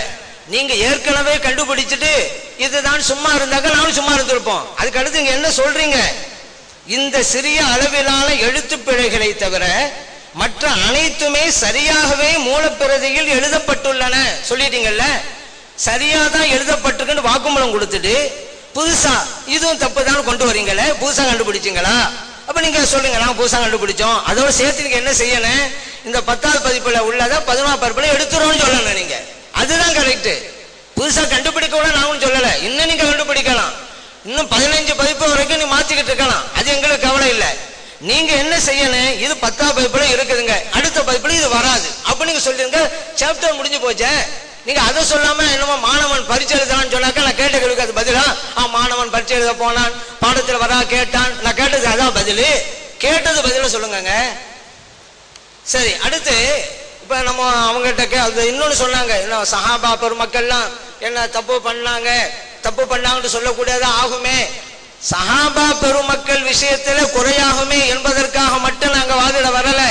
Speaker 10: நீங்க ஏற்கனவே கண்டுபிடிச்சிட்டு இதுதான் சும்மா இருந்தாக்க நானும் சும்மா இருந்திருப்போம். அதுக்கு அடுத்து நீங்க என்ன சொல்றீங்க? இந்த சிறிய அளவிலான எழுத்து பிழைகளை தவிர மற்ற அனைத்துமே சரியாகவே மூலப்பிரதியில் எழுதப்பட்டுள்ளன. சொல்லிட்டீங்கல்ல? சரியாதான் எழுதப்பட்டிருக்குன்னு வாக்குமூலம் கொடுத்துட்டு புதுசா இதுவும் தப்பு தான் கொண்டு வரீங்களே புதுசா கண்டுபிடிச்சீங்களா? அப்ப நீங்க சொல்லுங்க நான் புதுசா கண்டுபிடிச்சோம். அதோட சேர்த்து நீங்க என்ன செய்யணும்? இந்த பத்தாவது பதிப்புல உள்ளதான் பதினொன்றாம் பதிப்புல எடுத்துருவோம்னு சொல்லணும் நீங்க. அதுதான் கரெக்ட் புதுசா கண்டுபிடிக்க கூட நான் சொல்லல. இன்னும் நீங்க கண்டுபிடிக்கலாம். இன்னும் பதினஞ்சு பதிப்பு வரைக்கும் நீ மாத்திக்கிட்டு இருக்கலாம். அது எங்களுக்கு கவலை இல்லை. நீங்க என்ன செய்யணும்? இது பத்தாவது பதிப்புல இருக்குதுங்க. அடுத்த பதிப்புல இது வராது. அப்ப நீங்க சொல்லிருங்க சாப்டர் முடிஞ்சு போச்சே. நீங்க அதை சொல்லாம என்னமோ மாணவன் பரிச்சை எழுதான்னு சொன்னாக்கா நான் கேட்ட கேள்விக்கு அது பதிலா? ஆ மாணவன் பரிச்சை எழுத போனான் பாடத்துல வரா கேட்டான். நான் கேட்டது அதான் பதில். கேட்டது பதில சொல்லுங்கங்க. சரி அடுத்து இப்ப நம்ம அவங்ககிட்ட கே அது இன்னொன்னு சொன்னாங்க. என்ன சஹாபா பெருமக்கள்லாம் என்ன தப்பு பண்ணாங்க? தப்பு பண்ணாங்கன்னு சொல்லக்கூடியதா ஆகுமே? சஹாபா பெருமக்கள் விஷயத்துல குறையாகுமே என்பதற்காக மட்டும் நாங்க வாதிட வரல.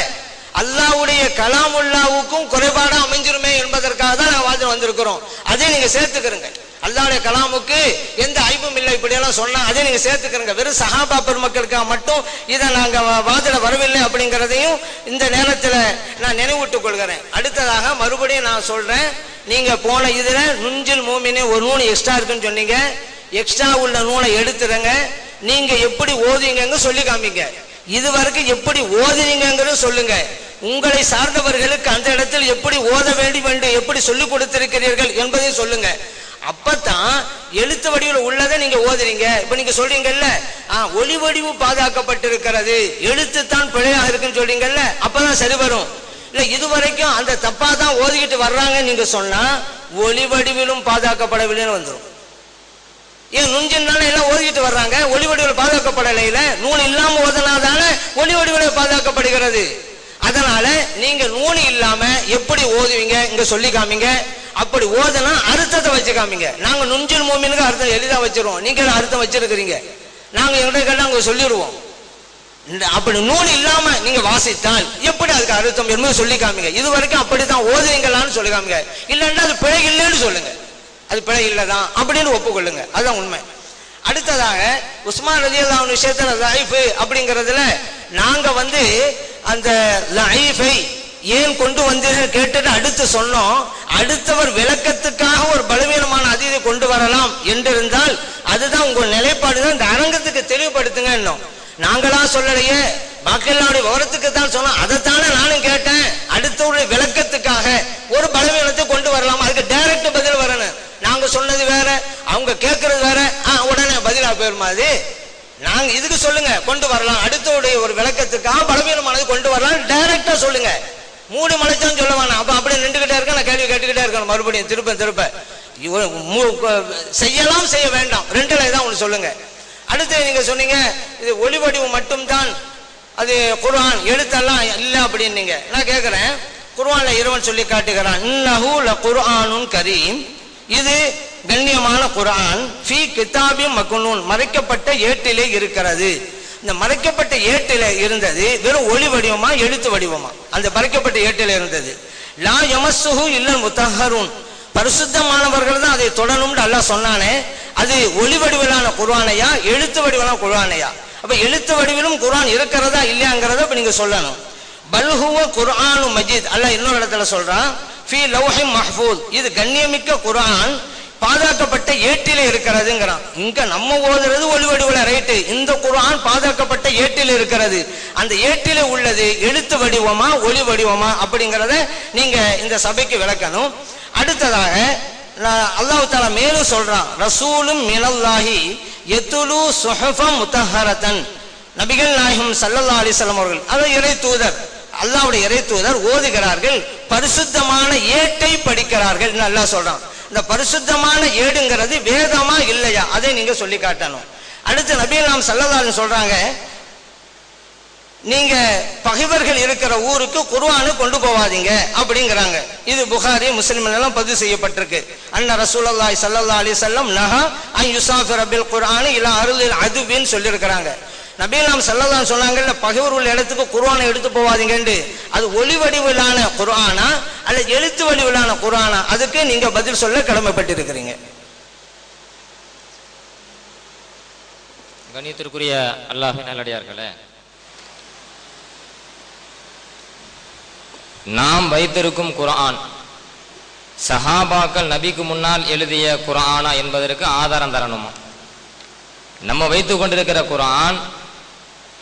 Speaker 10: அல்லாவுடைய கலாமுல்லாவுக்கும் குறைபாடா அமைஞ்சிருமே என்பதற்காக தான் நாங்க வாதிட வந்திருக்கிறோம். அதே நீங்க சேர்த்துக்கிறங்க. அல்லாவுடைய கலாமுக்கு எந்த ஐப்பும் இல்லை இப்படியெல்லாம் சொன்னா அதை நீங்க சேர்த்துக்கிறங்க. வெறும் சஹாபா பெருமக்களுக்காக மட்டும் இதை நாங்க வா- வாதிட வரவில்லை அப்படிங்கிறதையும் இந்த நேரத்துல நான் நினைவூட்டுக் கொள்கிறேன். அடுத்ததாக மறுபடியும் நான் சொல்றேன். நீங்க போன இதுல நுஞ்சில் மூமினே ஒரு நூல் எக்ஸ்ட்ரா இருக்குன்னு சொன்னீங்க. எக்ஸ்ட்ரா உள்ள நூலை எடுத்துருங்க நீங்க எப்படி ஓதுவீங்கன்னு சொல்லி காமிங்க. இது வரைக்கும் எப்படி ஓதுவீங்கங்கிறது சொல்லுங்க. உங்களை சார்ந்தவர்களுக்கு அந்த இடத்தில் எப்படி ஓத வேண்டும் என்று எப்படி சொல்லிக் கொடுத்திருக்கிறீர்கள் என்பதையும் சொல்லுங்க. அப்பதான் எழுத்து வடிவில் உள்ளதை நீங்க ஓதுறீங்க இப்ப நீங்க சொல்றீங்கல்ல ஆ, ஒளி வடிவு பாதுகாக்கப்பட்டிருக்கிறது. எழுத்து தான் பிழையாக இருக்குன்னு சொல்றீங்கல்ல அப்பதான் சரி வரும். இல்ல இதுவரைக்கும் அந்த தப்பா தான் ஓதிக்கிட்டு வர்றாங்கன்னு நீங்க சொன்னா ஒளி வடிவிலும் பாதுகாக்கப்படவில்லைன்னு வந்துடும் ஏன் நுஞ்சினால எல்லாம் ஓதிட்டு வர்றாங்க. ஒளி வடிவில் பாதுகாக்கப்படலையில நூல் இல்லாம ஓதனாதால ஒளி வடிவில் பாதுகாக்கப்படுகிறது. அதனால நீங்க நூல் இல்லாம எப்படி ஓதுவீங்க? இங்க சொல்லி காமிங்க. அப்படி ஓதுனா அர்த்தத்தை வச்சு காமிங்க. நாங்க நுஞ்சில் மூமினுக்கு அர்த்தம் எளிதா வச்சிருவோம். நீங்க அர்த்தம் வச்சிருக்கிறீங்க. நாங்க எங்களுடைய கேட்டா அங்க சொல்லிடுவோம் இந்த- அப்படி நூல் இல்லாம நீங்க வாசித்தால் எப்படி அதுக்கு அர்த்தம்? என்பது சொல்லி காமிங்க. இது வரைக்கும் அப்படித்தான் ஓதுவீங்களான்னு சொல்லி காமிங்க. இல்லைன்னா அது பிழை இல்லைன்னு சொல்லுங்க. அது பிழை இல்லதான் அப்படின்னு ஒப்புக்கொள்ளுங்க. அதுதான் உண்மை. அடுத்ததாக உஸ்மான் ரதி அல்லாஹ் விஷயத்துல லைஃப் அப்படிங்கிறதுல நாங்க வந்து அந்த லைஃபை ஏன் கொண்டு வந்தீர்கள் கேட்டுட்டு அடுத்து சொன்னோம். அடுத்தவர் விளக்கத்துக்காக ஒரு பலவீனமான அதீதை கொண்டு வரலாம் என்றிருந்தால் அதுதான் உங்கள் நிலைப்பாடு தான் இந்த அரங்கத்துக்கு தெளிவுபடுத்துங்க இன்னும் நாங்களா சொல்லலையே மக்களுடைய விவரத்துக்கு தான் சொன்னோம். அதைத்தானே நானும் கேட்டேன். அடுத்தவருடைய விளக்கத்துக்காக ஒரு பலவீனத்தை கொண்டு வரலாம். அதுக்கு டைரக்ட் பதில் வரணும். நாங்க சொன்னது வேற அவங்க கேட்கறது வேற. ஆ, உடனே பதிலா போயிருமா அது? நாங்க இதுக்கு சொல்லுங்க கொண்டு வரலாம். அடுத்தவுடைய ஒரு விளக்கத்துக்காக பலவீனமானது கொண்டு வரலாம். டைரக்டா சொல்லுங்க. மூணு மலைச்சான்னு சொல்ல வேணாம். அப்ப அப்படியே நின்றுகிட்டே இருக்க நான் கேள்வி கேட்டுக்கிட்டே இருக்கணும். மறுபடியும் திருப்ப திருப்ப. செய்யலாம் செய்ய வேண்டாம். ரெண்டுல தான் ஒன்று சொல்லுங்க. அடுத்து நீங்க சொன்னீங்க இது ஒளி வடிவு மட்டும்தான். அது குர்ஆன் எழுத்தெல்லாம் இல்லை அப்படின்னீங்க. நான் கேட்கிறேன் குர்ஆன்ல இறைவன் சொல்லி காட்டுகிறான் இன்னஹு லகுர்ஆனுன் கரீம். இது கண்ணியமான குரான். ஃபி கிதாபின் மக்னூன். மறைக்கப்பட்ட ஏட்டிலே இருக்கிறது. இந்த மறைக்கப்பட்ட ஏட்டில இருந்தது வெறும் ஒளி வடிவமா எழுத்து வடிவமா? அந்த மறைக்கப்பட்ட ஏட்டில இருந்தது. லா யமசுஹு இல்லல் முத்தஹருன் பரிசுத்தமானவர்கள் தான் அதை தொடரும்னு அல்லாஹ் சொன்னானே. அது ஒளி வடிவிலான குர்ஆனையா எழுத்து வடிவிலான குர்ஆனையா அப்ப எழுத்து வடிவிலும் குர்ஆன் இருக்கிறதா இல்லையாங்கிறத இப்ப நீங்க சொல்லணும். பல்ஹுவ குர்ஆனு மஜீத். அல்லாஹ் இன்னொரு இடத்துல சொல்றான். ஃபீ லௌஹி மஹ்ஃபூஸ் இது கண்ணியமிக்க குரான். பாதுகாக்கப்பட்ட ஏட்டில இருக்கிறதுங்கிறான். இங்க நம்ம ஓதுறது ஒளிவடிவுல ரைட்டு இந்த குரான் பாதுகாக்கப்பட்ட ஏட்டில் இருக்கிறது. அந்த ஏட்டில உள்ளது எழுத்து வடிவமா ஒளி வடிவமா அப்படிங்கிறத நீங்க இந்த சபைக்கு விளக்கணும். அடுத்ததாக அல்லாஹு அல்லாஹ் தாலா மேலும் சொல்றான். ரசூலும் மினல்லாஹி எத்துலு சுஹஃபம் முத்தஹரத்தன் நபிகள் நாயகம் சல்லல்லா அலிஸ்லாம் அவர்கள் அது இறை தூதர். அல்லாவுடைய இறை தூதர் ஓதுகிறார்கள் பரிசுத்தமான ஏட்டை படிக்கிறார்கள் நல்லா சொல்றான். இந்த பரிசுத்தமான ஏடுங்கிறது வேதமா இல்லையா? அதை நீங்க சொல்லி காட்டணும். அடுத்து நபீல் நாம் சல்லதாரன் சொல்றாங்க நீங்க பகைவர்கள் இருக்கிற ஊருக்கு குர்ஆனை கொண்டு போவாதீங்க அப்படிங்கிறாங்க. இது புகாரி முஸ்லிம்கள் எல்லாம் பதிவு செய்யப்பட்டிருக்கு. அன்ன ரசூலுல்லாஹி சல்லா அலி சொல்லம் நஹா அன் யுசாஃபிர அபில் குரானு இல்ல அருளில் அதுவின்னு சொல்லியிருக்கிறாங்க. நபீலாம் செல்லதான் சொன்னாங்கல்ல பகைவர் உள்ள இடத்துக்கு குர்ஆனை எடுத்து போவாதீங்கண்டு. அது ஒளி வடிவிலான குர்ஆனா அல்ல எழுத்து வடிவிலான குர்ஆனா அதுக்கு நீங்க பதில் சொல்ல கடமைப்பட்டிருக்கிறீங்க.
Speaker 8: கணியத்திற்குரிய அல்லாஹ் நல்லடியார்களே நாம் வைத்திருக்கும் குரான் சஹாபாக்கள் நபிக்கு முன்னால் எழுதிய குரானா என்பதற்கு ஆதாரம் தரணுமா? நம்ம வைத்துக் கொண்டிருக்கிற குரான்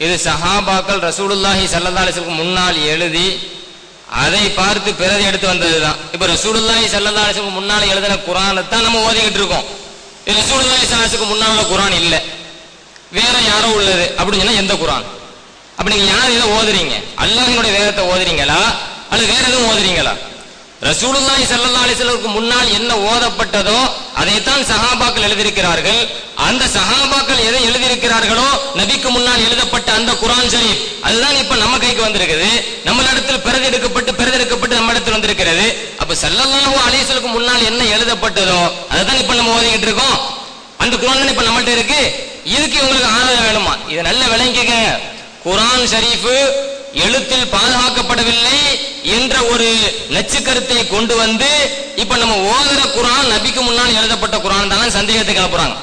Speaker 8: இது சஹாபாக்கள் ரசூலுல்லாஹி ஸல்லல்லாஹு முன்னால் எழுதி அதை பார்த்து பிறகு எடுத்து வந்ததுதான். இப்போ ரசூலுல்லாஹி ஸல்லல்லாஹு முன்னால் எழுதின குரானை தான் நம்ம ஓதிக்கிட்டு இருக்கோம். ரசூலுல்லாஹி ஸல்லல்லாஹு முன்னால் உள்ள இல்லை. வேற யாரோ உள்ளது. அப்படின்னு சொன்னா எந்த குரான்? அப்ப நீங்க யார் இதை ஓதுறீங்க? அல்லாஹினுடைய வேதத்தை ஓதுறீங்களா? அல்லது வேற எதுவும் ஓதுறீங்களா? ரசூலுல்லாஹி ஸல்லல்லாஹு அலைஹி முன்னால் என்ன ஓதப்பட்டதோ அதைத்தான் சஹாபாக்கள் எழுதியிருக்கிறார்கள். அந்த சஹாபாக்கள் எதை எழுதியிருக்கிறார்களோ நபிக்கு முன்னால் எழுதப்பட்ட அந்த குர்ஆன் ஷரீஃப் அதுதான் இப்ப நம்ம கைக்கு வந்திருக்குது. நம்ம இடத்தில் பிறதெடுக்கப்பட்டு பிறதெடுக்கப்பட்டு நம்ம இடத்துல வந்திருக்கிறது. அப்ப ஸல்லல்லாஹு அலைஹி முன்னால் என்ன எழுதப்பட்டதோ அதுதான் இப்ப நம்ம ஓதிக்கிட்டு இருக்கோம். அந்த குர்ஆன் இப்ப நம்மள்ட்ட இருக்கு? இதுக்கு உங்களுக்கு ஆதாரம் வேணுமா? இதை நல்ல விளங்கிக்க குர்ஆன் ஷரீஃப் எழுத்தில் பாதுகாக்கப்படவில்லை என்ற ஒரு நச்சு கருத்தை கொண்டு வந்து இப்ப நம்ம ஓதுற குரான் நபிக்கு முன்னால் எழுதப்பட்ட குரான் தான் சந்தேகத்தை கிளப்புறாங்க.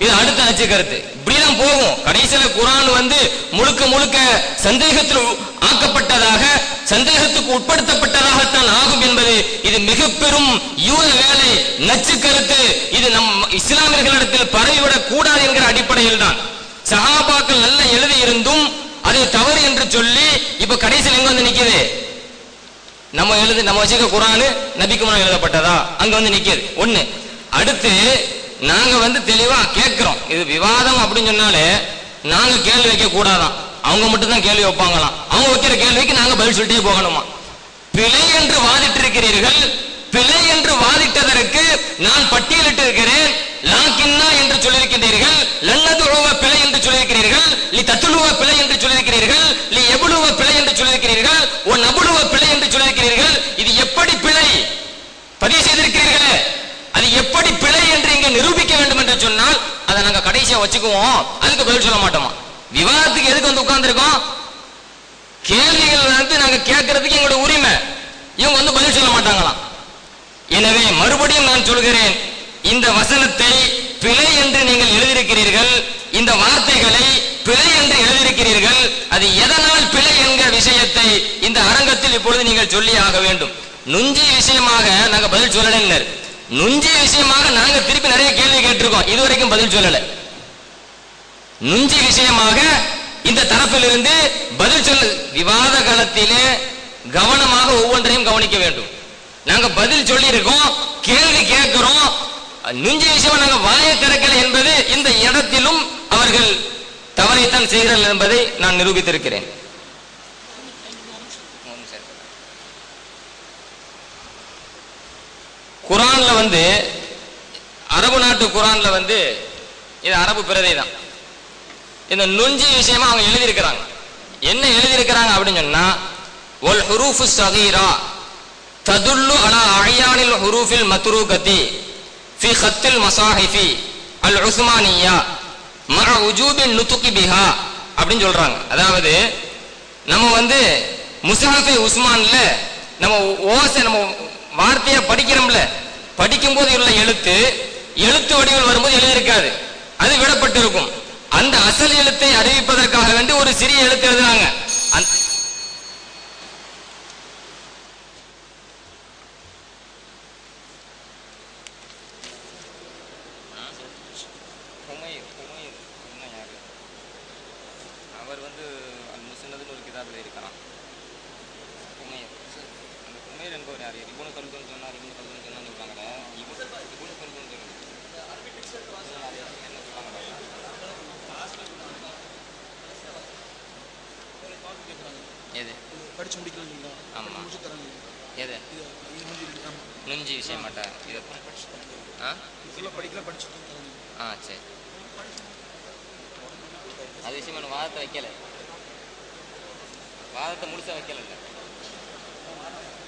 Speaker 8: இது அடுத்த நச்சு கருத்து இப்படிதான் போகும். கடைசியில குரான் வந்து முழுக்க முழுக்க சந்தேகத்தில் ஆக்கப்பட்டதாக சந்தேகத்துக்கு உட்படுத்தப்பட்டதாகத்தான் ஆகும் என்பது இது மிக பெரும் யூத வேலை நச்சு கருத்து இது நம் இஸ்லாமியர்களிடத்தில் பரவிவிடக் கூடாது என்கிற அடிப்படையில் தான் சஹாபாக்கள் நல்ல எழுதி இருந்தும் அது தவறு என்று சொல்லி இப்ப கடைசியில் எங்க வந்து நிக்குது? நம்ம எழுது நம்ம வச்சுக்க குரானு நபிக்கு முன்னாடி எழுதப்பட்டதா? அங்க வந்து நிக்குது. ஒண்ணு. அடுத்து நாங்க வந்து தெளிவா கேட்கிறோம். இது விவாதம் அப்படின்னு சொன்னாலே நாங்க கேள்வி வைக்க கூடாதான். அவங்க மட்டும் தான் கேள்வி வைப்பாங்களாம். அவங்க வைக்கிற கேள்விக்கு நாங்க பதில் சொல்லிட்டே போகணுமா? பிழை என்று வாதிட்டு இருக்கிறீர்கள் பிழை என்று வாதிட்டதற்கு நான் பட்டியலிட்டு இருக்கிறேன் லாக்கின்னா என்று சொல்லியிருக்கிறீர்கள் லன்னதுழுவ பிழை என்று சொல்லியிருக்கிறீர்கள். லி தத்துழுவ பிழை சொல்லியிருக்கிறீர்கள் லி எபுழுவ பிழை என்று சொல்லியிருக்கிறீர்கள்? உன் அவ்வளவு பிழை என்று சொல்லியிருக்கிறீர்கள்? இது எப்படி பிழை? பதிவு செய்திருக்கிறீர்களே. அது எப்படி பிழை என்று இங்க நிரூபிக்க வேண்டும் என்று சொன்னால் அதை நாங்க கடைசியா வச்சுக்குவோம். அதுக்கு பதில் சொல்ல மாட்டோமா? விவாதத்துக்கு எதுக்கு வந்து உட்கார்ந்துருக்கோம்? கேள்விகள் வந்து நாங்க கேட்கறதுக்கு எங்களோட உரிமை. இவங்க வந்து பதில் சொல்ல மாட்டாங்களாம். எனவே மறுபடியும் நான் சொல்கிறேன் இந்த வசனத்தை பிழை என்று நீங்கள் எழுதியிருக்கிறீர்கள். இந்த வார்த்தைகளை பிழை என்று எழுதியிருக்கிறீர்கள் அது எதனால் பிழை என்கிற விஷயத்தை இந்த அரங்கத்தில் இப்பொழுது நீங்கள் சொல்லி ஆக வேண்டும். நுஞ்சிய விஷயமாக நாங்க பதில் சொல்லல நுஞ்சிய விஷயமாக நாங்க திருப்பி நிறைய கேள்வி கேட்டிருக்கோம். இதுவரைக்கும் பதில் சொல்லல. நுஞ்சி விஷயமாக இந்த தரப்பிலிருந்து பதில் சொல்ல விவாத காலத்திலே கவனமாக ஒவ்வொன்றையும் கவனிக்க வேண்டும். நாங்க பதில் சொல்லி இருக்கோம் கேள்வி கேட்கிறோம். நுஞ்சி விஷயம் நாங்க வாயை திறக்கல என்பது இந்த இடத்திலும் அவர்கள் தவறைத்தான் செய்கிறேன் என்பதை நான் நிரூபித்திருக்கிறேன். குரான்ல வந்து அரபு நாட்டு குரான்ல வந்து இது அரபு பிரதை தான். இந்த நுஞ்சி விஷயமா அவங்க எழுதியிருக்கிறாங்க. என்ன எழுதியிருக்கிறாங்க அப்படின்னு சொன்னா ஒல் ஹுரூஃபு சகீரா ததுல்லு அலா அழியானில் ஹுரூஃபில் மத்ரூகதி ஃபி ஹத்தில் மசாஹிஃபி அல் உஸ்மானியா மஅ உஜூபின் நுத்துக்கி பிஹா அப்படின்னு சொல்றாங்க. அதாவது நம்ம வந்து முசாஃபே உஸ்மான்ல நம்ம ஓசை நம்ம வார்த்தையா படிக்கிறோம்ல. படிக்கும்போது உள்ள எழுத்து எழுத்து வடிவில் வரும்போது எழுதியிருக்காது அது விடப்பட்டிருக்கும். அந்த அசல் எழுத்தை அறிவிப்பதற்காக வேண்டி ஒரு சிறிய எழுத்து எழுதுறாங்க அந்த- அவர் வந்து அல் முஸ்னதுன்னு ஒரு கிதாபில் இருக்கிறான் உமையர் அந்த உமையர் என்பவர் யார் இபுனு கல்துன்னு சொன்னார் இபுனு கல்துன்னு சொன்னான்னு சொல்றாங்களே இபுனு இபுனு கல்துன்னு சொல்லுங்க என்ன சொல்றாங்க எது
Speaker 6: படிச்சு முடிக்கல இல்லைங்களா
Speaker 8: ஆமா.
Speaker 6: முடிச்சு தராங்க
Speaker 8: எது நுஞ்சி விஷயம் மாட்டா இது ஆ
Speaker 6: இதெல்லாம் படிக்கல படிச்சு தராங்க
Speaker 8: ஆ சரி அது விஷயமா நான் வாதத்தை வைக்கல வாதத்தை முழுசா வைக்கல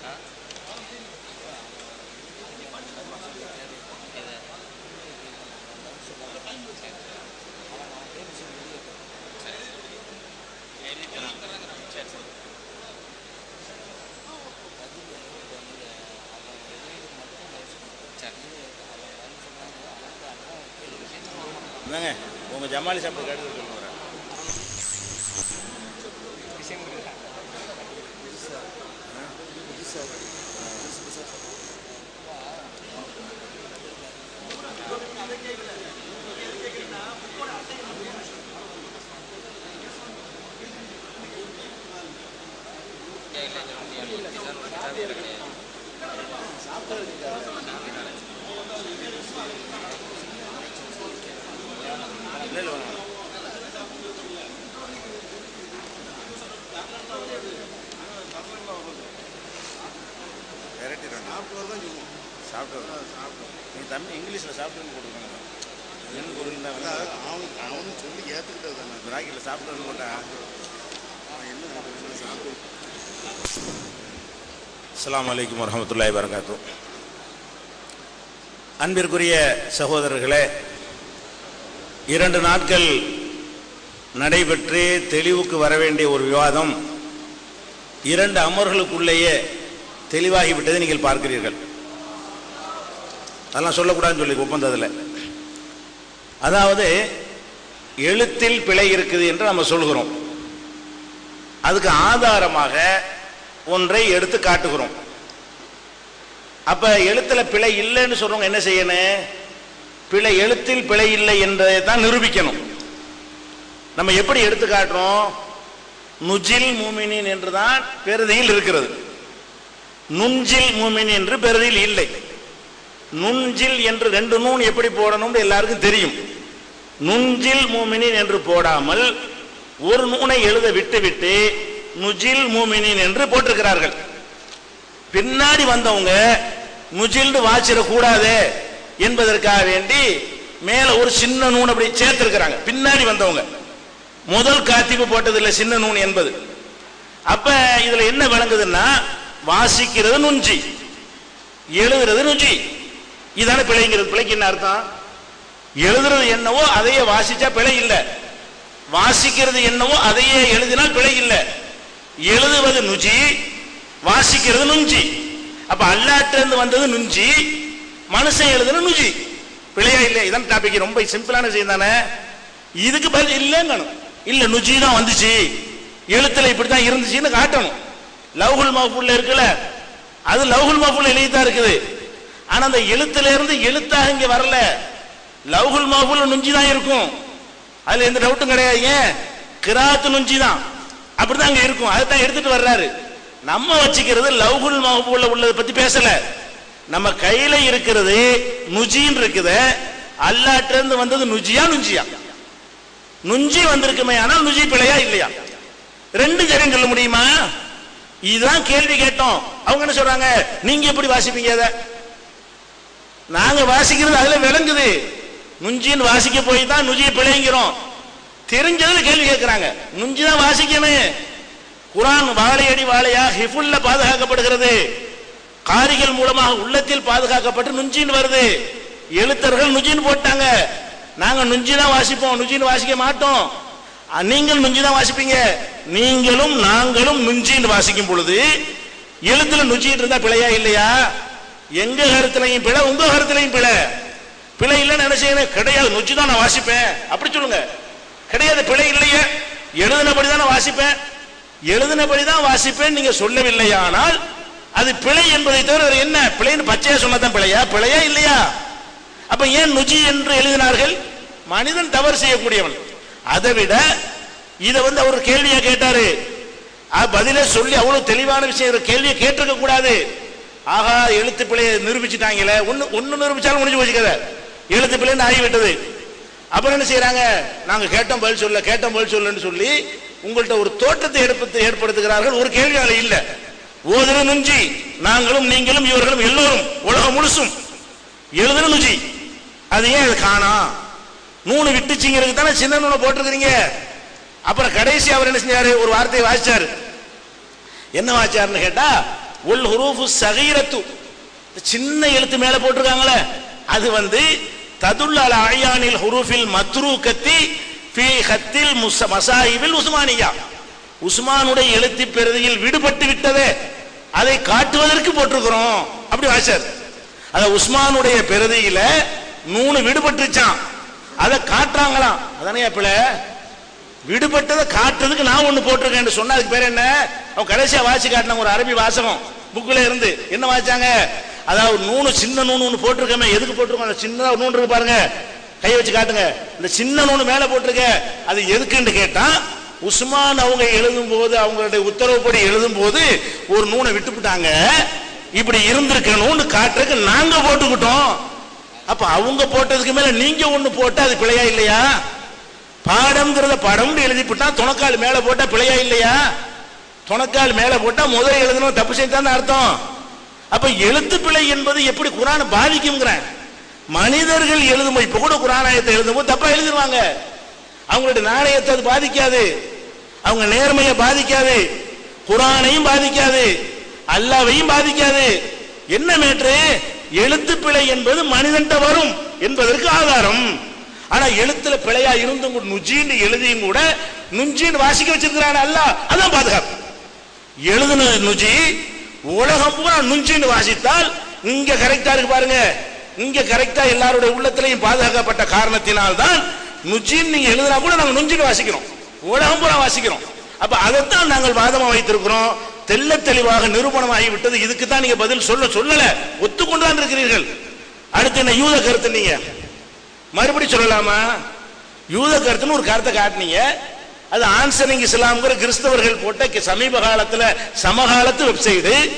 Speaker 8: ஆ எது?
Speaker 12: என்னங்க உங்கள் ஜமாலி சாப்பிட்டு கேட்டு சொல்லுங்க இல்லை இல்லை வேணாம் விரட்டிடுறேன் சாப்பிட்டு தான் சொல்லுவோம் சாப்பிட்டு நீங்கள் தமிழ் இங்கிலீஷில் சாப்பிட்டு போட்டுருக்காங்க. என் பொருள் தான் அவனுக்கு அவனும் சொல்லி ஏற்றுக்கிட்டது தானே. ராக்கெட்டில் சாப்பிட்டு போட்டா. என்ன சாப்பிட்டு அஸ்ஸலாமு அலைக்கும் வரஹமத்துல்லாஹி வரகாத்து அன்பிற்குரிய சகோதரர்களே இரண்டு நாட்கள் நடைபெற்று தெளிவுக்கு வர வேண்டிய ஒரு விவாதம் இரண்டு அமர்களுக்குள்ளேயே தெளிவாகிவிட்டதை நீங்கள் பார்க்கிறீர்கள். அதெல்லாம் சொல்லக்கூடாதுன்னு சொல்லி ஒப்பந்தத்தில் அதாவது எழுத்தில் பிழை இருக்குது என்று நம்ம சொல்கிறோம். அதுக்கு ஆதாரமாக ஒன்றை எடுத்து காட்டுகிறோம். அப்ப எழுத்துல பிழை இல்லைன்னு சொல்றவங்க என்ன செய்யணும்? பிழை எழுத்தில் பிழை இல்லை என்றதை தான் நிரூபிக்கணும். நம்ம எப்படி எடுத்து காட்டுறோம்? நுஜில் மூமினின் என்றுதான் பெருதியில் இருக்கிறது. நுஞ்சில் மூமின் என்று பெருதியில் இல்லை. நுஞ்சில் என்று ரெண்டு நூன் எப்படி போடணும்னு எல்லாருக்கும் தெரியும். நுஞ்சில் மூமினின் என்று போடாமல் ஒரு நூனை எழுத விட்டு விட்டு நுஜில் மூமினின் என்று போட்டிருக்கிறார்கள். பின்னாடி வந்தவங்க நுஜில்னு வாச்சிடக்கூடாது என்பதற்காக வேண்டி மேல ஒரு சின்ன நூன் அப்படி சேர்த்திருக்கிறாங்க. பின்னாடி வந்தவங்க. முதல் காத்திப்பு போட்டதில்லை சின்ன நூன் என்பது. அப்ப இதுல என்ன விளங்குதுன்னா வாசிக்கிறது நுஞ்சி எழுதுறது நுஞ்சி இதான பிழைங்கிறது. பிழைக்கு என்ன அர்த்தம்? எழுதுறது என்னவோ அதையே வாசிச்சா பிழை இல்லை. வாசிக்கிறது என்னவோ அதையே எழுதினால் பிழை இல்லை. எழுதுவது நுஜி வாசிக்கிறது நுஞ்சி. அப்ப அல்லாட்டிலிருந்து வந்தது நுஞ்சி மனுஷன் எழுதுன நுஜி பிழையா இல்லை இதான் டாபிக் ரொம்ப சிம்பிளான விஷயம் தானே. இதுக்கு பதில் இல்லைங்கணும். இல்ல நுஜி தான் வந்துச்சு. எழுத்துல இப்படித்தான் இருந்துச்சுன்னு காட்டணும். லவ்ஹுல் மஹ்பூல்ல இருக்குல்ல அது லவ்ஹுல் மஹ்பூல் எழுதிதான் இருக்குது. ஆனா அந்த எழுத்துல இருந்து எழுத்தாக இங்க வரல. லவ்ஹுல் மஹ்பூல் நுஞ்சி தான் இருக்கும். அதுல எந்த டவுட்டும் கிடையாதுங்க கிராத்து நுஞ்சி தான். அப்படிதான் அங்க இருக்கும். அதுதான் எடுத்துட்டு வர்றாரு. நம்ம வச்சுக்கிறது லவ்ஹுல் மஹ்பூல்ல உள்ளதை பத்தி பேசல. நம்ம கையில இருக்கிறது நுஜின்னு இருக்குது. அல்லாட்ட இருந்து வந்தது நுஜியா நுஞ்சியா? நுஞ்சி வந்திருக்குமே ஆனால் நுஜி பிழையா இல்லையா? ரெண்டு ஜெரம் சொல்ல முடியுமா? இதுதான் கேள்வி கேட்டோம். அவங்க என்ன சொல்றாங்க? நீங்க எப்படி வாசிப்பீங்க அதை? நாங்க வாசிக்கிறது அதுல விளங்குது. நுஞ்சின்னு வாசிக்க போய் தான் நுஜியை பிழைங்கிறோம். தெரிஞ்சதுல கேள்வி கேட்கிறாங்க நுஞ்சி தான் வாசிக்கணும். குரான் வாழையடி வாழையா ஹிஃபுல்ல பாதுகாக்கப்படுகிறது. காரிகள் மூலமாக உள்ளத்தில் பாதுகாக்கப்பட்டு நுஞ்சின்னு வருது. எழுத்தர்கள் நுஜின்னு போட்டாங்க. நாங்க நுஞ்சி தான் வாசிப்போம். நுஜின்னு வாசிக்க மாட்டோம். நீங்கள் நுஞ்சி தான் வாசிப்பீங்க. நீங்களும் நாங்களும் நுஞ்சின்னு வாசிக்கும் பொழுது எழுத்துல நுஞ்சின்னு இருந்தா பிழையா இல்லையா? எங்க கருத்துலையும் பிழை உங்க கருத்துலையும் பிழை. பிழை இல்லைன்னு என்ன செய்யணும்? கிடையாது. நொச்சு தான் நான் வாசிப்பேன். அப்படி சொல்லுங்க. கிடையாது பிழை இல்லையே. எழுதினபடி தான் நான் வாசிப்பேன். எழுதினபடி தான் வாசிப்பேன். நீங்க சொல்லவில்லையானால் அது பிழை என்பதை தவிர என்ன? பிழைன்னு பச்சையா சொன்னதான் பிழையா? பிழையா இல்லையா? அப்ப ஏன் நுஜி என்று எழுதினார்கள்? மனிதன் தவறு செய்யக்கூடியவன். அதை விட இதை வந்து அவர் கேள்வியா கேட்டாரு. பதிலே சொல்லி அவ்வளவு தெளிவான விஷயம் கேள்வியை கேட்டிருக்க கூடாது. ஆகா எழுத்து பிள்ளையை நிரூபிச்சுட்டாங்களே. ஒன்று ஒன்று நிரூபிச்சாலும் முடிஞ்சு போச்சு கதை. எழுத்து பிள்ளைன்னு ஆகிவிட்டது அப்புறம் என்ன செய்யறாங்க நாங்க கேட்டோம் பதில் சொல்ல கேட்டோம் பதில் சொல்லன்னு சொல்லி உங்கள்கிட்ட ஒரு தோற்றத்தை ஏற்படுத்த ஏற்படுத்துகிறார்கள். ஒரு கேள்வி அதுல இல்ல. ஓதுற நுஞ்சி நாங்களும் நீங்களும் இவர்களும் எல்லோரும் உலகம் முழுசும் எழுதுற நுஞ்சி. அது ஏன் காணா? நூனு விட்டுச்சிங்கிறதுக்கு தானே சின்ன நூனை போட்டிருக்கிறீங்க. அப்புறம் கடைசி அவர் என்ன செஞ்சாரு? ஒரு வார்த்தையை வாசிச்சாரு. என்ன வாச்சாருன்னு கேட்டா உல் ஹுரூஃபு சகீரத்து. சின்ன எழுத்து மேல போட்டிருக்காங்களே. அது வந்து ததுல் அல அயானில் ஹுரூஃபில் மத்ரூகத்தி கத்தி ஹத்தில் மசாஹிபில் உஸ்மானியா. உஸ்மானுடைய எழுத்து பிரதியில் விடுபட்டு விட்டதே. அதை காட்டுவதற்கு போட்டிருக்கிறோம். அப்படி வாசர் அத உஸ்மானுடைய பிரதியில நூனு விடுபட்டுச்சான் அதை காட்டுறாங்களாம். அதானே பிள்ளை? விடுபட்டதை காட்டுறதுக்கு நான் ஒண்ணு போட்டிருக்கேன் சொன்னா அதுக்கு பேர் என்ன? அவன் கடைசியா வாசி காட்டின ஒரு அரபி வாசகம். புக்ல இருந்து. என்ன வாசிச்சாங்க? அதாவது நூணு சின்ன நூணு ஒண்ணு போட்டிருக்கமே. எதுக்கு போட்டிருக்கோம்? சின்னதாக சின்னதா ஒரு நூன் இருக்கு பாருங்க. கை வச்சு காட்டுங்க. இந்த சின்ன நூனு மேல போட்டிருக்க. அது எதுக்குன்னு கேட்டா உஸ்மான் அவங்க எழுதும் போது அவங்களுடைய உத்தரவுப்படி எழுதும் போது ஒரு நூனை விட்டுவிட்டாங்க இப்படி இருந்திருக்கணும்னு காட்டுறதுக்கு நாங்க போட்டுக்கிட்டோம். அப்ப அவங்க போட்டதுக்கு மேல நீங்க ஒண்ணு போட்டா அது பிழையா இல்லையா? பாடம்ங்கிறத படம்னு எழுதிவிட்டா துணக்கால் மேல போட்டா பிழையா இல்லையா? துணக்கால் மேல போட்டா முதல் எழுதணும் தப்பு செய்தான் அர்த்தம். அப்ப எழுத்து பிழை என்பது எப்படி குரானை பாதிக்கும்ங்கிறேன் மனிதர்கள் எழுதும் இப்ப கூட குரானாயத்தை எழுதும்போது தப்பா எழுதிருவாங்க. அவங்களுடைய நாணயத்தை அது பாதிக்காது. அவங்க நேர்மையை பாதிக்காது. குரானையும் பாதிக்காது. அல்லாவையும் பாதிக்காது. என்ன மேற்று எழுத்து பிழை என்பது மனிதன்ட்ட வரும் என்பதற்கு ஆதாரம். ஆனா எழுத்துல பிழையா இருந்தும் கூட நுஜின்னு எழுதியும் கூட நுஞ்சின்னு வாசிக்க வச்சிருக்கிறான் அல்ல அதான் பாதுகாப்பு. எழுதுன நுஜி உலகம் பூரா நுஞ்சின்னு வாசித்தால் இங்க கரெக்டா இருக்கு பாருங்க. இங்க கரெக்டா எல்லாருடைய உள்ளத்திலையும் பாதுகாக்கப்பட்ட காரணத்தினால் தான் நுஜின்னு நீங்க எழுதுனா கூட நாங்க நுஞ்சின்னு வாசிக்கிறோம். உலகம் பூரா வாசிக்கிறோம். அப்ப அதைத்தான் நாங்கள் வாதமா வைத்திருக்கிறோம். தெல்ல தெளிவாக நிரூபணமாகி விட்டது. இதுக்கு தான் நீங்க பதில் சொல்ல சொல்லல. ஒத்துக்கொண்டுதான் இருக்கிறீர்கள். அடுத்து என்ன யூத கருத்து நீங்க? மறுபடி சொல்லலாமா? யூத கருத்துன்னு ஒரு கருத்தை காட்டினீங்க. அது ஆன்சரிங் இஸ்லாம்ங்கிற கிறிஸ்தவர்கள் போட்ட சமீப காலத்தில் சமகாலத்து வெப்சைடு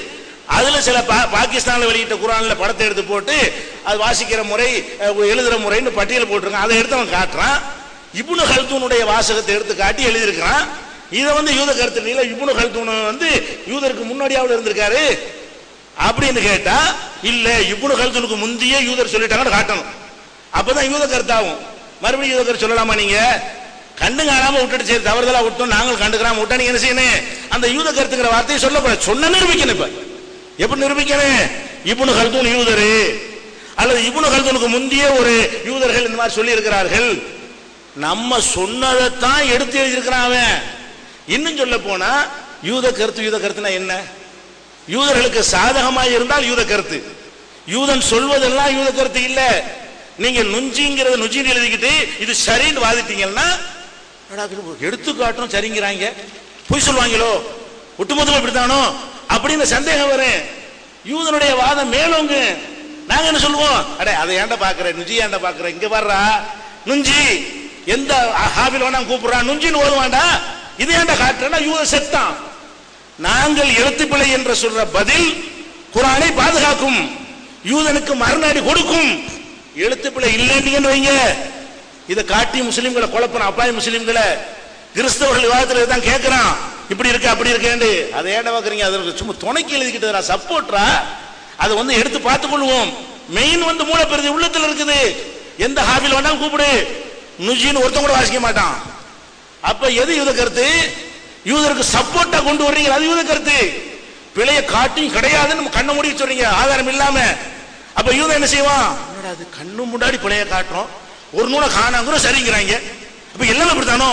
Speaker 12: அதுல சில பா- பாகிஸ்தான்ல வெளியிட்ட குரான்ல படத்தை எடுத்து போட்டு அது வாசிக்கிற முறை எழுதுகிற எழுதுற முறைன்னு பட்டியல் போட்டிருக்கான். அதை எடுத்து அவன் காட்டுறான். இப்னு ஹல்தூனுடைய வாசகத்தை எடுத்து காட்டி எழுதியிருக்கிறான். இதை வந்து யூத கருத்து இல்லை இப்னு ஹல்தூன் வந்து யூதருக்கு முன்னாடியாவில் இருந்திருக்காரு. அப்படின்னு கேட்டா இல்ல இபுனு ஹல்தூனுக்கு முந்தைய யூதர் சொல்லிட்டாங்கன்னு காட்டணும். அப்பதான் யூத கருத்தாகும். மறுபடியும் யூத கருத்து சொல்லலாமா நீங்க? கண்டு காணாம விட்டுட்டு சரி தவறுதலா விட்டோம் நாங்கள் கண்டுக்கிறாம விட்டா நீங்க என்ன செய்யணும்? அந்த யூத கருத்துங்கிற வார்த்தையை சொல்லக்கூடாது சொன்ன நிரூபிக்கணும் இப்ப. எப்படி நிரூபிக்கணும்? இப்னு ஹல்தூன் யூதரு. அல்லது இப்னு ஹல்தூனுக்கு முந்தைய ஒரு யூதர்கள் இந்த மாதிரி சொல்லி இருக்கிறார்கள் நம்ம சொன்னதைத்தான் எடுத்து எழுதியிருக்கிறான் அவன். இன்னும் சொல்ல போனா யூத கருத்து யூத கருத்துனா என்ன? யூதர்களுக்கு சாதகமாக இருந்தால் யூத கருத்து. யூதன் சொல்வதெல்லாம் யூத கருத்து இல்லை. நீங்க நுஞ்சிங்கிறத நுஞ்சின்னு எழுதிக்கிட்டு இது சரின்னு வாதிட்டீங்கன்னா அடா, அது எடுத்து காட்டும் சரிங்கிறாங்க. பொய் சொல்லுவாங்களோ? ஒட்டுமொத்தமா இப்படித்தானோ? அப்படின்னு சந்தேகம் வரும். யூதனுடைய வாதம் மேலோங்க. நாங்க என்ன சொல்லுவோம்? அடே அதை ஏன்டா பாக்குற? நுஞ்சி ஏன்டா பாக்குற? இங்க வர்றா? நுஞ்சி. எந்த ஹாபில் வேணா கூப்பிடுறான் நுஞ்சின்னு ஓதுவான்டா. இது ஏன்டா காட்டுறா யூத செத்தான். நாங்கள் எழுத்துப்பிழை என்று சொல்ற பதில் குரானை பாதுகாக்கும். யூதனுக்கு மறுநாடி கொடுக்கும். எழுத்துப்பிழை இல்லைன்னு வைங்க. இதை காட்டி முஸ்லீம்களை குழப்பணும் அப்பாய் முஸ்லீம்களை. கிறிஸ்தவர்கள் விவாதத்தில் தான் கேட்கிறான் இப்படி இருக்கு அப்படி இருக்கேண்டு அதை ஏடா பாக்குறீங்க? அதற்கு சும்மா துணைக்கு எழுதிக்கிட்டு சப்போர்ட்ரா? அதை வந்து எடுத்து பார்த்துக் கொள்வோம் மெயின் வந்து மூலப்பெருதி உள்ளத்தில் இருக்குது. எந்த ஹாபில் வேணாலும் கூப்பிடு. நுஜின்னு ஒருத்தன் கூட வாசிக்க மாட்டான். அப்ப எது யூத கருத்து? யூதருக்கு சப்போர்ட்டா கொண்டு வர்றீங்க அது யூத கருத்து. பிழைய காட்டியும் கிடையாதுன்னு நம்ம கண்ணை மூடி சொல்றீங்க. ஆதாரம் இல்லாம. அப்ப யூதன் என்ன செய்வான்? என்னடா அது கண்ணு முன்னாடி பிழைய காட்டுறோம். ஒரு நூலை காணாங்கிற சரிங்கிறாங்க. அப்ப எல்லாம் அப்படித்தானோ?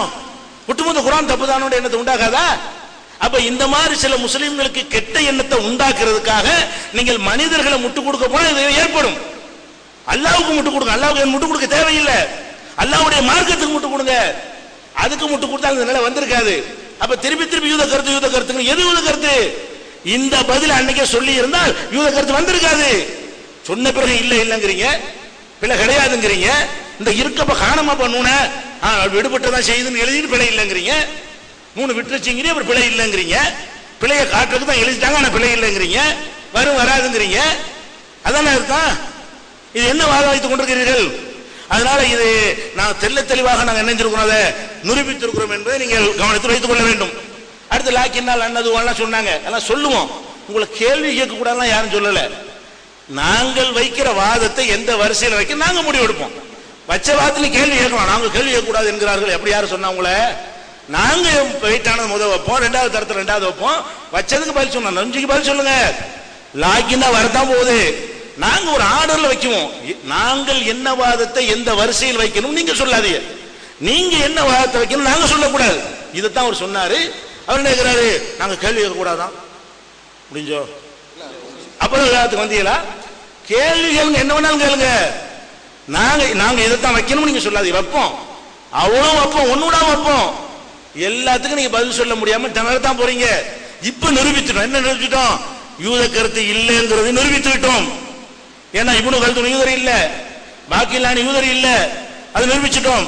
Speaker 12: ஒட்டுமொத்த குரான் தப்பு தானோட எண்ணத்தை உண்டாகாதா அப்ப இந்த மாதிரி சில முஸ்லிம்களுக்கு கெட்ட எண்ணத்தை உண்டாக்குறதுக்காக நீங்கள் மனிதர்களை முட்டு கொடுக்க போனா இது ஏற்படும். அல்லாவுக்கு முட்டு கொடுங்க. அல்லாவுக்கு முட்டு கொடுக்க தேவையில்லை. அல்லாவுடைய மார்க்கத்துக்கு முட்டு கொடுங்க. அதுக்கு முட்டு கொடுத்தா இந்த நிலை வந்திருக்காது. அப்ப திருப்பி திருப்பி யூத கருத்து யூத கருத்து எது யூத கருத்து? இந்த பதில் அன்னைக்கே சொல்லி இருந்தால் யூத கருத்து வந்திருக்காது. சொன்ன பிறகு இல்லை இல்லைங்கிறீங்க. பிழை கிடையாதுங்கிறீங்க. இந்த இருக்கப்ப காணாம விடுபட்டு தான் செய்யுதுன்னு எழுதிட்டு பிழை இல்லைங்கிறீங்க. மூணு விட்டுருச்சுங்கிறீங்க அப்புறம் பிழை இல்லைங்கிறீங்க. பிழையை காட்டுறதுக்கு தான் எழுதிட்டாங்க ஆனால் பிழை இல்லைங்கிறீங்க. வரும் வராதுங்கிறீங்க. அதானே அர்த்தம்? இது என்ன வாதம் வைத்துக் கொண்டிருக்கிறீர்கள்? அதனால இது நான் தெல்ல தெளிவாக நாங்கள் நினைஞ்சிருக்கிறோம் அதை நிரூபித்திருக்கிறோம் என்பதை நீங்கள் கவனத்தில் வைத்துக் கொள்ள வேண்டும். அடுத்து லாக்கினால் அண்ணது எல்லாம் சொன்னாங்க. எல்லாம் சொல்லுவோம். உங்களை கேள்வி கேட்கக்கூடாதுலாம் யாரும் சொல்லலை. நாங்கள் வைக்கிற வாதத்தை எந்த வரிசையில் வைக்க நாங்க முடிவெடுப்போம் வச்ச வாதத்தில் கேள்வி கேட்கலாம். நாங்க கேள்வி கேட்கக்கூடாது என்கிறார்கள். எப்படி யாரும் சொன்னாங்கள நாங்க வெயிட்டானது முதல் வைப்போம் ரெண்டாவது தரத்தில் ரெண்டாவது வைப்போம் வச்சதுக்கு பதில் சொன்னோம் நஞ்சுக்கு பதில் சொல்லுங்க. லாக்கின்னா வரதான் போகுது. நாங்க ஒரு ஆர்டர்ல வைக்குவோம். நாங்கள் என்ன வாதத்தை எந்த வரிசையில் வைக்கணும் நீங்க சொல்லாதீங்க. நீங்க என்ன வாதத்தை வைக்கணும் நாங்க சொல்லக்கூடாது. இதைத்தான் அவர் சொன்னாரு. அவர் என்ன கேட்கிறாரு? நாங்க கேள்வி கேட்கக்கூடாதான். முடிஞ்சோ அப்புறம் விவாதத்துக்கு வந்தீங்களா? கேள்வி கேளுங்க என்ன வேணாலும் கேளுங்க. நாங்க நாங்க இதைத்தான் வைக்கணும் நீங்க சொல்லாதீங்க. வைப்போம். அவ்வளோ வைப்போம் ஒன்னுடா விடாம வைப்போம். எல்லாத்துக்கும் நீங்க பதில் சொல்ல முடியாம திணற தான் போறீங்க. இப்ப நிரூபிச்சிட்டோம் என்ன நிரூபிச்சிட்டோம் யூத கருத்து இல்லைங்கிறது நிரூபித்து விட்டோம் ஏன்னா இவனு கருத்து யூதர் இல்ல. பாக்கிலான யூதர் இல்ல. அது நிரூபிச்சிட்டோம்.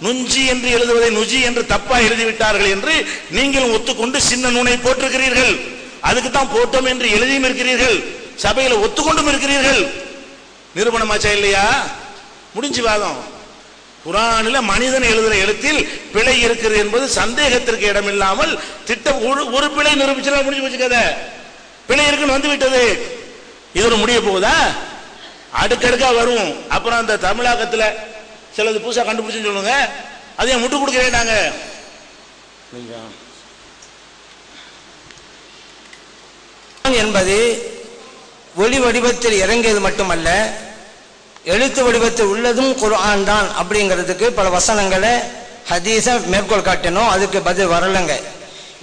Speaker 12: நுஞ்சி என்று எழுதுவதை நுஜி என்று தப்பா எழுதி விட்டார்கள் என்று நீங்கள் ஒத்துக்கொண்டு சின்ன நூனை போட்டிருக்கிறீர்கள். அதுக்கு தான் போட்டோம் என்று எழுதியும் இருக்கிறீர்கள் சபையில் ஒத்துக்கொண்டும் இருக்கிறீர்கள். நிரூபணமாச்சா இல்லையா? முடிஞ்சு வாதம். குரானில் மனிதன் எழுதுற எழுத்தில் பிழை இருக்கிறது என்பது சந்தேகத்திற்கு இடமில்லாமல் திட்டம் ஒரு ஒரு பிழை நிரூபிச்சா முடிஞ்சு போச்சு கதை. பிழை இருக்குன்னு வந்து விட்டது. இது முடிய போகுதா? அடுக்கடுக்கா வரும். அப்புறம் அந்த தமிழகத்தில் சிலது புதுசாக கண்டுபிடிச்சுன்னு சொல்லுங்க. அதையும் முட்டு கொடுக்கிறேன் நாங்க
Speaker 10: என்பது ஒளி வடிவத்தில் இறங்கியது மட்டுமல்ல எழுத்து வடிவத்தில் உள்ளதும் குர்ஆன் தான் அப்படிங்கிறதுக்கு பல வசனங்களை ஹதீஸை மேற்கோள் காட்டினோம் அதுக்கு பதில் வரலங்க.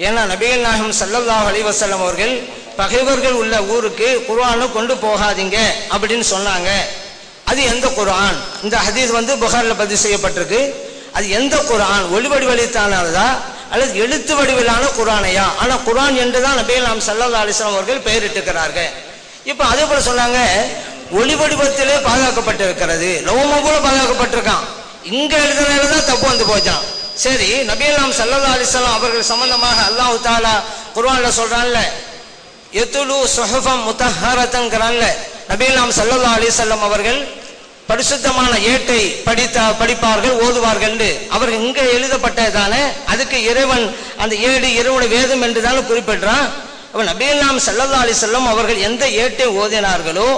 Speaker 10: ஏன்னா நபிகள் நாயகம் சல்லல்லாஹ் அலி வஸல்லம் அவர்கள் பகைவர்கள் உள்ள ஊருக்கு குர்ஆனை கொண்டு போகாதீங்க அப்படின்னு சொன்னாங்க. அது எந்த குர்ஆன்? இந்த ஹதீஸ் வந்து புகாரில் பதிவு செய்யப்பட்டிருக்கு. அது எந்த குர்ஆன்? ஒளி வடிவழித்தானதா அல்லது எழுத்து வடிவிலான குரானையா? ஆனா குரான் என்று தான் நபிகள் நாம் சல்லா அலிஸ்லாம் அவர்கள் பெயரிட்டுக்கிறார்கள் இப்போ அதே போல சொன்னாங்க ஒளி வடிவத்திலே பாதுகாக்கப்பட்டிருக்கிறது. லோம போல பாதுகாக்கப்பட்டிருக்கான். இங்க எழுதுனதுல தான் தப்பு வந்து போச்சான் சரி நபிகள் நாம் சல்லா அலிஸ்லாம் அவர்கள் சம்பந்தமாக அல்லாஹ் தாலா குரான்ல சொல்றான்ல எத்துலு சுஹஃபம் முத்தஹரத்தங்கிறான்ல. நபிகள் நாம் சல்லா அலிசல்லம் அவர்கள் பரிசுத்தமான ஏட்டை படித்த படிப்பார்கள் ஓதுவார்கள் அவர்கள் இங்க எழுதப்பட்டதானே அதுக்கு இறைவன் அந்த ஏடு இறைவனுடைய வேதம் என்றுதான் குறிப்பிடுறான்? அவன் நபிகள் நாம் ஸல்லல்லாஹு அலைஹி வஸல்லம் அவர்கள் எந்த ஏட்டை ஓதினார்களோ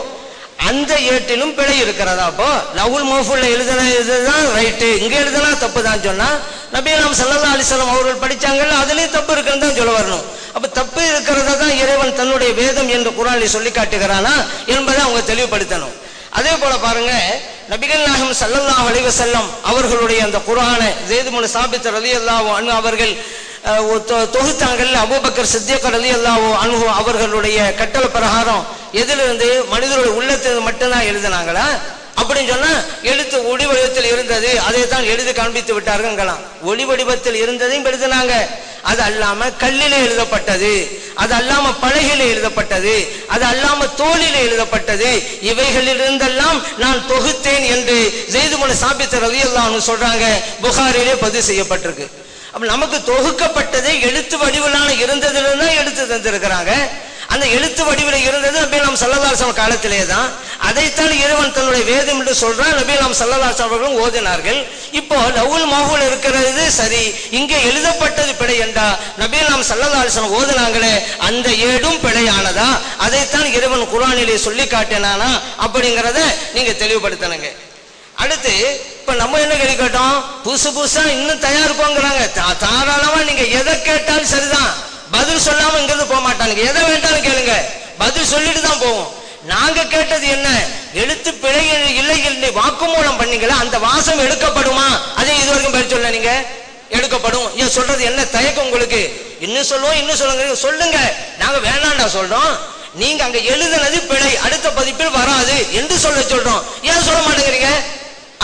Speaker 10: அந்த ஏட்டிலும் பிழை இருக்கிறதா அப்போ? லவுல் மோஃபுல்ல எழுதின இதுதான் ரைட்டு. இங்க எழுதுனா தப்பு தான் சொன்னா நபிகள் நாம் ஸல்லல்லாஹு அலைஹி அவர்கள் படிச்சாங்கல்ல அதுலயும் தப்பு இருக்குன்னு தான் சொல்ல வரணும். அப்ப தப்பு இருக்கிறத தான் இறைவன் தன்னுடைய வேதம் என்று குரானில் சொல்லி காட்டுகிறானா என்பதை அவங்க தெளிவுபடுத்தணும். அதே போல பாருங்க நபிகள் நாயகம் சல்லல்லா அலைஹி செல்லம் அவர்களுடைய அந்த குரான ஜெயித் முன் சாபித் அல்லாவோ அன்ஹு அவர்கள் தொ- தொகுத்தாங்கல்ல அபூபக்கர் சித்திக் ரலியல்லாஹு அவர்களுடைய கட்டளை பிரகாரம் எதிலிருந்து மனிதருடைய உள்ளத்திலிருந்து மட்டும்தான் எழுதினாங்களா? அப்படின்னு சொன்னா எழுத்து ஒளி வடிவத்தில் இருந்தது அதை தான் எழுதி காண்பித்து விட்டார்களாம் ஒளி வடிவத்தில் இருந்ததையும் எழுதினாங்க. அது அல்லாம கல்லிலே எழுதப்பட்டது அது அல்லாம பலகையிலே எழுதப்பட்டது அது அல்லாம தோளில எழுதப்பட்டது. இவைகளிலிருந்தெல்லாம் நான் தொகுத்தேன் என்று ஜெய்துமன சாபித்த ரவியல்லான்னு சொல்றாங்க. புகாரிலே பதிவு செய்யப்பட்டிருக்கு. அப்ப நமக்கு தொகுக்கப்பட்டதை எழுத்து வடிவிலான இருந்ததுல தான் எடுத்து தந்திருக்கிறாங்க. அந்த எழுத்து வடிவில் இருந்தது நபி நாம் சல்லதாசம் காலத்திலே தான் அதைத்தான் இறைவன் தன்னுடைய வேதம் என்று சொல்றான். நபி நாம் சல்லதாஸ் அவர்களும் ஓதினார்கள். இப்போ லவுல் மஹூல் இருக்கிறது சரி. இங்கே எழுதப்பட்டது பிழை என்றா நபி நாம் சல்லதாசம் ஓதினாங்களே அந்த ஏடும் பிழையானதா? அதைத்தான் இறைவன் குரானிலே சொல்லி காட்டினானா? அப்படிங்கிறத நீங்க தெளிவுபடுத்தணுங்க. அடுத்து இப்ப நம்ம என்ன கேள்வி கேட்டோம்? புதுசு புதுசா இன்னும் தயாரிப்போங்கிறாங்க தா- தாராளமா நீங்க எதை கேட்டாலும் சரிதான். பதில் சொல்லாம இங்கிருந்து போக மாட்டானுங்க. எதை வேண்டாலும் கேளுங்க. பதில் சொல்லிட்டு தான் போவோம். நாங்க கேட்டது என்ன? எழுத்து பிழை இல்லை என்று வாக்குமூலம் பண்ணீங்களா? அந்த வாசம் எடுக்கப்படுமா? அதை இதுவரைக்கும் பதில் சொல்ல நீங்க. எடுக்கப்படும். ஏன் சொல்றது என்ன? தயக்கம் உங்களுக்கு. இன்னும் சொல்லுவோம் இன்னும் சொல்லுங்க. சொல்லுங்க. நாங்க வேணாண்டா சொல்றோம். நீங்க அங்க எழுதுனது பிழை. அடுத்த பதிப்பில் வராது. என்று சொல்ல சொல்றோம். ஏன் சொல்ல மாட்டேங்கிறீங்க?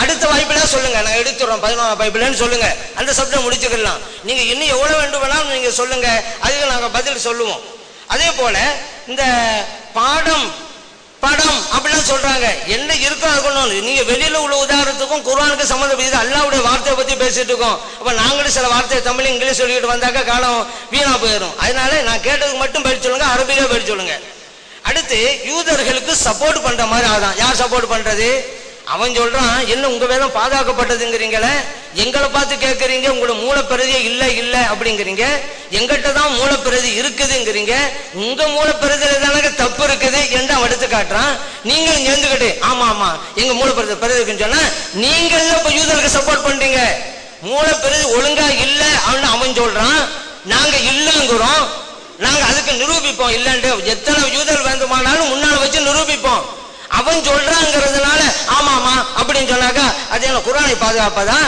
Speaker 10: அடுத்த வாய்ப்புல சொல்லுங்க. நான் எடுத்துறோம். பதினோராம் பைபிள்னு சொல்லுங்க. அந்த சப்ஜெக்ட் முடிச்சுக்கலாம் நீங்க இன்னும் எவ்வளவு வேண்டும் வேணாலும் நீங்க சொல்லுங்க. அதுக்கு நாங்க பதில் சொல்லுவோம். அதே போல இந்த பாடம் படம் அப்படிலாம் சொல்றாங்க. என்ன இருக்கோ இருக்கணும் நீங்க வெளியில உள்ள உதாரணத்துக்கும் குரானுக்கு சம்மந்தம் இது அல்லாவுடைய வார்த்தையை பத்தி பேசிட்டு இருக்கோம். அப்ப நாங்களும் சில வார்த்தை தமிழ் இங்கிலீஷ் சொல்லிட்டு வந்தாக்க காலம் வீணா போயிடும் அதனால நான் கேட்டதுக்கு மட்டும் படிச்சு சொல்லுங்க. அரபிக்கா படிச்சு சொல்லுங்க. அடுத்து யூதர்களுக்கு சப்போர்ட் பண்ற மாதிரி ஆதான். யார் சப்போர்ட் பண்றது? அவன் சொல்றான் என்ன உங்க வேதம் பாதுகாக்கப்பட்டதுங்கிறீங்களே? எங்களை பார்த்து கேட்கறீங்க உங்களோட மூலப்பிரதியே இல்லை இல்லை அப்படிங்கிறீங்க. எங்கிட்ட தான் மூலப்பிரதி இருக்குதுங்கிறீங்க. உங்க மூலப்பிரதியில தானே தப்பு இருக்குது என்று அவன் எடுத்து காட்டுறான். நீங்களும் சேர்ந்துக்கிட்டு ஆமா ஆமா எங்க மூலப்பிரதி பிரதி இருக்குன்னு சொன்னா நீங்களும் இப்ப யூதருக்கு சப்போர்ட் பண்றீங்க. மூலப்பிரதி ஒழுங்கா இல்லை அப்படின்னு அவன் சொல்றான். நாங்க இல்லைங்கிறோம். நாங்க அதுக்கு நிரூபிப்போம். இல்லைன்ட்டு எத்தனை யூதர் வேண்டுமானாலும் முன்னால வச்சு நிரூபிப்போம். அவன் சொல்றாங்கிறதுனால ஆமாமா அப்படின்னு சொன்னாக்கா அது என்ன குரானை பாதுகாப்பதா?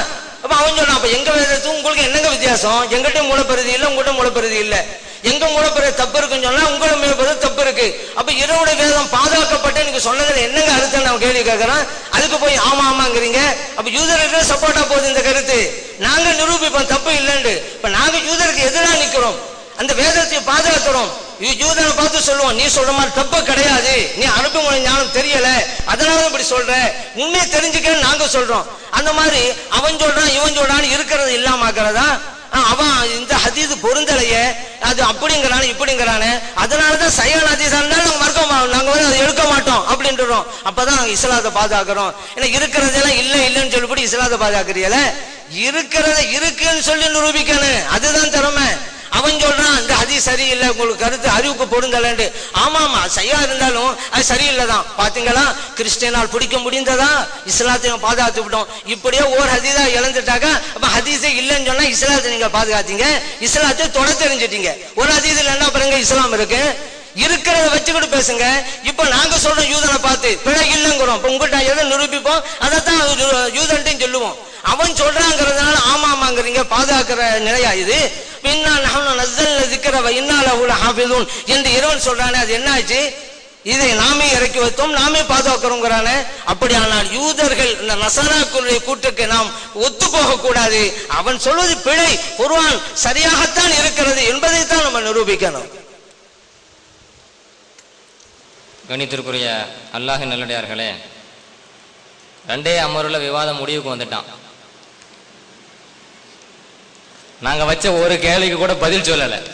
Speaker 10: அப்ப அவன் சொல்றான் அப்ப எங்க வேதத்துக்கும் உங்களுக்கு என்னங்க வித்தியாசம்? எங்கிட்ட மூலப்பருதி இல்லை உங்கள்கிட்ட மூலப்பருதி இல்லை. எங்க மூலப்பருதி தப்பு இருக்குன்னு சொன்னா உங்களோட மூலப்பருதி தப்பு இருக்கு. அப்ப இரவுடைய வேதம் பாதுகாக்கப்பட்டு நீங்க சொன்னதுல என்னங்க அர்த்தம் நான் கேள்வி கேட்கறேன்? அதுக்கு போய் ஆமா ஆமாங்கிறீங்க அப்ப யூதருக்கு சப்போர்ட்டா போகுது இந்த கருத்து. நாங்க நிரூபிப்போம் தப்பு இல்லைன்னு இப்ப நாங்க யூதருக்கு எதிராக நிக்கிறோம். அந்த வேதத்தை பாதுகாக்கிறோம். யூதனை பார்த்து சொல்லுவோம். நீ சொல்ற மாதிரி தப்பு கிடையாது. நீ அனுப்புமுறை ஞானம் தெரியல. அதனால இப்படி சொல்ற. உண்மையை தெரிஞ்சுக்கன்னு நாங்க சொல்றோம். அந்த மாதிரி அவன் சொல்றான் இவன் சொல்றான்னு இருக்கிறது இல்லாமக்கிறதா அவன் இந்த ஹதீது பொருந்தலையே. அது அப்படிங்கிறானே இப்படிங்கிறானு. அதனாலதான் சையன் ஹதீஸா இருந்தாலும் நாங்க மறுக்க மா- நாங்க வந்து அதை எடுக்க மாட்டோம் அப்படின்றோம். அப்பதான் நாங்க இஸ்லாத்தை பாதுகாக்கிறோம். ஏன்னா இருக்கிறதெல்லாம் இல்ல இல்லைன்னு சொல்லிபடி இஸ்லாத்தை பாதுகாக்கிறீங்களே? இருக்கிறத இருக்குன்னு சொல்லி நிரூபிக்கணும். அதுதான் திறமை. அவன் சொல்றான் இந்த அது சரியில்லை உங்களுக்கு கருத்து அறிவுக்கு பொருந்தலன்னு ஆமா ஆமா சரியா இருந்தாலும் அது சரியில்லைதான். பாத்தீங்களா? கிறிஸ்டியனால் பிடிக்க முடிந்ததா? இஸ்லாத்தையும் பாதுகாத்து விட்டோம். இப்படியே ஒரு ஹதீதா இழந்துட்டாக்கா அப்ப ஹதீஸே இல்லைன்னு சொன்னா இஸ்லாத்தை நீங்க பாதுகாத்தீங்க. இஸ்லாத்தை தொட தெரிஞ்சிட்டீங்க. ஒரு ஹதீஸ் இல்லைன்னா பாருங்க இஸ்லாம் இருக்கு. இருக்கிறத வச்சுக்கிட்டு பேசுங்க. இப்ப நாங்க சொல்றோம் யூதனை பார்த்து பிழை இல்லைங்கிறோம். இப்ப உங்கள்கிட்ட எதை நிரூபிப்போம்? அதைத்தான் யூதன்ட்டையும் சொல்லுவோம். அவன் சொல்றாங்கிறதுனால ஆமா ஆமாங்கிறீங்க பாதுகாக்கிற நிலையா இது? இன்னா நகன நசல்ல சிக்கிறவ இன்னால உள்ள ஹாஃபிதூன். என்று இறைவன் சொல்றானே அது என்ன ஆச்சு இதை நாமே இறக்கி வைத்தோம் நாமே பாதுகாக்கிறோங்கிறானே. அப்படியானால் யூதர்கள் இந்த நசராக்களுடைய கூட்டுக்கு நாம் ஒத்து போக அவன் சொல்வது பிழை. குர்வான் சரியாகத்தான் இருக்கிறது என்பதைத்தான் நம்ம நிரூபிக்கணும்.
Speaker 8: கணித்திற்குரிய அல்லாஹ் நல்லடியார்களே ரெண்டே அமர்வில் விவாதம் முடிவுக்கு வந்துட்டான். நாங்கள் வச்ச ஒரு கேள்விக்கு கூட பதில் சொல்லலை.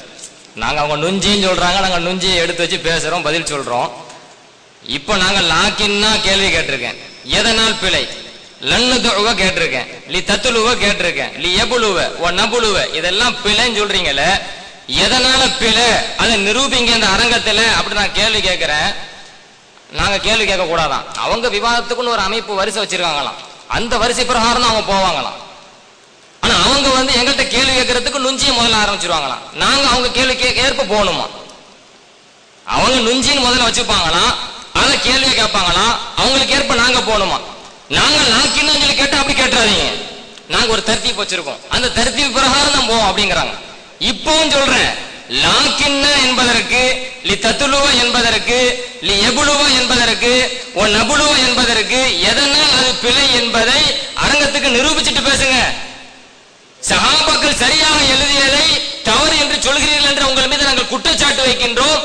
Speaker 8: நாங்கள் அவங்க நுஞ்சின்னு சொல்கிறாங்க நாங்கள் நுஞ்சியை எடுத்து வச்சு பேசுகிறோம் பதில் சொல்கிறோம் இப்போ நாங்கள் லாக்கின்னா கேள்வி கேட்டிருக்கேன். எதனால் பிழை? லன்னுதுவ கேட்டிருக்கேன். லி தத்துலுவ கேட்டிருக்கேன். லி எபுழுவ ஓ நபுழுவ இதெல்லாம் பிழைன்னு சொல்றீங்களே எதனால பிழை? அதை நிரூபிங்க இந்த அரங்கத்தில் அப்படி நான் கேள்வி கேட்குறேன். நாங்கள் கேள்வி கேட்கக்கூடாதான். அவங்க விவாதத்துக்குன்னு ஒரு அமைப்பு வரிசை வச்சிருக்காங்களாம். அந்த வரிசை பிரகாரம் தான் அவங்க போவாங்களாம். ஆனா அவங்க வந்து எங்கள்கிட்ட கேள்வி கேட்கறதுக்கு நுஞ்சியை முதல்ல ஆரம்பிச்சிருவாங்களாம். நாங்க அவங்க கேள்வி கேட்க ஏற்ப போகணுமா? அவங்க நுஞ்சின்னு முதல்ல வச்சுப்பாங்களாம். அதை கேள்வியை கேட்பாங்களாம். அவங்களுக்கு ஏற்ப நாங்க போகணுமா? நாங்க லாக்கின்னு சொல்லி கேட்டா அப்படி கேட்டுறாதீங்க. நாங்க ஒரு தர்த்தீப் வச்சிருக்கோம். அந்த தர்த்தீப் பிரகாரம் தான் போவோம் அப்படிங்கிறாங்க. இப்பவும் சொல்றேன். லாக்கின்ன என்பதற்கு லி தத்துலுவ என்பதற்கு லி எபுலுவ என்பதற்கு ஒன் நபுலுவ என்பதற்கு எதனால் அது பிழை என்பதை அரங்கத்துக்கு நிரூபிச்சுட்டு பேசுங்க. சகாபாக்கள் சரியாக எழுதியதை தவறு என்று சொல்கிறீர்கள் என்று உங்கள் மீது நாங்கள் குற்றச்சாட்டு வைக்கின்றோம்.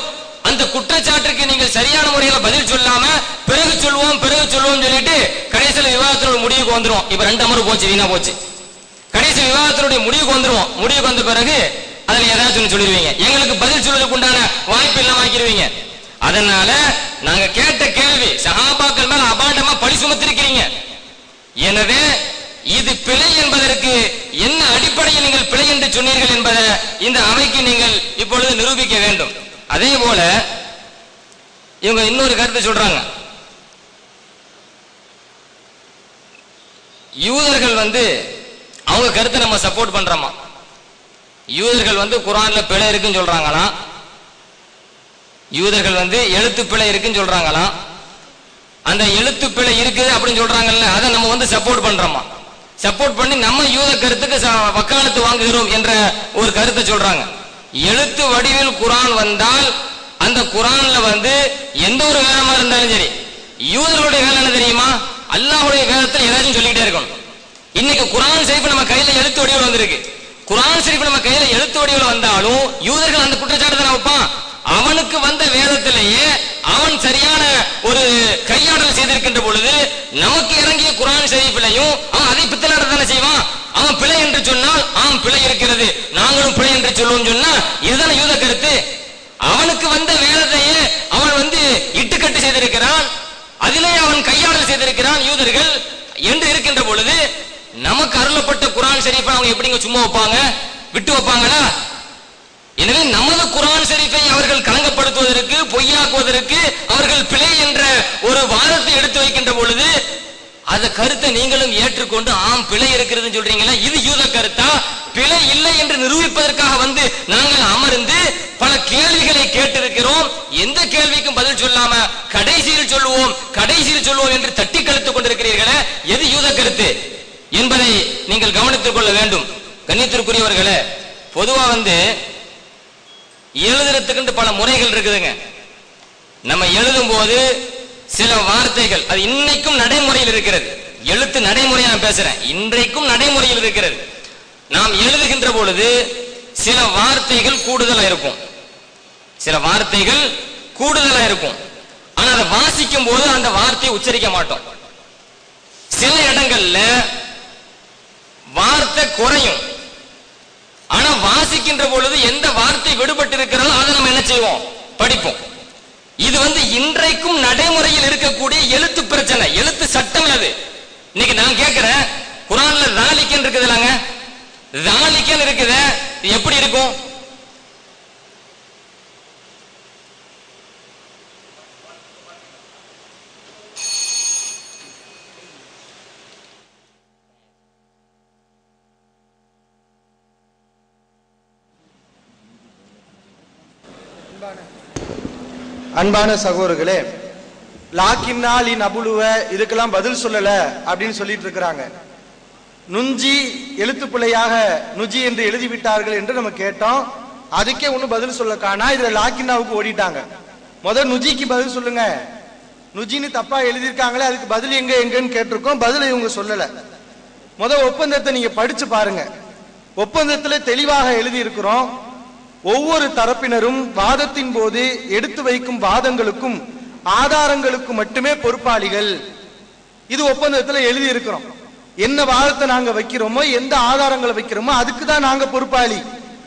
Speaker 8: அந்த குற்றச்சாட்டுக்கு நீங்கள் சரியான முறையில் பதில் சொல்லாம பிறகு சொல்லுவோம் பிறகு சொல்லுவோம் சொல்லிட்டு கடைசியில் விவாதத்தினுடைய முடிவுக்கு வந்துடும் இப்ப ரெண்டு அமர்வு போச்சு வீணா போச்சு. கடைசி விவாதத்தினுடைய முடிவுக்கு வந்துருவோம். முடிவுக்கு வந்த பிறகு அதுல ஏதாச்சும் சொல்லிடுவீங்க. எங்களுக்கு பதில் சொல்வதற்கு உண்டான வாய்ப்பு இல்லாம ஆக்கிடுவீங்க. அதனால நாங்க கேட்ட கேள்வி சகாபாக்கள் மேல அபாண்டமா பழி சுமத்திருக்கிறீங்க. எனவே இது பிழை என்பதற்கு என்ன அடிப்படையில் நீங்கள் பிழை என்று சொன்னீர்கள் என்பதை இந்த அவைக்கு நீங்கள் இப்பொழுது நிரூபிக்க வேண்டும். அதே போல இவங்க இன்னொரு கருத்தை சொல்றாங்க. யூதர்கள் வந்து அவங்க கருத்தை நம்ம சப்போர்ட் பண்றோமா? யூதர்கள் வந்து குரான்ல பிழை இருக்குன்னு சொல்றாங்களாம் யூதர்கள் வந்து எழுத்து பிழை இருக்குன்னு சொல்றாங்களாம் அந்த எழுத்து பிழை இருக்குது அப்படின்னு சொல்றாங்கல்ல அதை நம்ம வந்து சப்போர்ட் பண்றோமா? சப்போர்ட் பண்ணி நம்ம யூத கருத்துக்கு வக்காலத்து வாங்குகிறோம் என்ற ஒரு கருத்தை சொல்றாங்க. எழுத்து வடிவில் குரான் வந்தால் அந்த குரான்ல வந்து எந்த ஒரு வேதமா இருந்தாலும் சரி யூதர்களுடைய வேலை என்ன தெரியுமா? அல்லாஹ்வுடைய வேதத்தில் ஏதாச்சும் சொல்லிக்கிட்டே இருக்கணும். இன்னைக்கு குரான் ஷரீஃப் நம்ம கையில எழுத்து வடிவில் வந்திருக்கு. குரான் ஷரீஃப் நம்ம கையில எழுத்து வடிவில் வந்தாலும் யூதர்கள் அந்த குற்றச்சாட்டு தானே வைப்பான். அவனுக்கு வந்த வேதத்திலேயே அவன் சரியான ஒரு கையாடல் செய்திருக்கின்ற பொழுது நமக்கு இறங்கிய குரான் ஷரீஃபிலையும் அவன் அதை பித்தலாட தானே செய்வான்? அவன் பிழை என்று சொன்னால் ஆம் பிழை இருக்கிறது. நாங்களும் பிழை என்று சொல்லுவோம் சொன்னா இதுதானே யூத கருத்து? அவனுக்கு வந்த வேதத்தையே அவன் வந்து இட்டுக்கட்டு செய்திருக்கிறான். அதிலே அவன் கையாடல் செய்திருக்கிறான் யூதர்கள். என்று இருக்கின்ற பொழுது நமக்கு அருளப்பட்ட குரான் ஷரீஃபை அவங்க எப்படிங்க சும்மா வைப்பாங்க? விட்டு வைப்பாங்களா? எனவே நமது குரான் ஷரீஃபை அவர்கள் கலங்கப்படுத்துவதற்கு பொய்யாக்குவதற்கு அவர்கள் பிழை என்ற ஒரு வாதத்தை எடுத்து வைக்கின்ற பொழுது அந்த கருத்தை நீங்களும் ஏற்றுக்கொண்டு ஆம் பிழை இருக்கிறதுன்னு சொல்றீங்களா? இது யூத கருத்தா? பிழை இல்லை என்று நிரூபிப்பதற்காக வந்து நாங்கள் அமர்ந்து பல கேள்விகளை கேட்டிருக்கிறோம். எந்த கேள்விக்கும் பதில் சொல்லாம கடைசியில் சொல்லுவோம் கடைசியில் சொல்லுவோம் என்று தட்டி கழித்துக் கொண்டிருக்கிறீர்களே எது யூத கருத்து என்பதை நீங்கள் கவனித்துக் கொள்ள வேண்டும். கண்ணியத்திற்குரியவர்களே பொதுவா வந்து எழுதுறதுக்கு பல முறைகள் இருக்குதுங்க. நம்ம எழுதும் போது சில வார்த்தைகள் அது இன்னைக்கும் நடைமுறையில் இருக்கிறது. எழுத்து நடைமுறை நான் பேசுறேன். இன்றைக்கும் நடைமுறையில் இருக்கிறது. நாம் எழுதுகின்ற பொழுது சில வார்த்தைகள் கூடுதலா இருக்கும். சில வார்த்தைகள் கூடுதலா இருக்கும். ஆனா அதை வாசிக்கும் போது அந்த வார்த்தையை உச்சரிக்க மாட்டோம். சில இடங்கள்ல வார்த்தை குறையும். ஆனா வாசிக்கின்ற பொழுது எந்த வார்த்தை விடுபட்டு இருக்கிறதோ அதை நம்ம என்ன செய்வோம்? படிப்போம். இது வந்து இன்றைக்கும் நடைமுறையில் இருக்கக்கூடிய எழுத்து பிரச்சனை. எழுத்து சட்டம் அது. இன்னைக்கு நான் கேட்கிறேன் குரான்ல ராலிக்கன் இருக்குது இல்லைங்க? ராலிக்கன் இருக்குது. இது எப்படி இருக்கும்?
Speaker 9: அன்பான சகோதரர்களே லாக்கின்னால் இன் அபுலுவ இதுக்கெல்லாம் பதில் சொல்லல அப்படின்னு சொல்லிட்டு இருக்கிறாங்க. நுஞ்சி எழுத்து நுஜி என்று எழுதிவிட்டார்கள் என்று நம்ம கேட்டோம். அதுக்கே ஒன்றும் பதில் சொல்ல காணா இதுல லாக்கின்னாவுக்கு ஓடிட்டாங்க. முதல் நுஜிக்கு பதில் சொல்லுங்க. நுஜின்னு தப்பா எழுதியிருக்காங்களே அதுக்கு பதில் எங்க எங்கன்னு கேட்டிருக்கோம். பதில் இவங்க சொல்லல. முதல் ஒப்பந்தத்தை நீங்க படிச்சு பாருங்க. ஒப்பந்தத்துல தெளிவாக எழுதி இருக்கிறோம் ஒவ்வொரு தரப்பினரும் வாதத்தின் போது எடுத்து வைக்கும் வாதங்களுக்கும் ஆதாரங்களுக்கு மட்டுமே பொறுப்பாளிகள். இது ஒப்பந்தத்துல எழுதி இருக்கிறோம் என்ன வாதத்தை நாங்க வைக்கிறோமோ எந்த ஆதாரங்களை வைக்கிறோமோ அதுக்கு தான் நாங்க பொறுப்பாளி.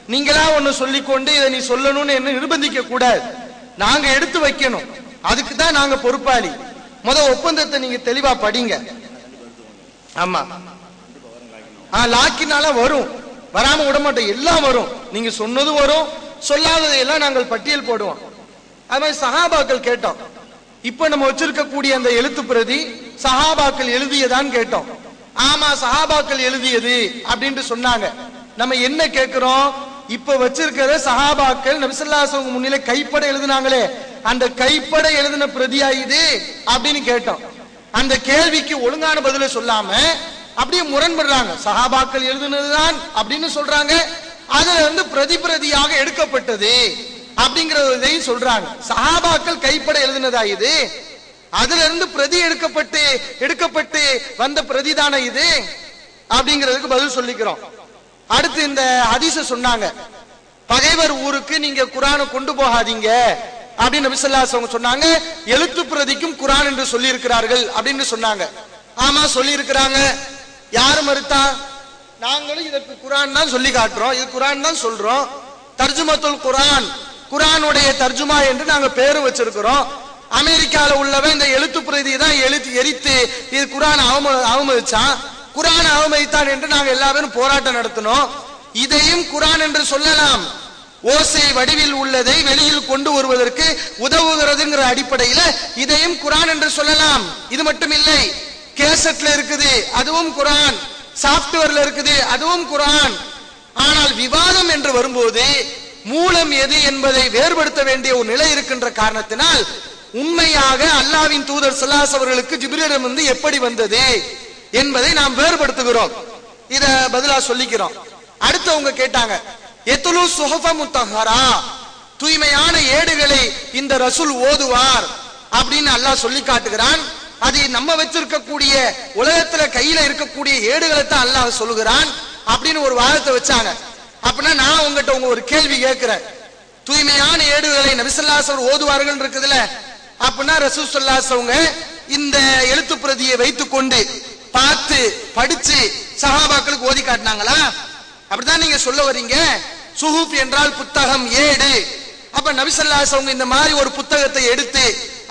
Speaker 9: நீங்களா ஒண்ணு சொல்லிக்கொண்டு இதை நீ சொல்லணும்னு என்ன நிர்பந்திக்க கூடாது. நாங்க எடுத்து வைக்கணும். அதுக்கு தான் நாங்க பொறுப்பாளி. முத ஒப்பந்தத்தை நீங்க தெளிவா படிங்க. ஆமா. ஆ லாக்கினால வரும். வராம விட மாட்டோம். எல்லாம் வரும். நீங்க சொன்னதும் வரும். சொல்லாததை எல்லாம் நாங்கள் பட்டியல் போடுவோம். அது மாதிரி சஹாபாக்கள் கேட்டோம். இப்ப நம்ம வச்சிருக்கக்கூடிய அந்த எழுத்து பிரதி சஹாபாக்கள் எழுதியதான்னு கேட்டோம். ஆமா சஹாபாக்கள் எழுதியது அப்படின்ட்டு சொன்னாங்க. நம்ம என்ன கேட்கிறோம் இப்ப வச்சிருக்கிற சஹாபாக்கள் நபிசல்லாசவங்க முன்னிலே கைப்பட எழுதுனாங்களே. அந்த கைப்பட எழுதின பிரதியா இது அப்படின்னு கேட்டோம். அந்த கேள்விக்கு ஒழுங்கான பதில சொல்லாம அப்படியே முரண்படுறாங்க. சஹாபாக்கள் எழுதுனதுதான் அப்படின்னு சொல்றாங்க. அதுல இருந்து பிரதி பிரதியாக எடுக்கப்பட்டது அப்படிங்கறதையும் சொல்றாங்க. சஹாபாக்கள் கைப்பட எழுதினதா இது? அதுல இருந்து பிரதி எடுக்கப்பட்டு எடுக்கப்பட்டு வந்த பிரதி தானே இது? அப்படிங்கிறதுக்கு பதில் சொல்லிக்கிறோம். அடுத்து இந்த ஹதீச சொன்னாங்க. பகைவர் ஊருக்கு நீங்க குரானை கொண்டு போகாதீங்க. அப்படின்னு நபிசல்லாஸ் அவங்க சொன்னாங்க. எழுத்து பிரதிக்கும் குரான் என்று சொல்லி இருக்கிறார்கள் அப்படின்னு சொன்னாங்க. ஆமா சொல்லி இருக்கிறாங்க யாரு மறுத்தா? நாங்களும் இதற்கு குரான் தான் சொல்லி காட்டுறோம். இது குரான் தான் சொல்றோம். தர்ஜுமத்துல் குரான். குரானுடைய தர்ஜுமா என்று நாங்க பேரு வச்சிருக்கிறோம். அமெரிக்கால உள்ளவன் இந்த எழுத்து பிரதியை தான் எழுத்து எரித்து இது குரான் அவம அவமதிச்சான் குரான் அவமதித்தான் என்று நாங்க எல்லாரும் போராட்டம் நடத்தினோம். இதையும் குரான் என்று சொல்லலாம். ஓசை வடிவில் உள்ளதை வெளியில் கொண்டு வருவதற்கு உதவுகிறதுங்கிற அடிப்படையில இதையும் குரான் என்று சொல்லலாம். இது மட்டும் இல்லை கேசட்ல இருக்குது அதுவும் குரான். சாப்ட்வேர்ல இருக்குது அதுவும் குரான். ஆனால் விவாதம் என்று வரும்போது மூலம் எது என்பதை வேறுபடுத்த வேண்டிய ஒரு நிலை இருக்கின்ற காரணத்தினால் உண்மையாக அல்லாவின் தூதர் சல்லாஸ் அவர்களுக்கு ஜிபிரிடம் வந்து எப்படி வந்தது என்பதை நாம் வேறுபடுத்துகிறோம். இத பதிலா சொல்லிக்கிறோம். அடுத்தவங்க கேட்டாங்க எத்துலு சுஹஃப முத்தஹரா? தூய்மையான ஏடுகளை இந்த ரசூல் ஓதுவார். அப்படின்னு அல்லாஹ் சொல்லி காட்டுகிறான். அது நம்ம வச்சிருக்கக்கூடிய உலகத்துல கையில இருக்கக்கூடிய ஏடுகளை தான் அல்லாஹ் சொல்லுகிறான் அப்படின்னு ஒரு வாதத்தை வச்சாங்க. அப்படின்னா நான் உங்ககிட்ட உங்க ஒரு கேள்வி கேட்கிறேன். தூய்மையான ஏடுகளை நபிசல்லாசவர் ஓதுவார்கள் இருக்குதுல்ல? அப்படின்னா ரசூசல்லாஸ் அவங்க இந்த எழுத்து பிரதியை வைத்துக்கொண்டு பார்த்து படிச்சு சஹாபாக்களுக்கு ஓதி காட்டினாங்களா? அப்படிதான் நீங்க சொல்ல வர்றீங்க. சுஹூப் என்றால் புத்தகம் ஏடு. அப்ப நபிசல்லாஸ் அவங்க இந்த மாதிரி ஒரு புத்தகத்தை எடுத்து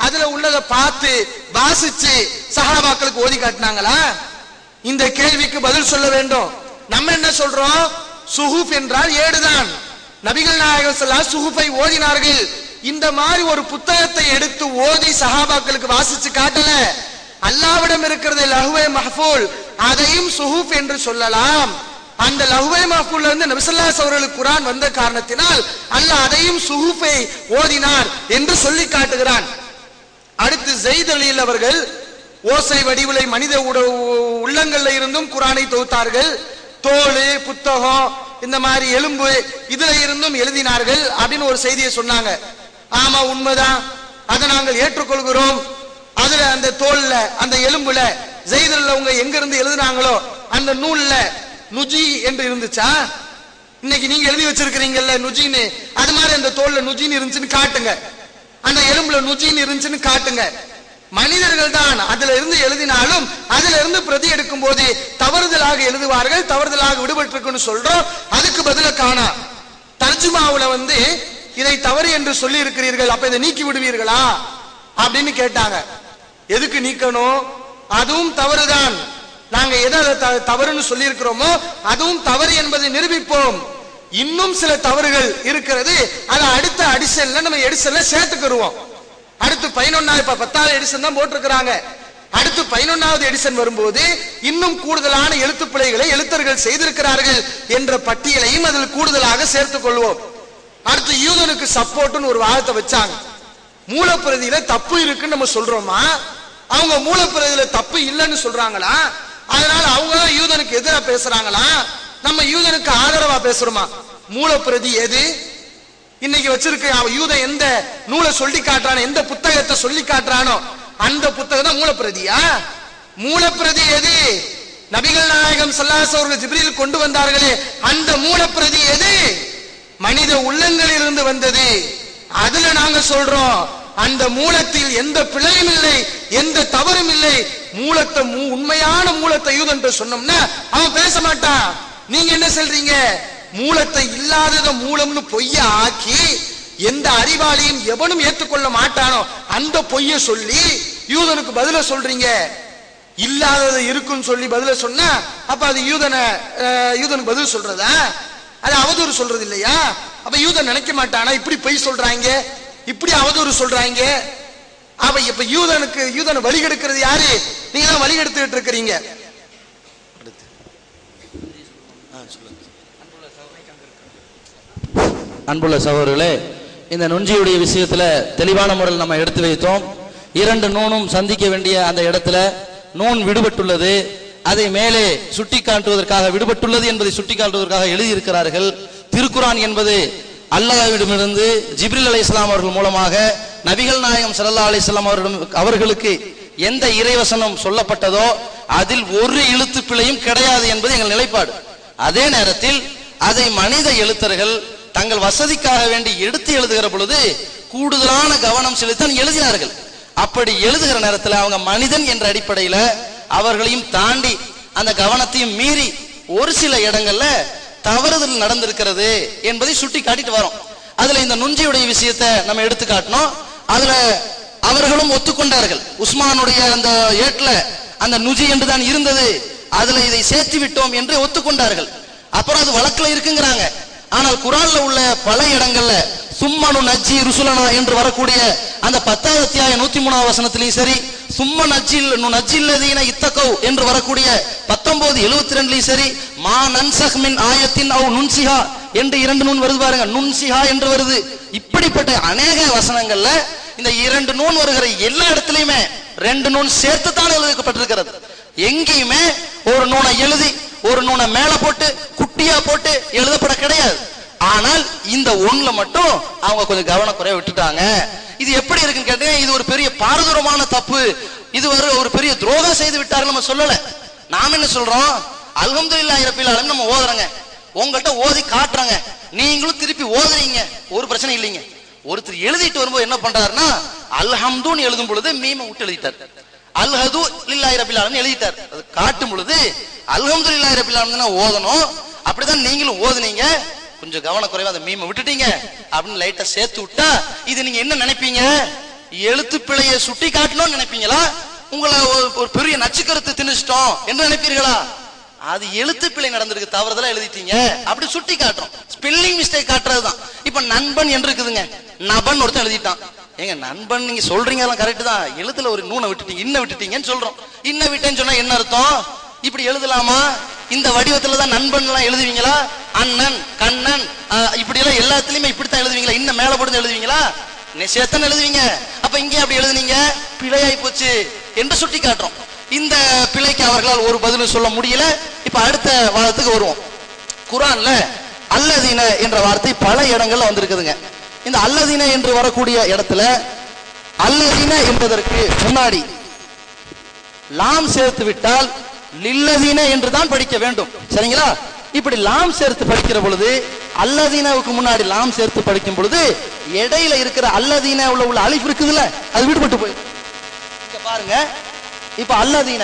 Speaker 9: அதுல உள்ளதை பார்த்து வாசிச்சு சஹாபாக்களுக்கு ஓதி காட்டினாங்களா? இந்த கேள்விக்கு பதில் சொல்ல வேண்டும். நம்ம என்ன சொல்றோம்? சுஹூப் என்றால் ஏடுதான். நபிகள் நாயகம் சொல்லா சுஹூஃபை ஓதினார்கள். இந்த மாதிரி ஒரு புத்தகத்தை எடுத்து ஓதி சஹாபாக்களுக்கு வாசிச்சு காட்டல. அல்லாவிடம் இருக்கிறது லஹுவே மஹ்ஃபூல். அதையும் சுஹூப் என்று சொல்லலாம். அந்த லஹுவே மஹ்ஃபூல்ல இருந்து நபிசல்லாஸ் அவர்களுக்கு குரான் வந்த காரணத்தினால் அல்லாஹ் அதையும் சுஹூஃபை ஓதினார் என்று சொல்லி காட்டுகிறான். அடுத்து ஜெயித் அலில் அவர்கள் ஓசை வடிவிலை மனித உட- உள்ளங்கள்ல இருந்தும் குரானை தொகுத்தார்கள். தோல் புத்தகம் இந்த மாதிரி எலும்பு இதுல இருந்தும் எழுதினார்கள் அப்படின்னு ஒரு செய்தியை சொன்னாங்க. ஆமா உண்மைதான். அதை நாங்கள் ஏற்றுக்கொள்கிறோம். அதுல அந்த தோல்ல அந்த எலும்புல ஜெயிதல்ல உங்க எங்க இருந்து எழுதினாங்களோ அந்த நூல்ல நுஜி என்று இருந்துச்சா? இன்னைக்கு நீங்க எழுதி வச்சிருக்கிறீங்கல்ல நுஜின்னு. அது மாதிரி அந்த தோல்ல நுஜின்னு இருந்துச்சுன்னு காட்டுங்க. அந்த எலும்புல நுஜின்னு இருந்துச்சுன்னு காட்டுங்க. மனிதர்கள் தான் அதுல இருந்து எழுதினாலும் அதுல இருந்து பிரதி எடுக்கும் போது தவறுதலாக எழுதுவார்கள் தவறுதலாக விடுபட்டிருக்குன்னு சொல்றோம். அதுக்கு பதில காணா. தர்ஜுமாவுல வந்து இதை தவறு என்று சொல்லி இருக்கிறீர்கள் அப்ப இதை நீக்கி விடுவீர்களா? அப்படின்னு கேட்டாங்க. எதுக்கு நீக்கணும்? அதுவும் தவறுதான். நாங்க எதை த- தவறுன்னு சொல்லி இருக்கிறோமோ அதுவும் தவறு என்பதை நிரூபிப்போம். இன்னும் சில தவறுகள் இருக்கிறது. அதை அடுத்த அடிஷன்ல நம்ம எடிசன்ல சேர்த்துக்கிடுவோம் அடுத்து பதினொன்னாவது இப்ப பத்தாவது எடிசன் தான் போட்டிருக்கிறாங்க. அடுத்து பதினொன்னாவது எடிசன் வரும்போது இன்னும் கூடுதலான எழுத்து பிழைகளை எழுத்தர்கள் செய்திருக்கிறார்கள் என்ற பட்டியலையும் அதில் கூடுதலாக சேர்த்துக் கொள்வோம். அடுத்து யூதனுக்கு சப்போர்ட்னு ஒரு வாதத்தை வச்சாங்க. மூலப்பிரதியில தப்பு இருக்குன்னு நம்ம சொல்றோமா? அவங்க மூலப்பிரதியில தப்பு இல்லைன்னு சொல்றாங்களா? அதனால அவங்க தான் யூதனுக்கு எதிராக பேசுறாங்களா? நம்ம யூதனுக்கு ஆதரவா பேசுறோமா? மூலப்பிரதி எது? இன்னைக்கு வச்சிருக்க அவன் யூதன் எந்த நூலை சொல்லி காட்டுறானோ எந்த புத்தகத்தை சொல்லி காட்டுறானோ அந்த புத்தகம் தான் மூலப்பிரதியா? மூலப்பிரதி எது? நபிகள் நாயகம் சல்லாஸ் அவர்கள் ஜிப்ரில் கொண்டு வந்தார்களே அந்த மூலப்பிரதி எது? மனித உள்ளங்களில் இருந்து வந்தது. அதுல நாங்க சொல்றோம் அந்த மூலத்தில் எந்த பிழையும் இல்லை எந்த தவறும் இல்லை. மூலத்தை மூ- உண்மையான மூலத்தை யூதன் சொன்னோம்னா அவன் பேச மாட்டான். நீங்க என்ன சொல்றீங்க? மூலத்தை இல்லாதத மூலம்னு பொய்ய ஆக்கி எந்த அறிவாளியும் எவனும் ஏற்றுக்கொள்ள மாட்டானோ அந்த பொய்ய சொல்லி யூதனுக்கு பதில சொல்றீங்க. இல்லாதது இருக்குன்னு சொல்லி பதில சொன்னா அப்ப அது யூதனை யூதனுக்கு பதில் சொல்றதா? அது அவதூறு சொல்றது இல்லையா? அப்ப யூதன் நினைக்க மாட்டானா? இப்படி பொய் சொல்றாங்க. இப்படி அவதூறு சொல்றாங்க. அவ இப்ப யூதனுக்கு யூதனை வழி கெடுக்கிறது யாரு? நீங்க தான் வழி இருக்கிறீங்க.
Speaker 11: அன்புள்ள சகோதரர்களே இந்த நொஞ்சியுடைய விஷயத்துல தெளிவான முறையில் நம்ம எடுத்து வைத்தோம். இரண்டு நூனும் சந்திக்க வேண்டிய அந்த இடத்துல நூன் விடுபட்டுள்ளது. அதை மேலே சுட்டி காட்டுவதற்காக விடுபட்டுள்ளது என்பதை சுட்டி காட்டுவதற்காக எழுதியிருக்கிறார்கள். திருக்குரான் என்பது அல்லாஹ்விடமிருந்து ஜிப்ரில் அலி இஸ்லாம் அவர்கள் மூலமாக நபிகள் நாயகம் சல்லா அலி இஸ்லாம் அவர்களிடம் அவர்களுக்கு எந்த இறைவசனம் சொல்லப்பட்டதோ அதில் ஒரு எழுத்து பிழையும் கிடையாது என்பது எங்கள் நிலைப்பாடு. அதே நேரத்தில் அதை மனித எழுத்தர்கள் தங்கள் வசதிக்காக வேண்டி எடுத்து எழுதுகிற பொழுது கூடுதலான கவனம் செலுத்தி எழுதினார்கள். அப்படி எழுதுகிற நேரத்தில் அவங்க மனிதன் என்ற அடிப்படையில் அவர்களையும் தாண்டி அந்த கவனத்தையும் மீறி ஒரு சில இடங்கள்ல தவறுதல் நடந்திருக்கிறது என்பதை சுட்டி காட்டிட்டு வரோம். அதுல இந்த நுஞ்சியுடைய விஷயத்தை நம்ம எடுத்து காட்டணும். அதுல அவர்களும் ஒத்துக்கொண்டார்கள். உஸ்மானுடைய அந்த ஏட்ல அந்த நுஜி என்றுதான் இருந்தது. அதுல இதை சேர்த்து விட்டோம் என்று ஒத்துக்கொண்டார்கள். அப்புறம் அது வழக்கில் இருக்குங்கிறாங்க. ஆனால் குரான்ல உள்ள பல இடங்கள்ல சும்மனு நஜ்ஜி ருசுலனா என்று வரக்கூடிய அந்த பத்தாவது அத்தியாய நூத்தி மூணாவது வசனத்திலையும் சரி சும்ம நஜ்ஜில் நஜ்ஜில்லதீன இத்தகவ் என்று வரக்கூடிய பத்தொன்பது எழுபத்தி ரெண்டுலையும் சரி மா நன்சஹ் மின் ஆயத்தின் அவ் நுன்சிஹா என்று இரண்டு நூன் வருது பாருங்க. நுன்சிஹா என்று வருது. இப்படிப்பட்ட அநேக வசனங்கள்ல இந்த இரண்டு நூன் வருகிற எல்லா இடத்துலையுமே ரெண்டு நூன் சேர்த்து தான் எழுதப்பட்டிருக்கிறது. எங்கேயுமே ஒரு நூனை எழுதி ஒரு நூனை மேல போட்டு குட்டியா போட்டு எழுதப்பட கிடையாது. ஆனால் இந்த ஒண்ணுல மட்டும் அவங்க கொஞ்சம் கவனக்குறைய விட்டுட்டாங்க. இது எப்படி இருக்குன்னு கேட்டீங்க இது ஒரு பெரிய பாரதூரமான தப்பு. இது ஒரு ஒரு பெரிய துரோகம் செய்து விட்டார்கள் நம்ம சொல்லல. நாம என்ன சொல்றோம்? அல்ஹம்துலில்லாஹி இல்லா ஆலமீன் நம்ம ஓதுறோங்க. உங்கள்கிட்ட ஓதி காட்டுறாங்க. நீங்களும் திருப்பி ஓதுறீங்க. ஒரு பிரச்சனை இல்லைங்க. ஒருத்தர் எழுதிட்டு வரும்போது என்ன பண்றாருன்னா அல்ஹம்துன்னு எழுதும் பொழுது மீமை விட்டு எழுதிட்டார். அல்ஹது லில்லாஹி ரப்பில் எழுதிட்டார். அது காட்டும் பொழுது அல்ஹம்து ரப்பில் ஆலமீன் ஓதணும். அப்படிதான் நீங்களும் ஓதுனீங்க. கொஞ்சம் கவனக்குறைவா அந்த மீமை விட்டுட்டீங்க. அப்படின்னு லைட்டா சேர்த்து விட்டா இது நீங்க என்ன நினைப்பீங்க? எழுத்து பிழையை சுட்டி காட்டணும்னு நினைப்பீங்களா? உங்களை ஒரு- ஒரு பெரிய நச்சுக்கருத்து திணிச்சிட்டோம். என்று நினைப்பீர்களா? அது எழுத்து பிழை நடந்திருக்கு தவறுதலா எழுதிட்டீங்க. அப்படி சுட்டி காட்டுறோம். ஸ்பெல்லிங் மிஸ்டேக் காட்டுறதுதான். இப்ப நண்பன் என்று இருக்குதுங்க. நபன் ஒருத்தன் எழுதிட்டான். ஏங்க நண்பன் நீங்க சொல்றீங்க எல்லாம் கரெக்ட் தான். எழுத்துல ஒரு நூனை விட்டுட்டீங்க இன்ன விட்டுட்டீங்கன்னு சொல்றோம். இன்ன விட்டேன்னு சொன்னா என்ன அர்த்தம்? இப்படி எழுதலாமா? இந்த வடிவத்துல தான் நண்பன் எல்லாம் எழுதுவீங்களா? அண்ணன் கண்ணன் ஆஹ், இப்படி எல்லாம் எல்லாத்துலயுமே இப்படித்தான் எழுதுவீங்களா? இன்னும் மேல போட்டு எழுதுவீங்களா? நிச்சயத்தான் எழுதுவீங்க. அப்ப இங்க அப்படி எழுதுனீங்க? பிழையாய் போச்சு என்று சுட்டி காட்டுறோம் இந்த பிழைக்கு அவர்களால் ஒரு பதிலும் சொல்ல முடியல. இப்ப அடுத்த வாதத்துக்கு வருவோம். குரான்ல அல்லதீன என்ற வார்த்தை பல இடங்கள்ல வந்திருக்குதுங்க. இந்த அல்லதீன என்று வரக்கூடிய இடத்துல அல்லதீன என்பதற்கு முன்னாடி லாம் சேர்த்து விட்டால் லில்லதீன என்று தான் படிக்க வேண்டும். சரிங்களா? இப்படி லாம் சேர்த்து படிக்கிற பொழுது அல்லதீனாவுக்கு முன்னாடி லாம் சேர்த்து படிக்கும் பொழுது இடையில இருக்கிற அல்லதீன உள்ள உள்ள அழிப்பு இருக்குதுல்ல அது விடுபட்டு போயிடும். இங்க பாருங்க. இப்ப அல்லதீன.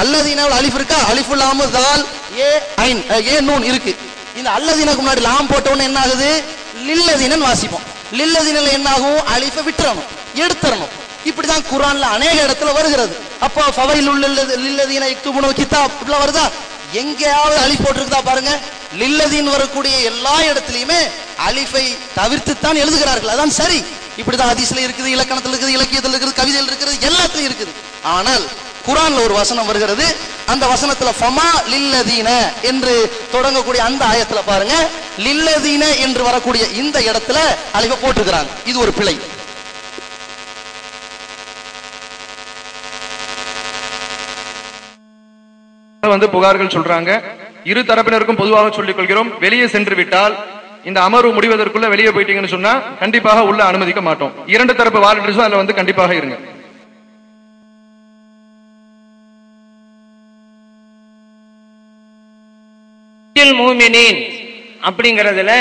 Speaker 11: அல்லதீனாவில் அழிப்பு இருக்கா? அழிப்பு லாமு தால் ஏ ஐன் ஏ நூன் இருக்கு. இந்த அல்லதீனுக்கு முன்னாடி லாம் போட்ட உடனே என்ன ஆகுது? லில்லதீனன் வாசிப்போம். லில்லதினில் என்ன ஆகும் விட்டுறணும் எடுத்துறணும். இப்படிதான் குரான்ல அநேக இடத்துல வருகிறது. அப்போ ஃபவைல் உள்ள லில்லதீன இக்துபுனு கிதாப் இப்படிலாம் வருதா? எங்கேயாவது அலிஃப் போட்டிருக்குதா பாருங்க. லில்லதீன் வரக்கூடிய எல்லா இடத்துலயுமே அழிப்பை தவிர்த்து தான் எழுதுகிறார்கள். அதான் சரி. இப்படிதான் ஹதீஸ்ல இருக்குது இலக்கணத்துல இருக்குது இலக்கியத்தில் இருக்குது கவிதையில் இருக்குது எல்லாத்துலயும் இருக்குது. ஆனால் குரான்ல ஒரு வசனம் வருகிறது. அந்த வசனத்துல ஃபமா லில்லதீன என்று தொடங்கக்கூடிய அந்த ஆயத்துல பாருங்க. லில்லதீன என்று வரக்கூடிய இந்த இடத்துல அலிஃபை போட்டிருக்கிறாங்க. இது ஒரு பிழை.
Speaker 13: வந்து புகார்கள் சொல்றாங்க. இரு தரப்பினருக்கும் பொதுவாக சொல்லிக் கொள்கிறோம். வெளியே சென்று விட்டால் இந்த அமர்வு முடிவதற்குள்ள வெளியே போயிட்டீங்கன்னு சொன்னா கண்டிப்பாக உள்ள அனுமதிக்க மாட்டோம். இரண்டு தரப்பு வாலண்டியர்ஸும் அதுல வந்து கண்டிப்பாக இருங்க.
Speaker 10: நுஞ்சில் மூமினின் அப்படிங்கறதுல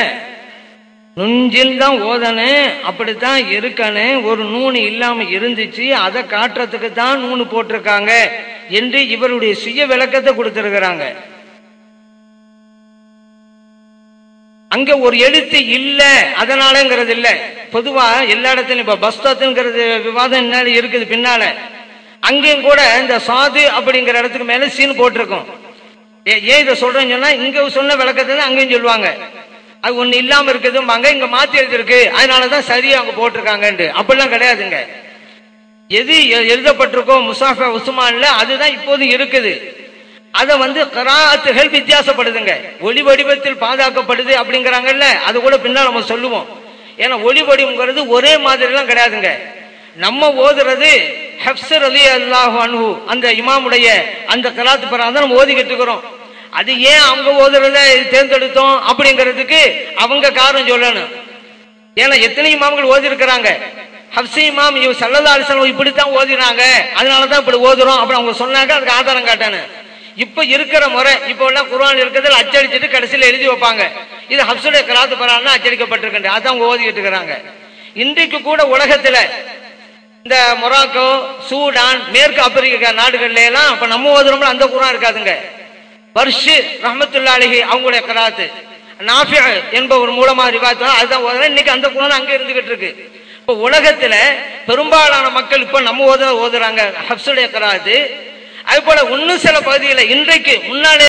Speaker 10: நுஞ்சில் தான் ஓதனு அப்படித்தான் இருக்கணும் ஒரு நூனு இல்லாம இருந்துச்சு அதை காட்டுறதுக்கு தான் நூனு போட்டிருக்காங்க என்று இவருடைய சுய விளக்கத்தை கொடுத்திருக்கிறாங்க. அங்க ஒரு எழுத்து இல்ல அதனாலங்கிறது இல்ல. பொதுவா எல்லா இடத்துலயும் இப்ப பஸ்தத்துங்கிறது விவாதம் என்ன இருக்குது பின்னால. அங்கேயும் கூட இந்த சாது அப்படிங்கிற இடத்துக்கு மேல சீன் போட்டிருக்கோம். ஏன் இதை சொல்றேன்னு சொன்னா இங்க சொன்ன விளக்கத்தை அங்கேயும் சொல்லுவாங்க. அது ஒண்ணு இல்லாம இருக்குதும்பாங்க இங்க மாத்தி எழுதிருக்கு அதனாலதான் சரியா அங்க போட்டிருக்காங்கன்ட்டு. அப்படிலாம் கிடையாதுங்க. எது எ- எழுதப்பட்டிருக்கோ முசாஃபா உஸ்மான்ல அதுதான் இப்போது இருக்குது. அதை வந்து கராத்துகள் வித்தியாசப்படுதுங்க. ஒளி வடிவத்தில் பாதுகாக்கப்படுது அப்படிங்கிறாங்கல்ல அது கூட பின்னால் நம்ம சொல்லுவோம். ஏன்னா ஒளி வடிவங்கிறது ஒரே மாதிரிலாம் கிடையாதுங்க. நம்ம ஓதுறது ஹப்சர் அலி அல்லாஹு அனுகு அந்த இமாமுடைய அந்த கலாத்து பரம் தான் நம்ம ஓதிக்கிட்டு இருக்கிறோம். அது ஏன் அவங்க ஓதுறத தேர்ந்தெடுத்தோம் அப்படிங்கிறதுக்கு அவங்க காரணம் சொல்லணும். ஏன்னா எத்தனை இமாம்கள் ஓதி இருக்கிறாங்க ஹப்சி இமாம் இவ சல்லதா அலிஸ்லாம் இப்படித்தான் ஓதினாங்க. அதனாலதான் இப்படி ஓதுறோம் அப்படி அவங்க சொன்னாங்க அதுக்கு ஆதாரம் காட்டானு இப்போ இருக்கிற முறை இப்போ எல்லாம் குர்ஆன் இருக்கிறதுல அச்சடிச்சிட்டு கடைசியில் எழுதி வைப்பாங்க. இது ஹப்சுடைய கலாத்து பரான்னு அச்சடிக்கப்பட்டிருக்கின்ற அதான் அவங்க ஓதிக்கிட்டு இருக்கிறாங்க. இன்றைக்கு கூட உலகத்தில் இந்த மொராக்கோ சூடான் மேற்கு ஆப்பிரிக்க நாடுகள்ல எல்லாம் அப்ப நம்ம ஓதுறோம்ல அந்த குரான் இருக்காதுங்க. வர்ஷு ரஹமத்துல்லா அழகி அவங்களுடைய கராத்து. நாஃபி என்பவர் மூலமா ரிவாத்து அதுதான் ஓதுறேன் இன்னைக்கு அந்த குரான் அங்க இருந்துகிட்டு இருக்கு. இப்ப உலகத்துல பெரும்பாலான மக்கள் இப்ப நம்ம ஓத ஓதுறாங்க. ஹப்சுடைய கராத்து. அது போல இன்னும் சில பகுதியில் இன்றைக்கு முன்னாலே